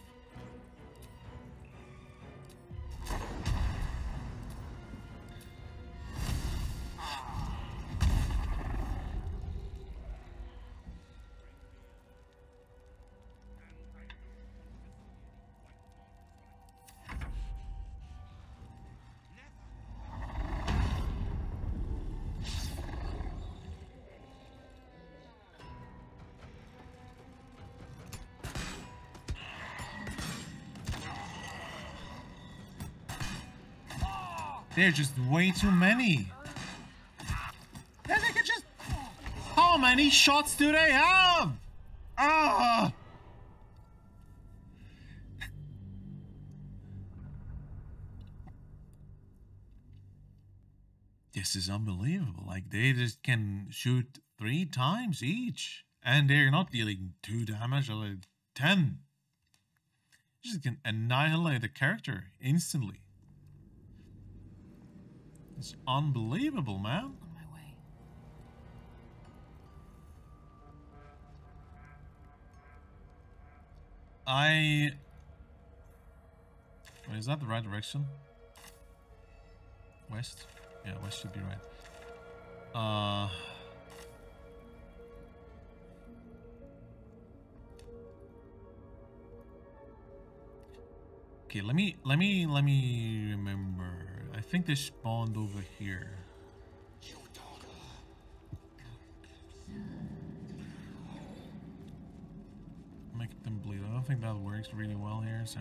There's just way too many. Just... How many shots do they have? Ah! This is unbelievable. Like, they just can shoot three times each. And they're not dealing two damage or 10. Just can annihilate the character instantly. It's unbelievable, man. On my way. I. Wait, is that the right direction? West? Yeah, west should be right. Uh. Okay, let me let me let me remember. I think they spawned over here. Make them bleed. I don't think that works really well here, so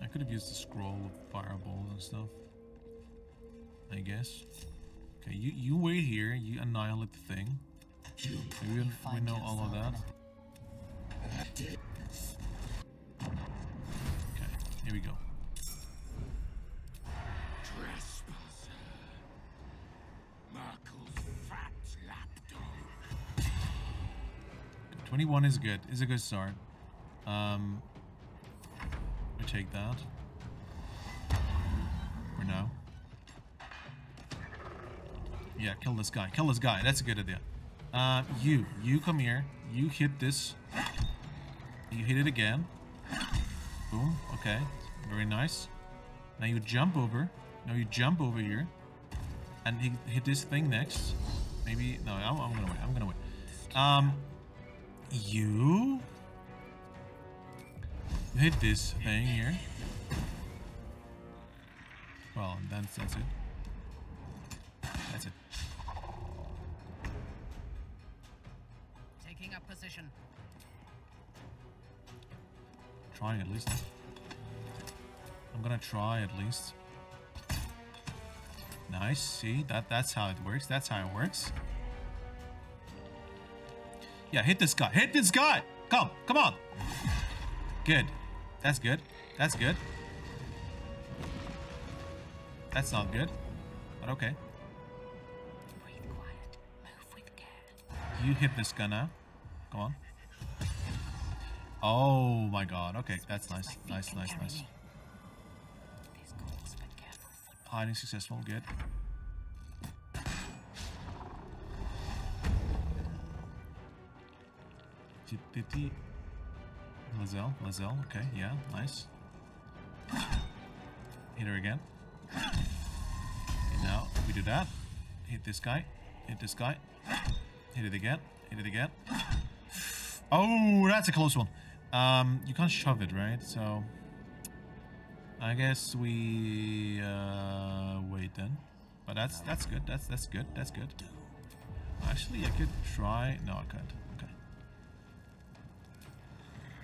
I could have used the scroll of fireballs and stuff. I guess. Okay, you you wait here. You annihilate the thing. We, we know all of that. Okay, here we go. 21 is good. Is a good start. Um, we take that for now. Yeah, kill this guy. Kill this guy. That's a good idea. Uh, you, you come here. You hit this. You hit it again. Boom. Okay. Very nice. Now you jump over. Now you jump over here. And hit this thing next. Maybe. No, I'm, I'm gonna wait. I'm gonna wait. Um, you hit this thing here. Well, that's that's it. That's it. Taking up position. Trying at least. I'm gonna try at least. Nice. See that that's how it works. That's how it works. Yeah, hit this guy. Hit this guy. Come, come on. Good. That's good. That's good. That's not good. But okay. Breathe quiet. Move with care. You hit this guy now. Come on. Oh my god. Okay, that's nice. Nice, nice, nice. These calls, but careful foot. Hiding successful. Good. Tititi. Lae'zel, Lae'zel, okay, yeah, nice. Hit her again. And now we do that. Hit this guy. Hit this guy. Hit it again. Hit it again. Oh, that's a close one. Um, you can't shove it, right? So I guess we uh, wait then. But that's that's good. That's that's good. That's good. Actually, I could try. No, I can't.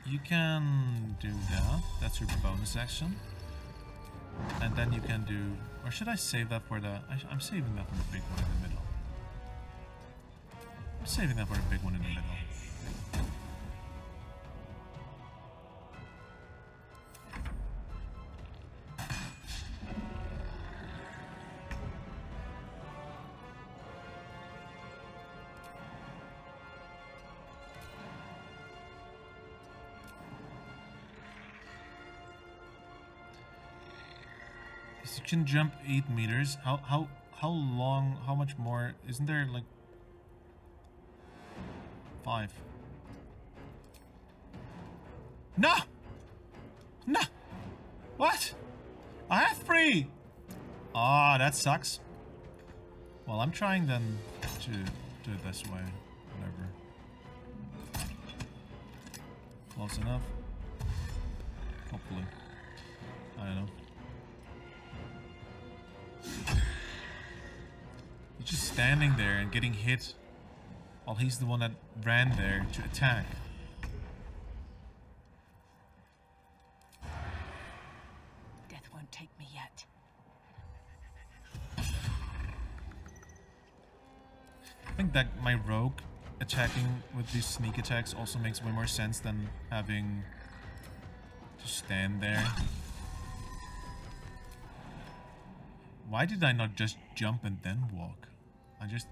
You can do that. That's your bonus action. And then you can do... Or should I save that for the... I, I'm saving that for the big one in the middle. I'm saving that for the big one in the middle. Can jump eight meters. How how how long? How much more? Isn't there like five? No. No. What? I have three. Ah, oh, that sucks. Well, I'm trying then to do it this way. Whatever. Close enough. Hopefully. I don't know. just standing there and getting hit while he's the one that ran there to attack. Death won't take me yet. I think that my rogue attacking with these sneak attacks also makes way more sense than having to stand there. Why did I not just jump and then walk? I just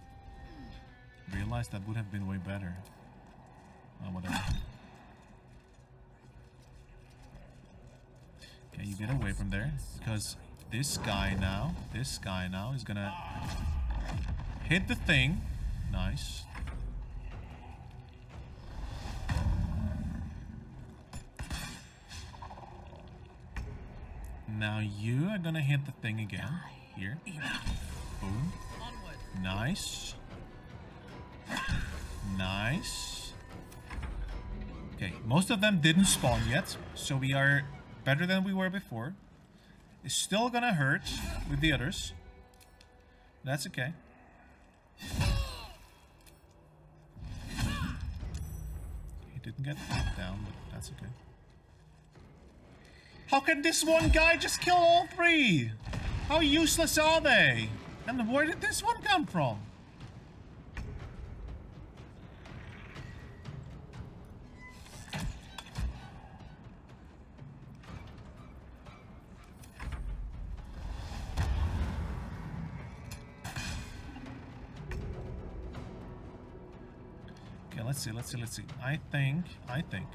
realized that would have been way better. Oh, whatever. Okay, you get away from there because this guy now, this guy now is gonna hit the thing. Nice. Now you are gonna hit the thing again. Here. Nice. Nice. Okay, most of them didn't spawn yet, so we are better than we were before. It's still gonna hurt with the others. That's okay. He didn't get down, but that's okay. How can this one guy just kill all three? How useless are they? And where did this one come from? Okay, let's see, let's see, let's see. I think, I think.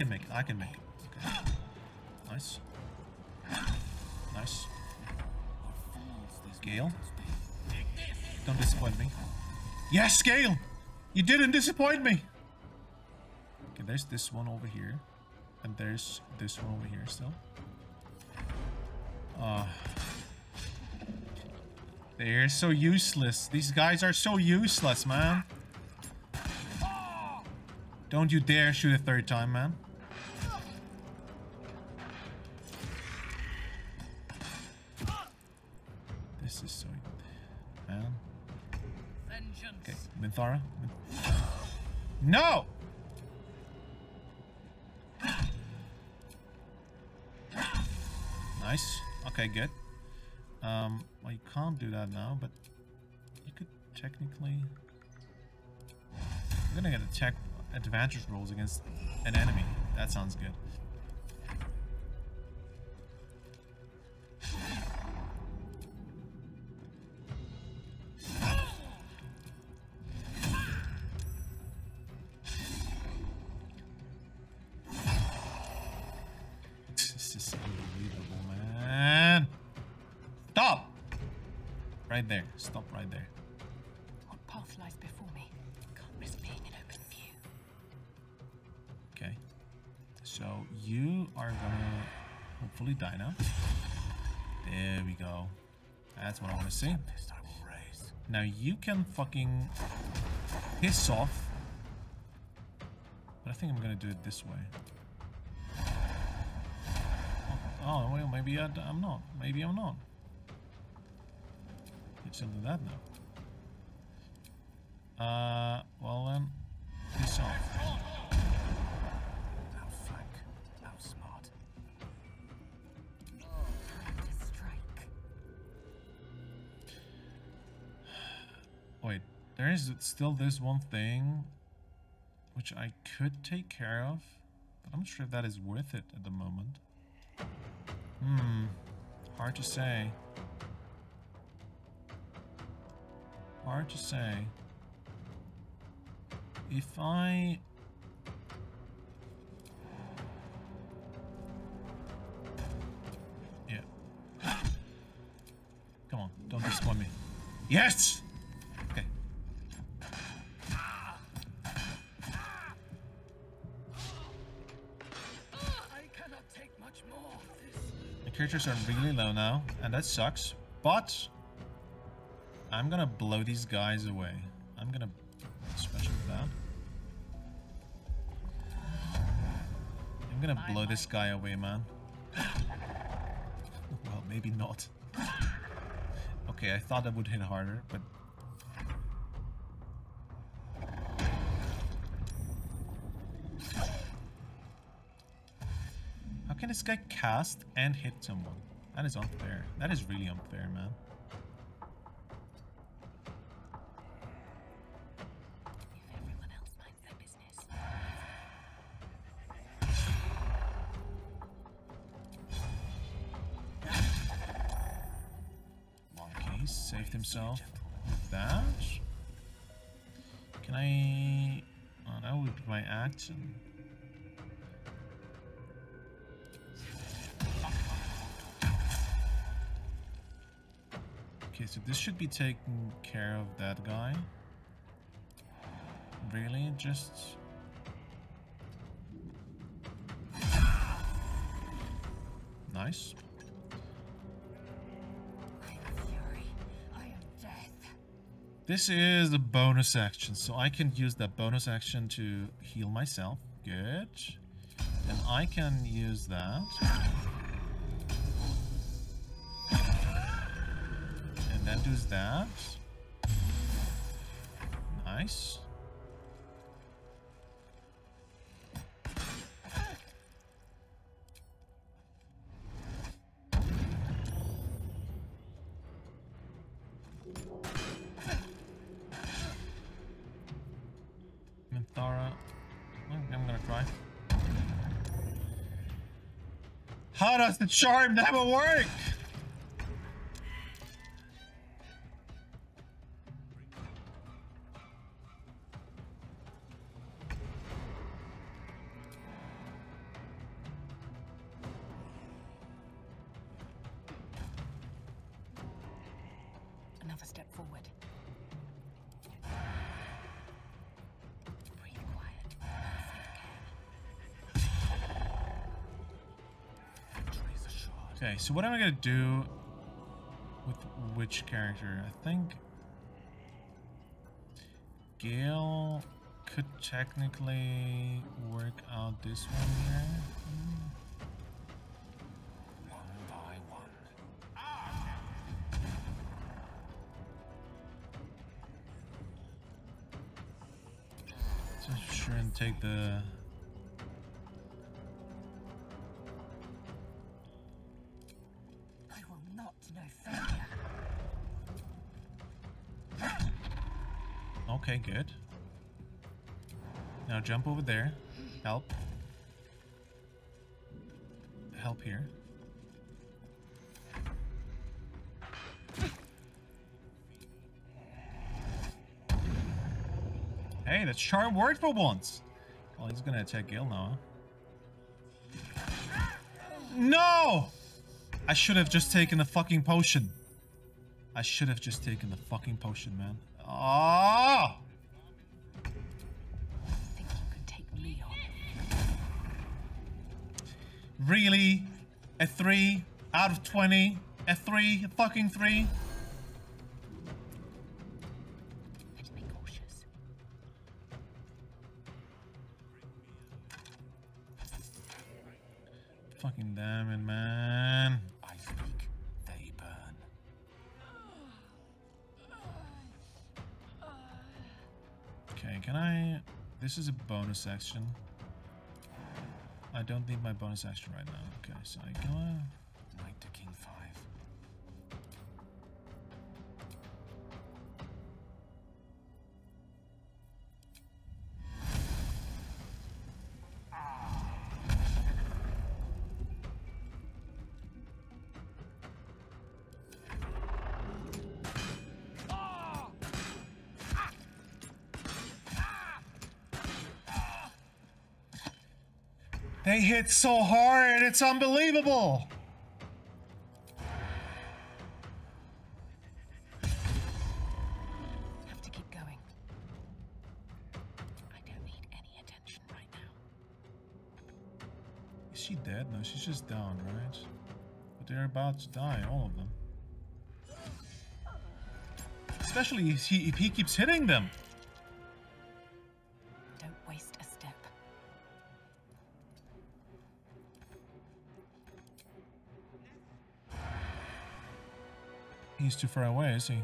Can make it, I can make it. Okay. Nice. Nice. Gale. Don't disappoint me. Yes, Gale! You didn't disappoint me! Okay, there's this one over here. And there's this one over here still. Oh. They're so useless. These guys are so useless, man. Don't you dare shoot a third time, man. No! Nice. Okay, good. Um, well, you can't do that now, but you could technically... I'm gonna get attack advantage rolls against an enemy. That sounds good. See. Now you can fucking piss off. But I think I'm gonna do it this way. Oh, well, maybe I, am not. Maybe I'm not. Let's that now. Uh, well then, there is still this one thing which I could take care of, but I'm not sure if that is worth it at the moment. Hmm, hard to say. Hard to say. If I... Yeah. *gasps* Come on, don't disappoint me. Yes! Characters are really low now, and that sucks. But I'm gonna blow these guys away. I'm gonna special that. I'm gonna blow this guy away, man. *gasps* well, maybe not. *laughs* Okay, I thought that would hit harder, but this guy cast and hit someone? That is unfair. That is really unfair, man. He saved himself with that. Can I... Oh, that would be my action. This should be taking care of that guy. Really? Just... Nice. This is a bonus action, so I can use that bonus action to heal myself. Good. And I can use that. And then do that. Nice. Minthara. I'm gonna try. How does the charm never work? So what am I gonna do with which character? I think Gale could technically work out this one here. One by one. So sure and take the jump over there. Help. Help here. Hey, that charm worked for once. Oh, he's gonna attack Gil now. No! I should have just taken the fucking potion. I should have just taken the fucking potion, man. Ah! Think Really? A 3 out of 20? A 3? A fucking 3? Be cautious. Fucking damn it, man. I speak, they burn. Okay, can I... This is a bonus action. I don't need my bonus action right now. Okay, so I go... hit so hard, it's unbelievable! Have to keep going. I don't need any attention right now. Is she dead? No, she's just down, right? But they're about to die, all of them. Especially if he, if he keeps hitting them. He's too far away, is he?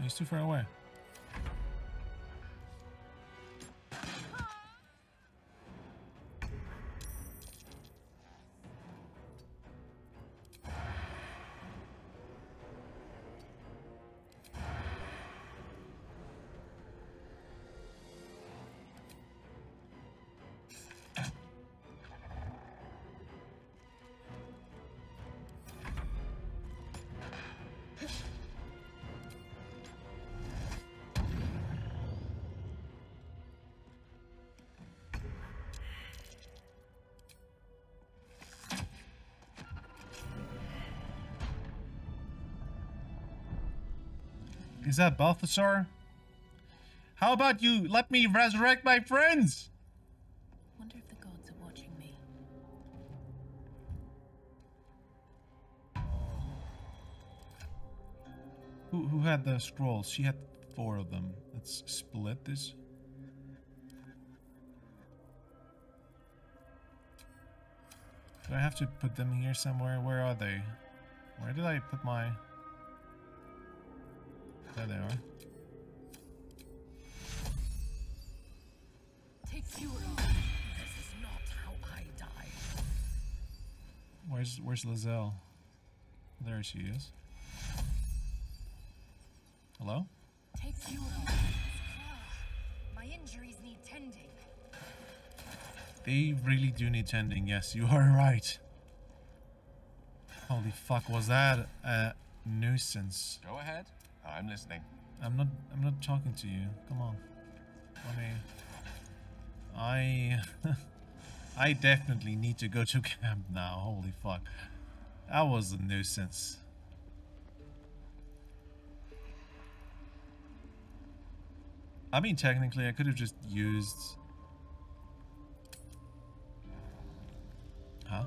He's too far away. Is that Balthazar? How about you let me resurrect my friends? Wonder if the gods are watching me. Who, who had the scrolls? She had four of them. Let's split this. Do I have to put them here somewhere? Where are they? Where did I put my... There they are. Take Hero. This is not how I die. Where's Where's Lae'zel? There she is. Hello? Take Hero. *sighs* My injuries need tending. They really do need tending. Yes, you are right. Holy fuck, was that a nuisance? Go ahead. I'm listening. I'm not. I'm not talking to you. Come on. Let me. I. *laughs* I definitely need to go to camp now. Holy fuck. That was a nuisance. I mean, technically, I could have just used. Huh?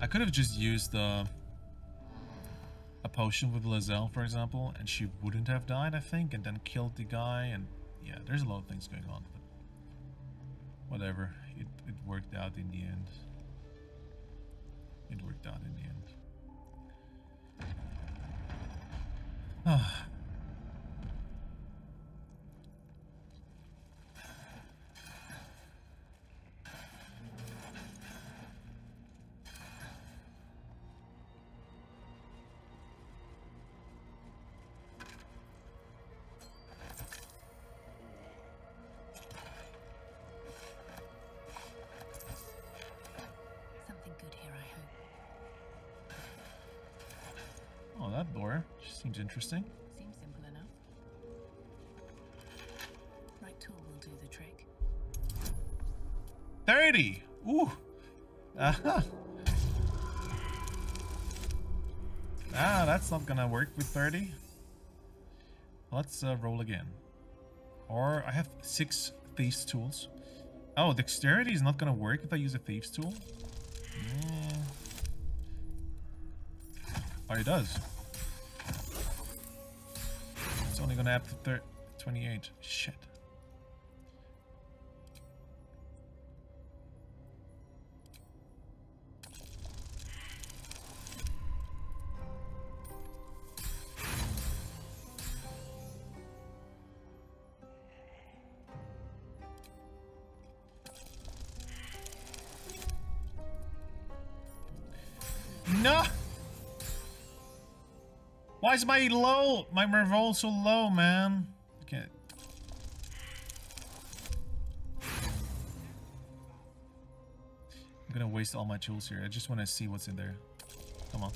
I could have just used uh, a potion with Lae'zel, for example, and she wouldn't have died, I think, and then killed the guy, and yeah, there's a lot of things going on, but whatever, it, it worked out in the end. It worked out in the end. *sighs* interesting. Seems simple enough. Right tool will do the trick. 30! Ooh! Aha! Ah, that's not gonna work with 30. Let's uh, roll again. Or I have six thieves tools. Oh, dexterity is not gonna work if I use a thieves tool? Mm. Oh, it does. It's only gonna add to thir 28. Shit. No! Why is my low, my revolt so low, man? Okay. I'm gonna waste all my tools here. I just want to see what's in there. Come on.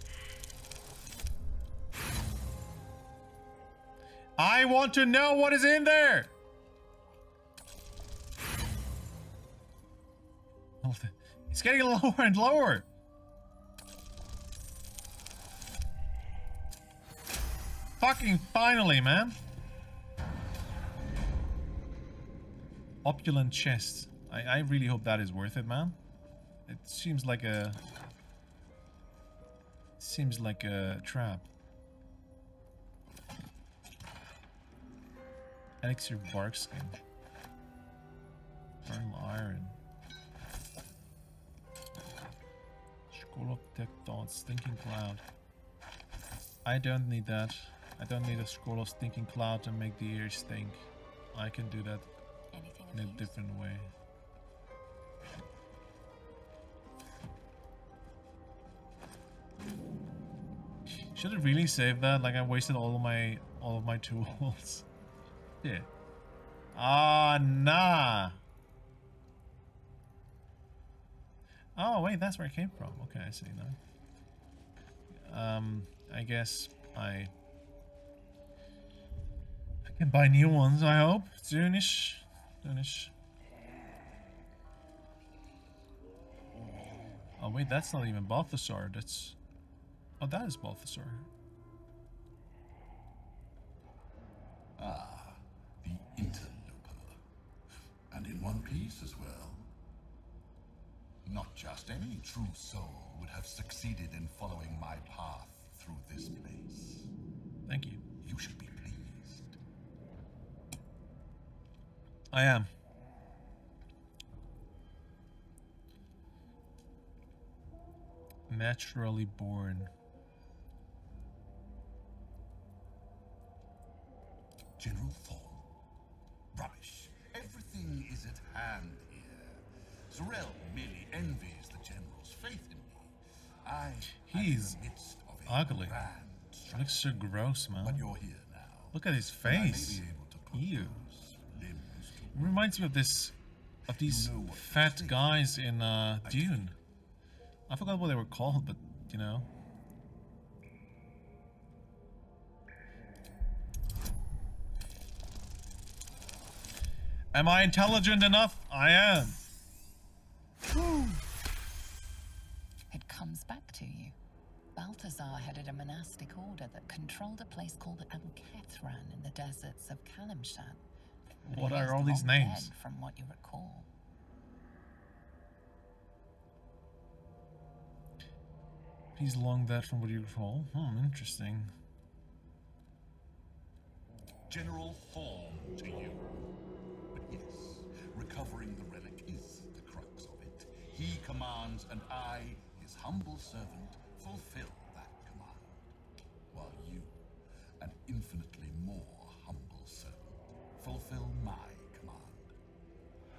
I want to know what is in there! Oh, *laughs* It's getting *laughs* lower and lower. Fucking finally, man. Opulent chest. I, I really hope that is worth it, man. It seems like a... Seems like a trap. Elixir bark skin. Thermal iron. Scroll of tech thoughts, stinking cloud. I don't need that. I don't need a scroll of stinking cloud to make the ears stink. I can do that Anything in a different way. Should have really saved that? Like I wasted all of my all of my *laughs* tools. yeah. Ah nah. Oh wait, that's where it came from. Okay, I see now. Um, I guess I I can buy new ones. I hope soonish, soonish. Oh wait, that's not even Balthazar. That's Oh, that is Balthazar. Ah, the interloper. And in one piece as well. Not just any true soul would have succeeded in following my path through this place. Thank you. You should be I am. Naturally born. General Thorm. Rubbish. Everything is at hand here. Z'rell merely envies the General's faith in me. I He's am in the midst of ugly. Looks so gross, man. But you're here now. Look at his and I may face. be able to put Ew. those limbs to It reminds me of this, of these know fat think. guys in uh, Dune. I forgot what they were called, but you know. Am I intelligent enough? I am. *sighs* It comes back to you. Balthazar headed a monastic order that controlled a place called Al Kethran in the deserts of Calimshan. But What are all these names? dead From what you recall. He's long dead from what you recall. Hmm, interesting. General Thorm to you. But yes, recovering the relic is the crux of it. He commands, and I, his humble servant, fulfill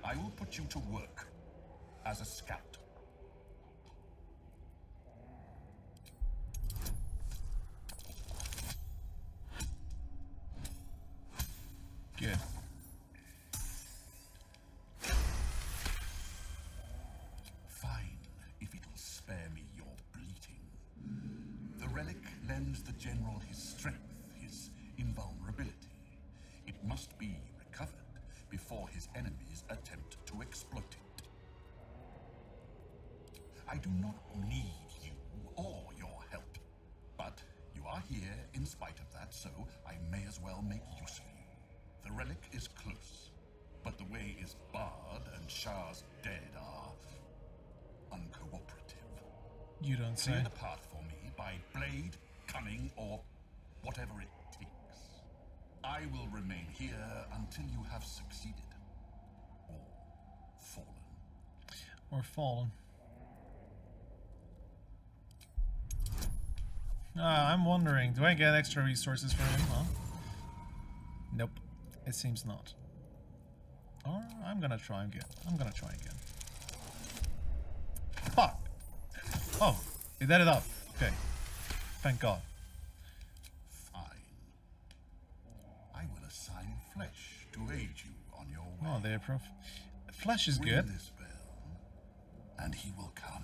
I will put you to work as a scout. Good. That, so I may as well make use of you. The relic is close, but the way is barred and Shar's dead are uncooperative. You don't say. Clear the path for me by blade, cunning, or whatever it takes. I will remain here until you have succeeded. Or fallen. Or fallen. Ah, I'm wondering, do I get extra resources for him? Huh? Nope. It seems not. Or I'm gonna try again. I'm gonna try again. Fuck! Oh, it up. Okay. Thank God. Fine. I will assign Flesh to aid you on your way. Oh, there, approve. Flesh is Ring good. this bell, and he will come.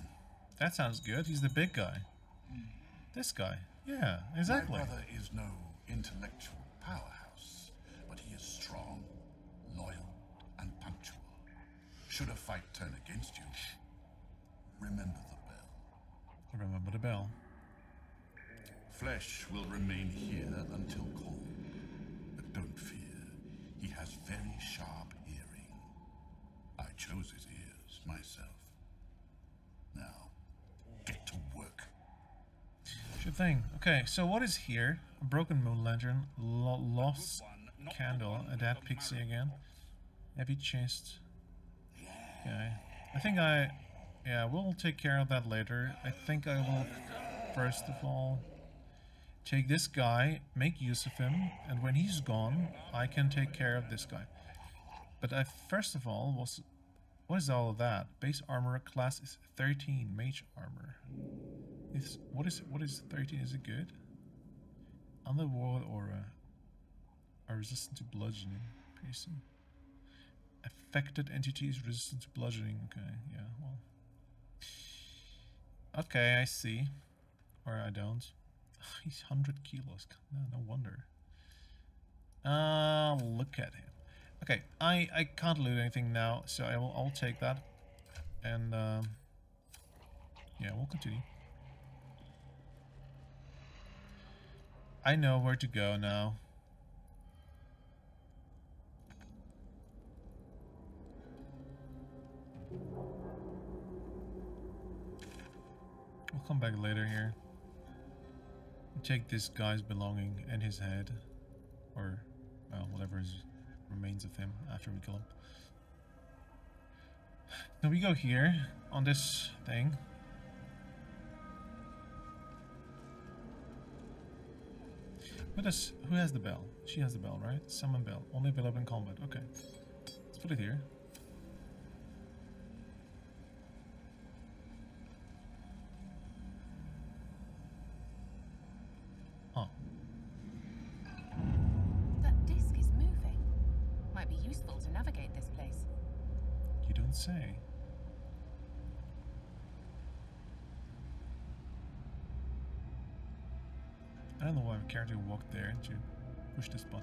That sounds good. He's the big guy. This guy. Yeah, exactly. My brother is no intellectual powerhouse, but he is strong, loyal, and punctual. Should a fight turn against you, remember the bell. Remember the bell. Flesh will remain here until called. But don't fear, he has very sharp hearing. I chose his ears myself. Now, get to work. Sure thing. Okay, so what is here? A broken moon lantern, lo lost candle, a dead pixie again, heavy chest. Okay, I think I, yeah, we'll take care of that later. I think I will, first of all, take this guy, make use of him, and when he's gone, I can take care of this guy. But I first of all was, what is all of that? Base armor class is 13, mage armor. Is what is what is 13? Is it good? Underworld aura. Are resistant to bludgeoning. Piercing. Affected entities resistant to bludgeoning. Okay, yeah, well. Okay, I see. Or I don't. *sighs* He's 100 kilos. No, no wonder. Uh, look at him. Okay, I, I can't loot anything now, so I will I'll take that. And, um, yeah, we'll continue. I know where to go now. We'll come back later here. Take this guy's belonging and his head. Or, well, whatever is remains of him after we kill him. Now we go here on this thing. Who does who has the bell? She has the bell, right? Summon bell. Only available in combat. Okay. Let's put it here.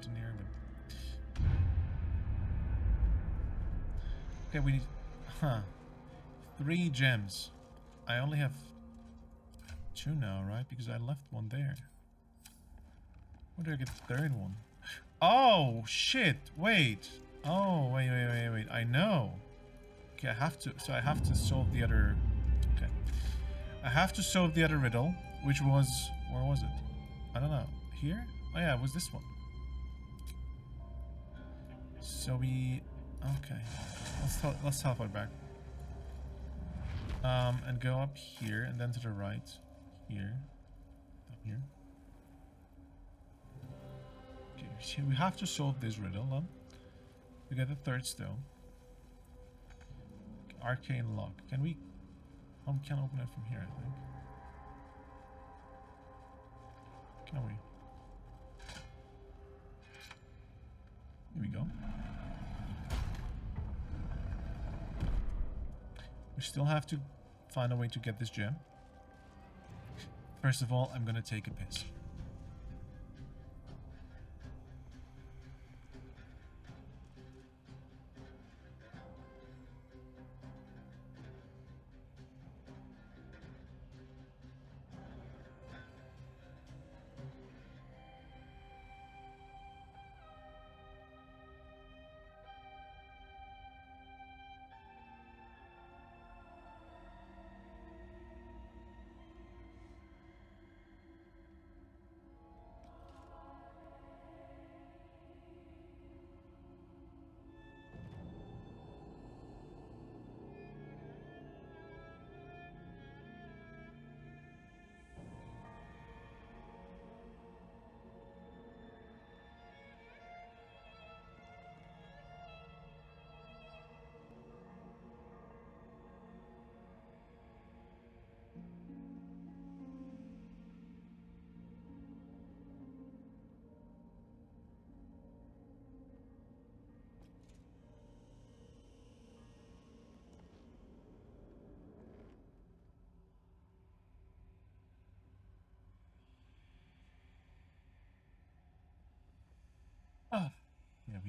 This button here, but... Okay, we need... Huh. Three gems. I only have two now, right? Because I left one there. Where do I get the third one? Oh, shit! Wait! Oh, wait, wait, wait, wait. I know. Okay, I have to... So I have to solve the other... Okay. I have to solve the other riddle, which was... Where was it? I don't know. Here? Oh yeah, it was this one. So we... Okay. Let's, tel let's teleport back. Um, and go up here, and then to the right. Here. Up here. Okay, so we have to solve this riddle, then. We get the third stone. Arcane lock. Can we... Um, can open it from here, I think. Can we? Here we go. We still have to find a way to get this gem. First of all, I'm gonna take a piss.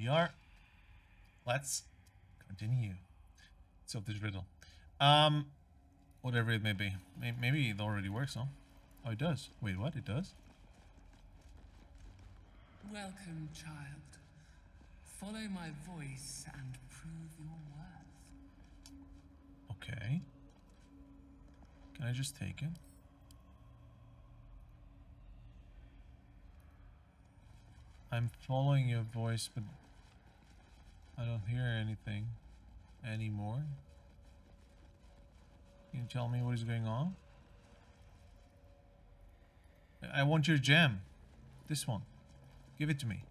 We are. Let's continue. Solve this riddle. Um, whatever it may be. Maybe it already works, huh? Oh, it does. Wait, what? It does? Welcome, child. Follow my voice and prove your worth. Okay. Can I just take it? I'm following your voice, but I don't hear anything anymore. Can you tell me what is going on? I want your gem. This one. Give it to me.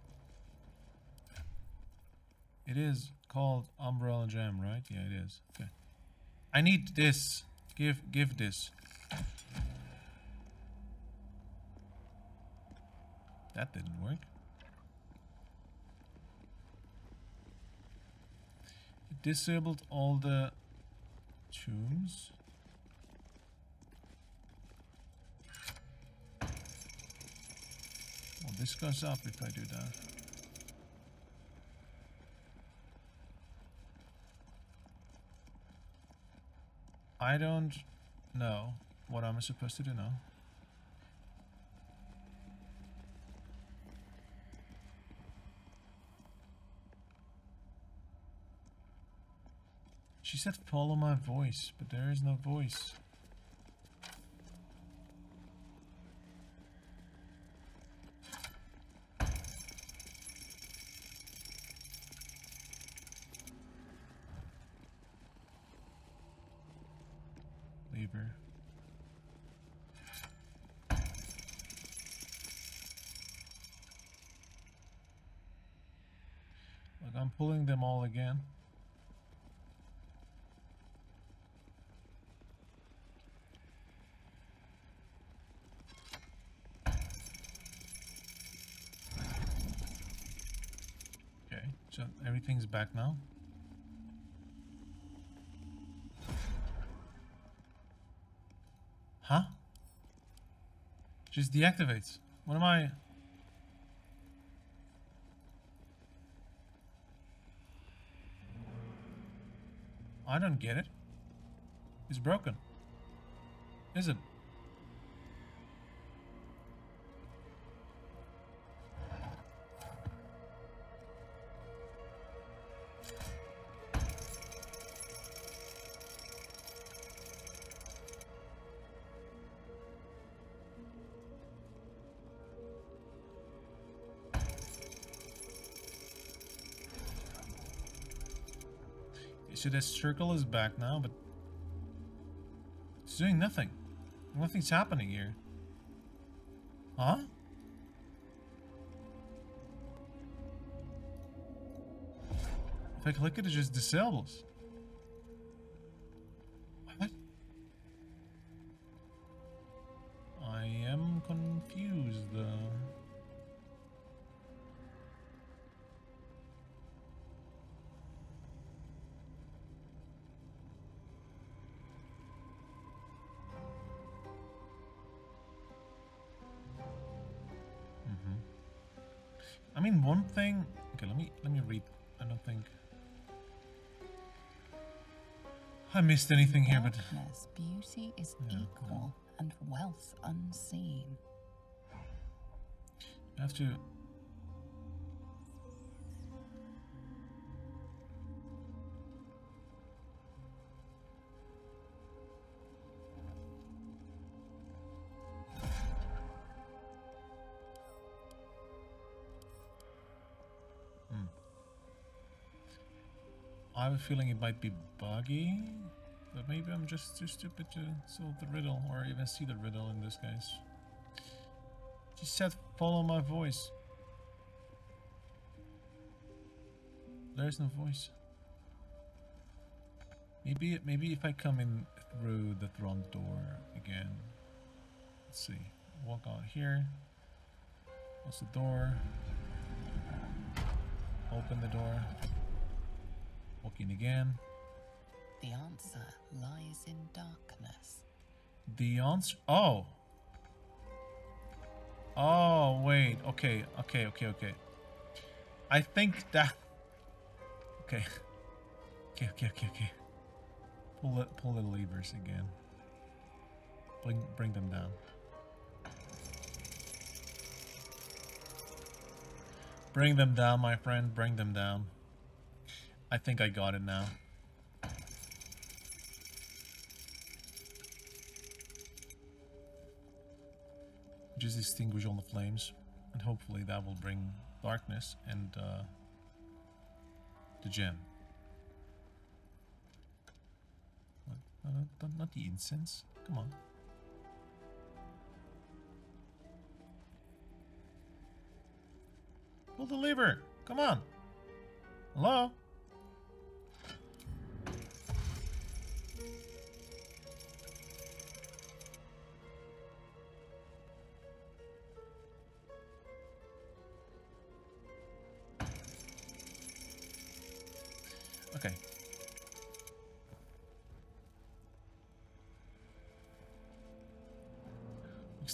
It is called Umbral Gem, right? Yeah, it is. Okay. I need this. Give give this. That didn't work. Disabled all the tombs. Well, this goes up if I do that. I don't know what I'm supposed to do now. She said follow my voice, but there is no voice. Lever. Look, I'm pulling them all again. Okay, so everything's back now. Huh? Just deactivates. What am I? I don't get it. It's broken. Is it? The circle is back now, but it's doing nothing. Nothing's happening here. Huh? If I click it, it just disables. Missed anything here, but Darkness, beauty is Yeah, equal and wealth unseen. I have to. Hmm. I have a feeling it might be buggy, but maybe I'm just too stupid to solve the riddle or even see the riddle in this case. She said follow my voice. There's no voice. Maybe maybe if I come in through the front door again. Let's see. Walk out here. Close the door. Open the door. Walk in again. The answer lies in darkness. The answer. Oh. Oh wait. Okay. Okay. Okay. Okay. I think that. Okay. Okay. Okay. Okay. Okay. Pull it. Pull the levers again. Bring. Bring them down. Bring them down, my friend. Bring them down. I think I got it now. Just extinguish all the flames, and hopefully that will bring darkness and uh, the gem. What? Not- not the incense. Come on. Pull the lever. Come on. Hello?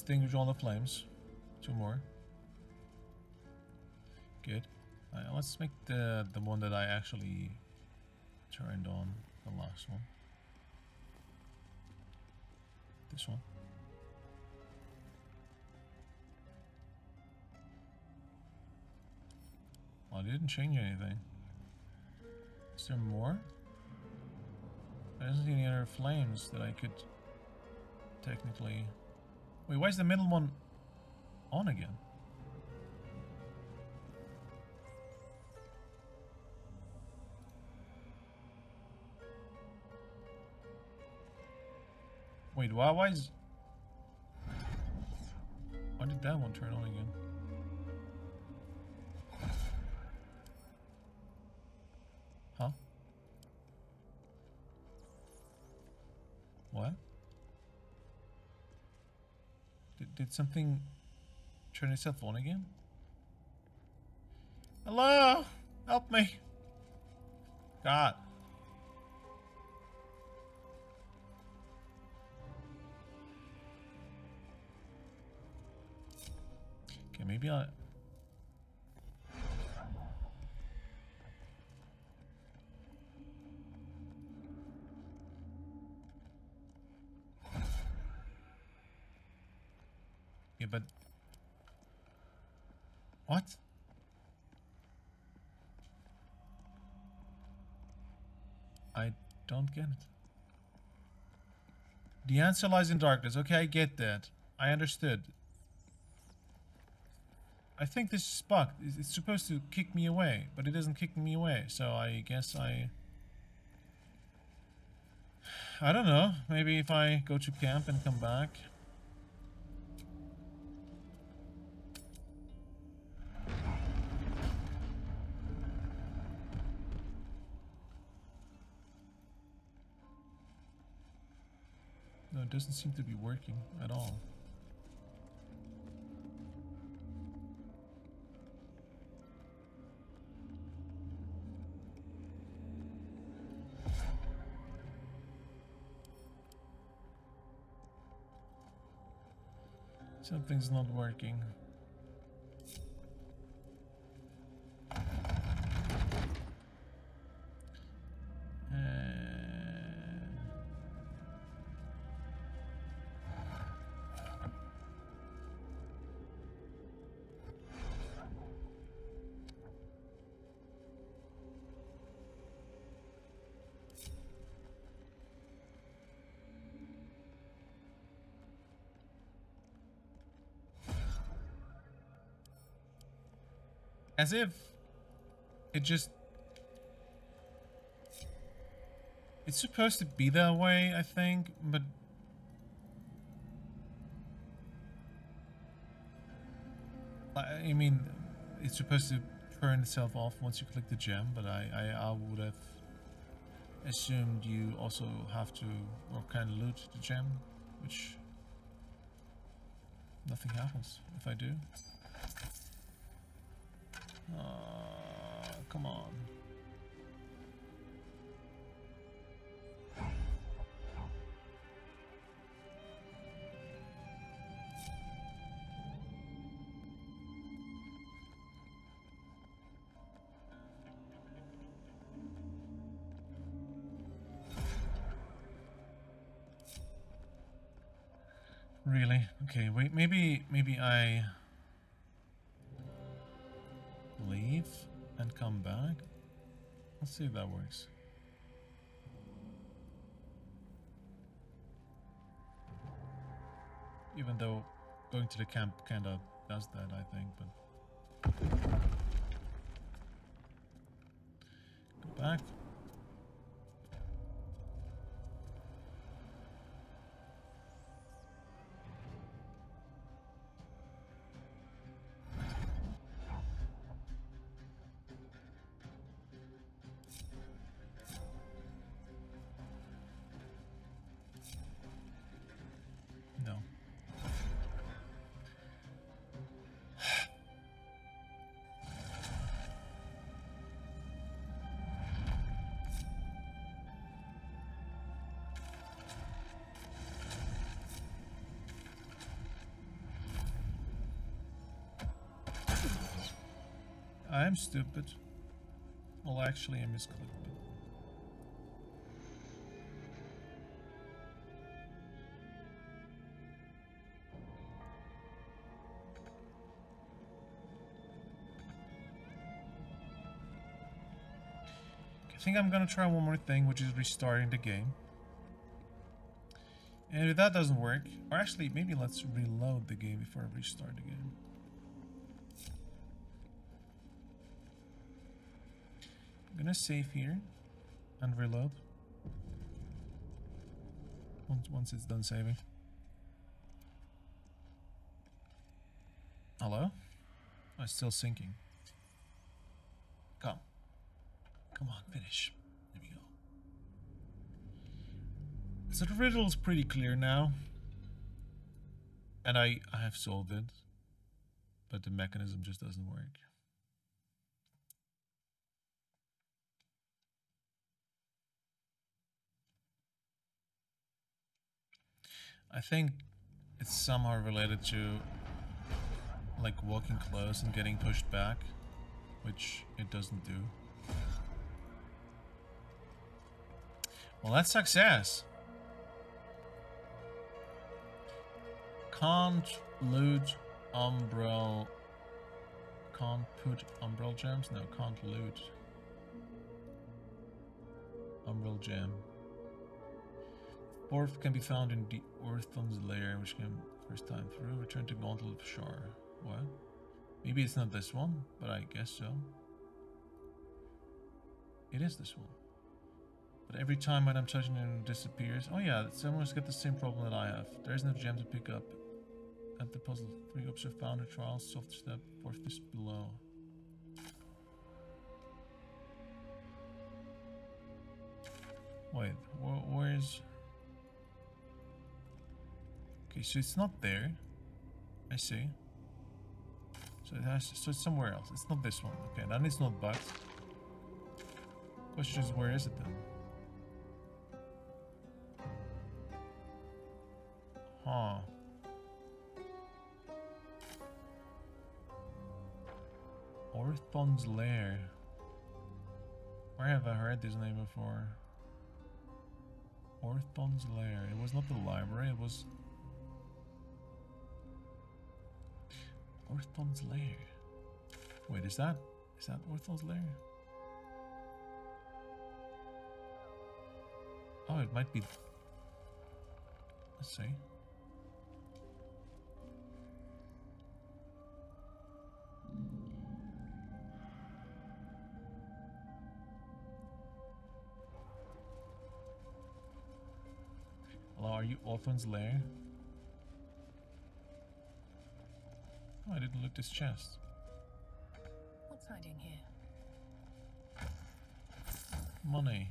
Extinguish all the flames. Two more. Good. Uh, let's make the the one that I actually turned on the last one. This one. Well, I didn't change anything. Is there more? isn't see any other flames that I could technically... Wait, why is the middle one on again? Wait, why, why is... Why did that one turn on again? Huh? What? Did, something turn itself on again? Hello? Help me. God. Okay, maybe I... but... What? I don't get it. The answer lies in darkness. Okay, I get that. I understood. I think this is bugged. It's supposed to kick me away, but it isn't kicking me away. So I guess I... I don't know. Maybe if I go to camp and come back. It doesn't seem to be working at all. Something's not working. As if it just... It's supposed to be that way, I think, but... I mean, it's supposed to turn itself off once you click the gem, but I, I, I would have assumed you also have to, or of loot the gem, which nothing happens if I do. Uh, come on. Really? Okay, wait, maybe, maybe I Let's see if that works. Even though going to the camp kinda does that, I think, but... Go back. I'm stupid. Well, actually, I misclicked. I think I'm gonna try one more thing, which is restarting the game. And if that doesn't work, or actually, maybe let's reload the game before I restart the game. Gonna save here and reload once once it's done saving. Hello? Oh, it's still sinking. Come. Come on, finish. There we go. So the riddle's pretty clear now. And I, I have solved it. But the mechanism just doesn't work. I think it's somehow related to like walking close and getting pushed back, which it doesn't do. Well, that's success. Can't loot Umbral. Can't put Umbral gems? No, can't loot. Umbral gem. Fourth can be found in the Orthon's lair, which came first time through. Return to Gauntlet Shar. What? Maybe it's not this one, but I guess so. It is this one. But every time when I'm touching it, it disappears. Oh yeah, someone's got the same problem that I have. There's no gem to pick up at the puzzle. Three orbs are found in trials, soft step, fourth is below. Wait, wh where's... Okay, so it's not there. I see. So it has, so it's somewhere else. It's not this one. Okay, then it's not bugged. Question is, where is it then? Huh. Orthon's Lair. Where have I heard this name before? Orthon's Lair. It was not the library, it was... Orthon's Lair. Wait, is that... Is that Orthon's Lair? Oh, it might be... Let's see. Hello, are you Orthon's Lair? I didn't look this chest. What's hiding here? Money.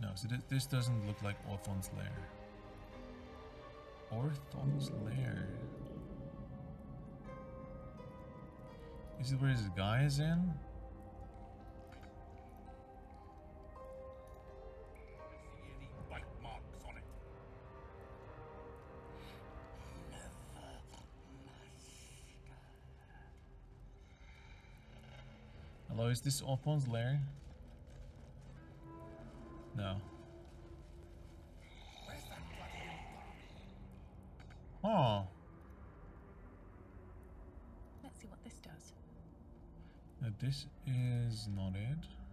No, so this, this doesn't look like Orthon's lair. Orthon's lair. Is it where this guy is in? Hello, is this Orthon's lair? No. Oh. Let's see what this does. Uh, this is not it.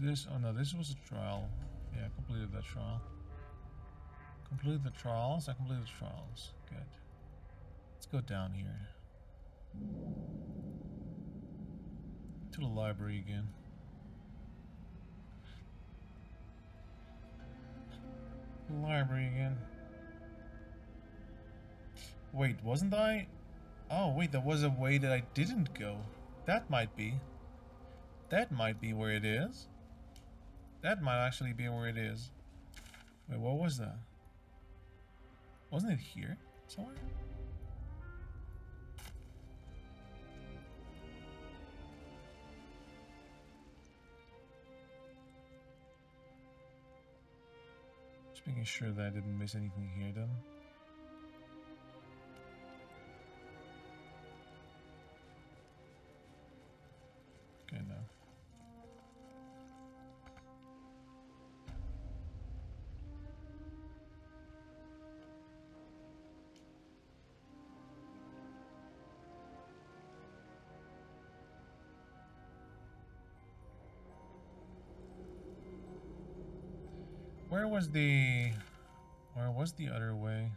This? Oh no, this was a trial. Yeah, I completed that trial. Completed the trials? I completed the trials. Good. Let's go down here. To the library again. Library again. Wait, wasn't I? Oh, wait, there was a way that I didn't go. That might be. That might be where it is. That might actually be where it is. Wait, what was that? Wasn't it here somewhere? Just making sure that I didn't miss anything here then. Was the... Where was the other way?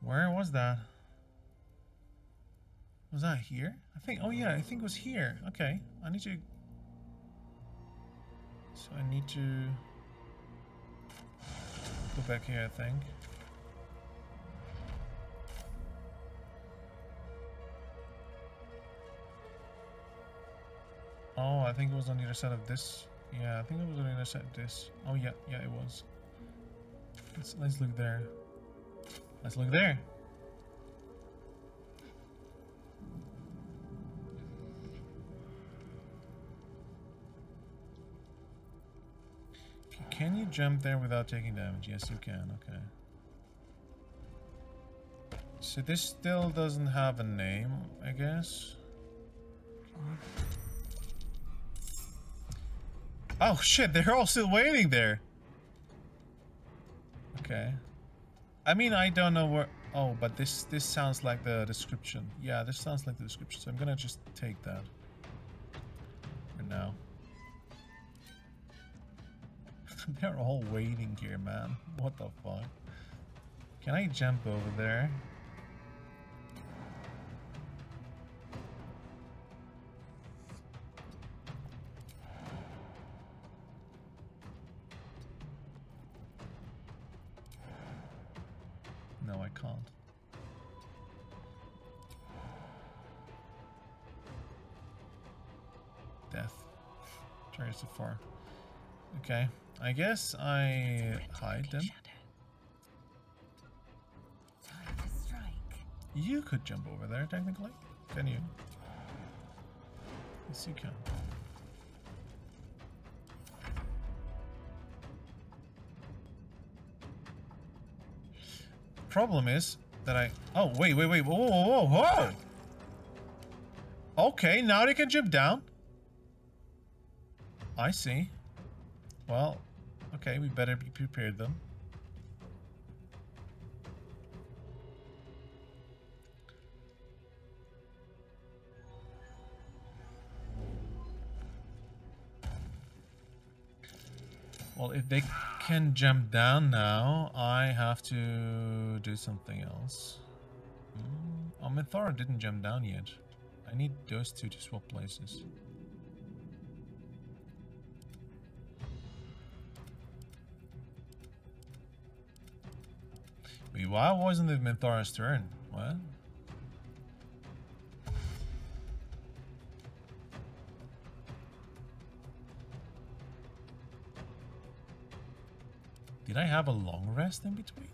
Where was that? Was that here? I think, oh yeah, I think it was here. Okay, I need to... So I need to... Go back here, I think. Oh, I think it was on the other side of this. Yeah, I think it was other side of this. Oh yeah, yeah, it was. Let's let's look there. Let's look there. Can you jump there without taking damage? Yes, you can. Okay. So this still doesn't have a name, I guess. Oh shit, they're all still waiting there. Okay. I mean, I don't know where... Oh, but this this sounds like the description. Yeah, this sounds like the description, so I'm gonna just take that. For now. *laughs* They're all waiting here, man. What the fuck? Can I jump over there? No, Death. Tries too far. Okay. I guess I hide them. You could jump over there, technically. Can you? Yes, you can. Problem is that I... Oh, wait, wait, wait. Whoa, whoa, whoa, whoa! Okay, now they can jump down. I see. Well, okay, we better be prepared then. Well, if they can jump down now, I have to do something else. Mm, oh, Minthara didn't jump down yet. I need those two to swap places. Why wasn't it Minthara's turn? What? Did I have a long rest in between?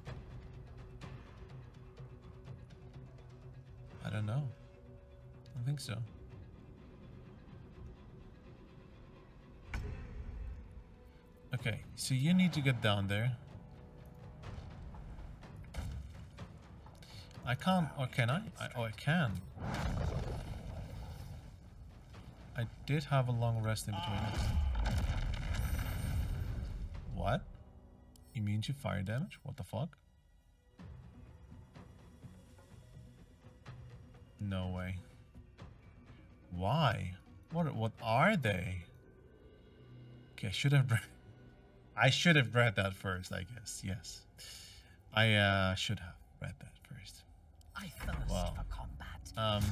I don't know. I think so. Okay, so you need to get down there. I can't, or can I? I oh, I can. I did have a long rest in between. What? Immune to fire damage? What the fuck? No way. Why? What what are they? Okay, I should have read I should have read that first, I guess. Yes. I uh should have read that first. I thirst Wow. for combat. Um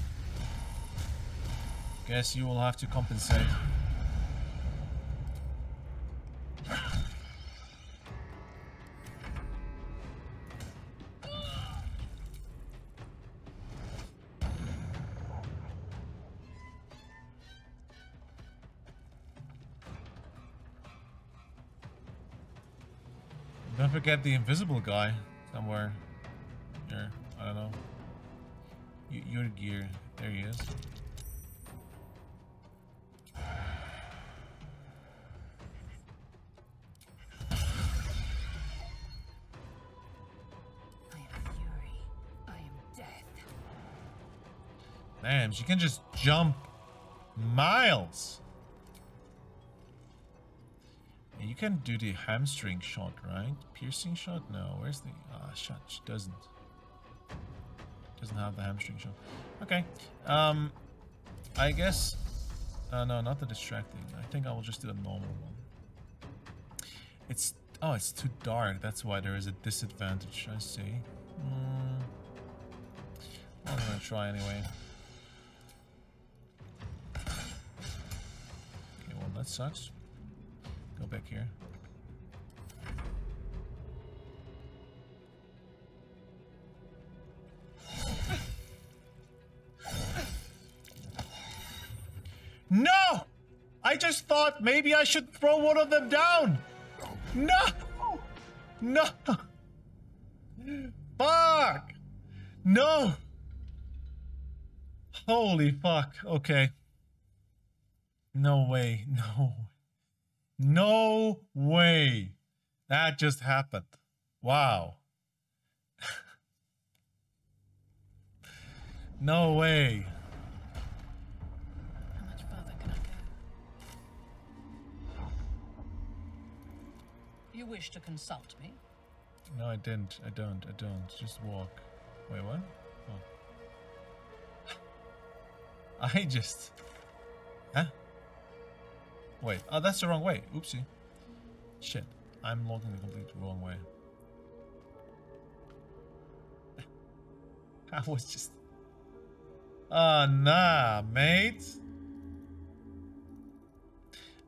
guess you will have to compensate. get the invisible guy somewhere. Here, I don't know. Y your gear. There he is. Man, she can just jump miles. You can do the hamstring shot, right? Piercing shot? No, where's the... Ah, shot. She doesn't. Doesn't have the hamstring shot. Okay. Um, I guess... Uh, no, not the distracting. I think I will just do the normal one. It's... Oh, it's too dark. That's why there is a disadvantage, I see. Mm, I'm gonna try anyway. Okay, well, that sucks. Back here. No! I just thought maybe I should throw one of them down! No! No! Fuck! No! Holy fuck. Okay. No way. *laughs* No. No way. That just happened. Wow. *laughs* no way. How much further can I go? You wish to consult me? No, I didn't. I don't. I don't. Just walk. Wait, what? Oh. *laughs* I just... Huh? Wait. Oh, that's the wrong way. Oopsie. Shit. I'm logging the complete wrong way. *laughs* I was just... Ah, uh, nah, mate.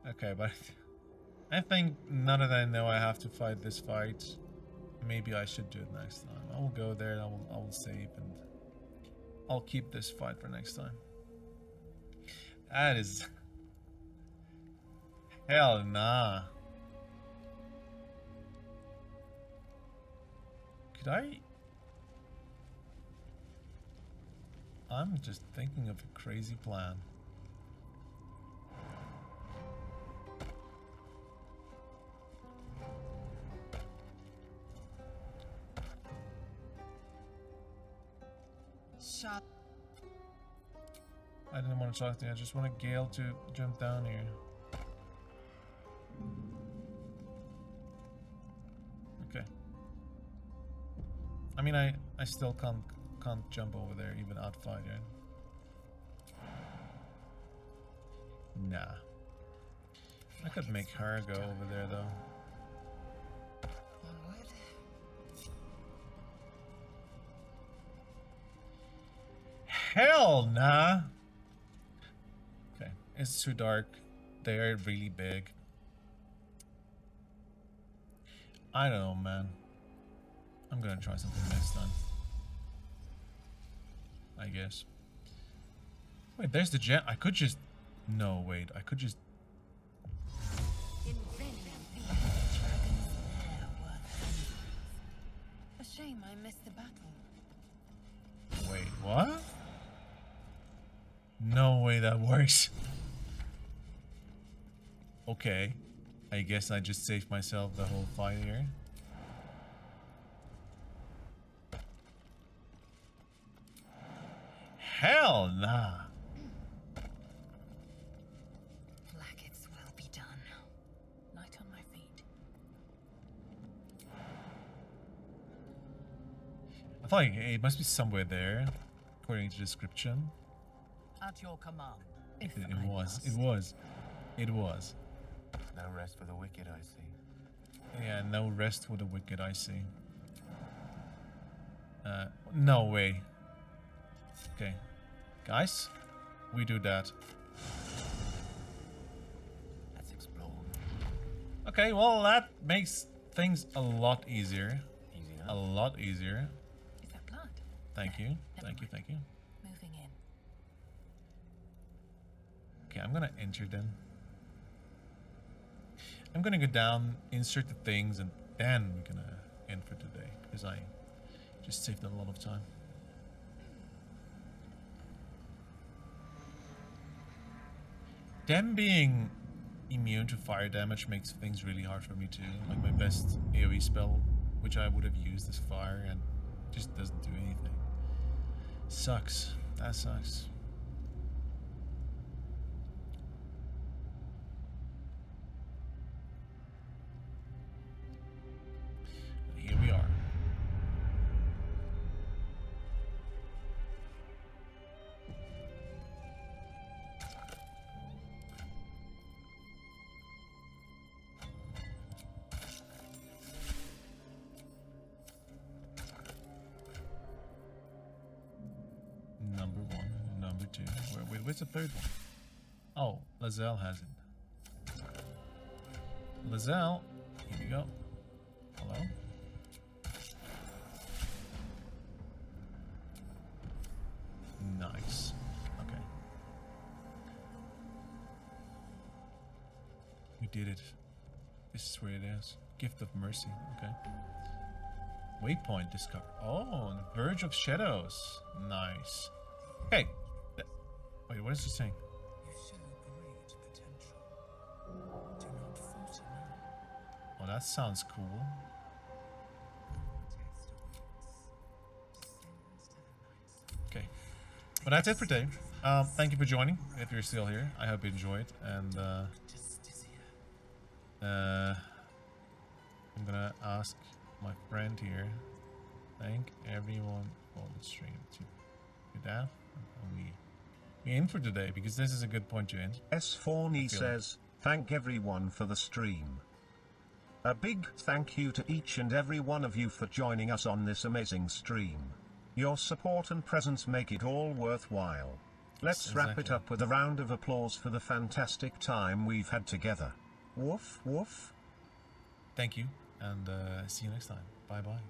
Okay, but *laughs* I think now that I know I have to fight this fight, maybe I should do it next time. I will go there, I will, I will save, and I'll keep this fight for next time. That is... *laughs* Hell nah. Could I... I'm just thinking of a crazy plan. I didn't want to talk to you. I just wanted Gale to jump down here. Okay. I mean, I I still can't can't jump over there even outfight right? Nah. I could make her go over there though. Hell nah. Okay, it's too dark. They're really big. I don't know, man. I'm gonna try something next time. I guess. Wait, there's the jet. I could just... No, wait. I could just... Wait, what? No way that works. Okay. I guess I just saved myself the whole fight here. Hell nah. Blackets will be done. Light on my feet. I thought it must be somewhere there, according to the description. At your command. It, it was. It was. It was. No rest for the wicked, I see. Yeah, no rest for the wicked, I see. Uh, no way. Okay. Guys, we do that. Let's explore. Okay, well, that makes things a lot easier. Easy A lot easier. Is that blood? Thank you. Thank you, thank you. Moving in. Okay, I'm gonna enter then. I'm gonna go down, insert the things, and then we're gonna end for today because I just saved a lot of time. Them being immune to fire damage makes things really hard for me too. Like my best AoE spell, which I would have used is fire, and just doesn't do anything. Sucks. That sucks. Lae'zel has it. Lae'zel, here we go. Hello? Nice. Okay. We did it. This is where it is. Gift of Mercy. Okay. Waypoint discovered. Oh, on the verge of shadows. Nice. Okay. Wait, what is it saying? That sounds cool. Okay. But that's it for today. Um, thank you for joining. If you're still here, I hope you enjoyed. And uh, uh, I'm gonna ask my friend here. Thank everyone for the stream to do that. We we in for today because this is a good point to end. S. Forney says, Thank everyone for the stream. A big thank you to each and every one of you for joining us on this amazing stream. Your support and presence make it all worthwhile. Let's Yes, wrap it up with a round of applause for the fantastic time we've had together. Woof, woof. Thank you, and uh, see you next time. Bye bye.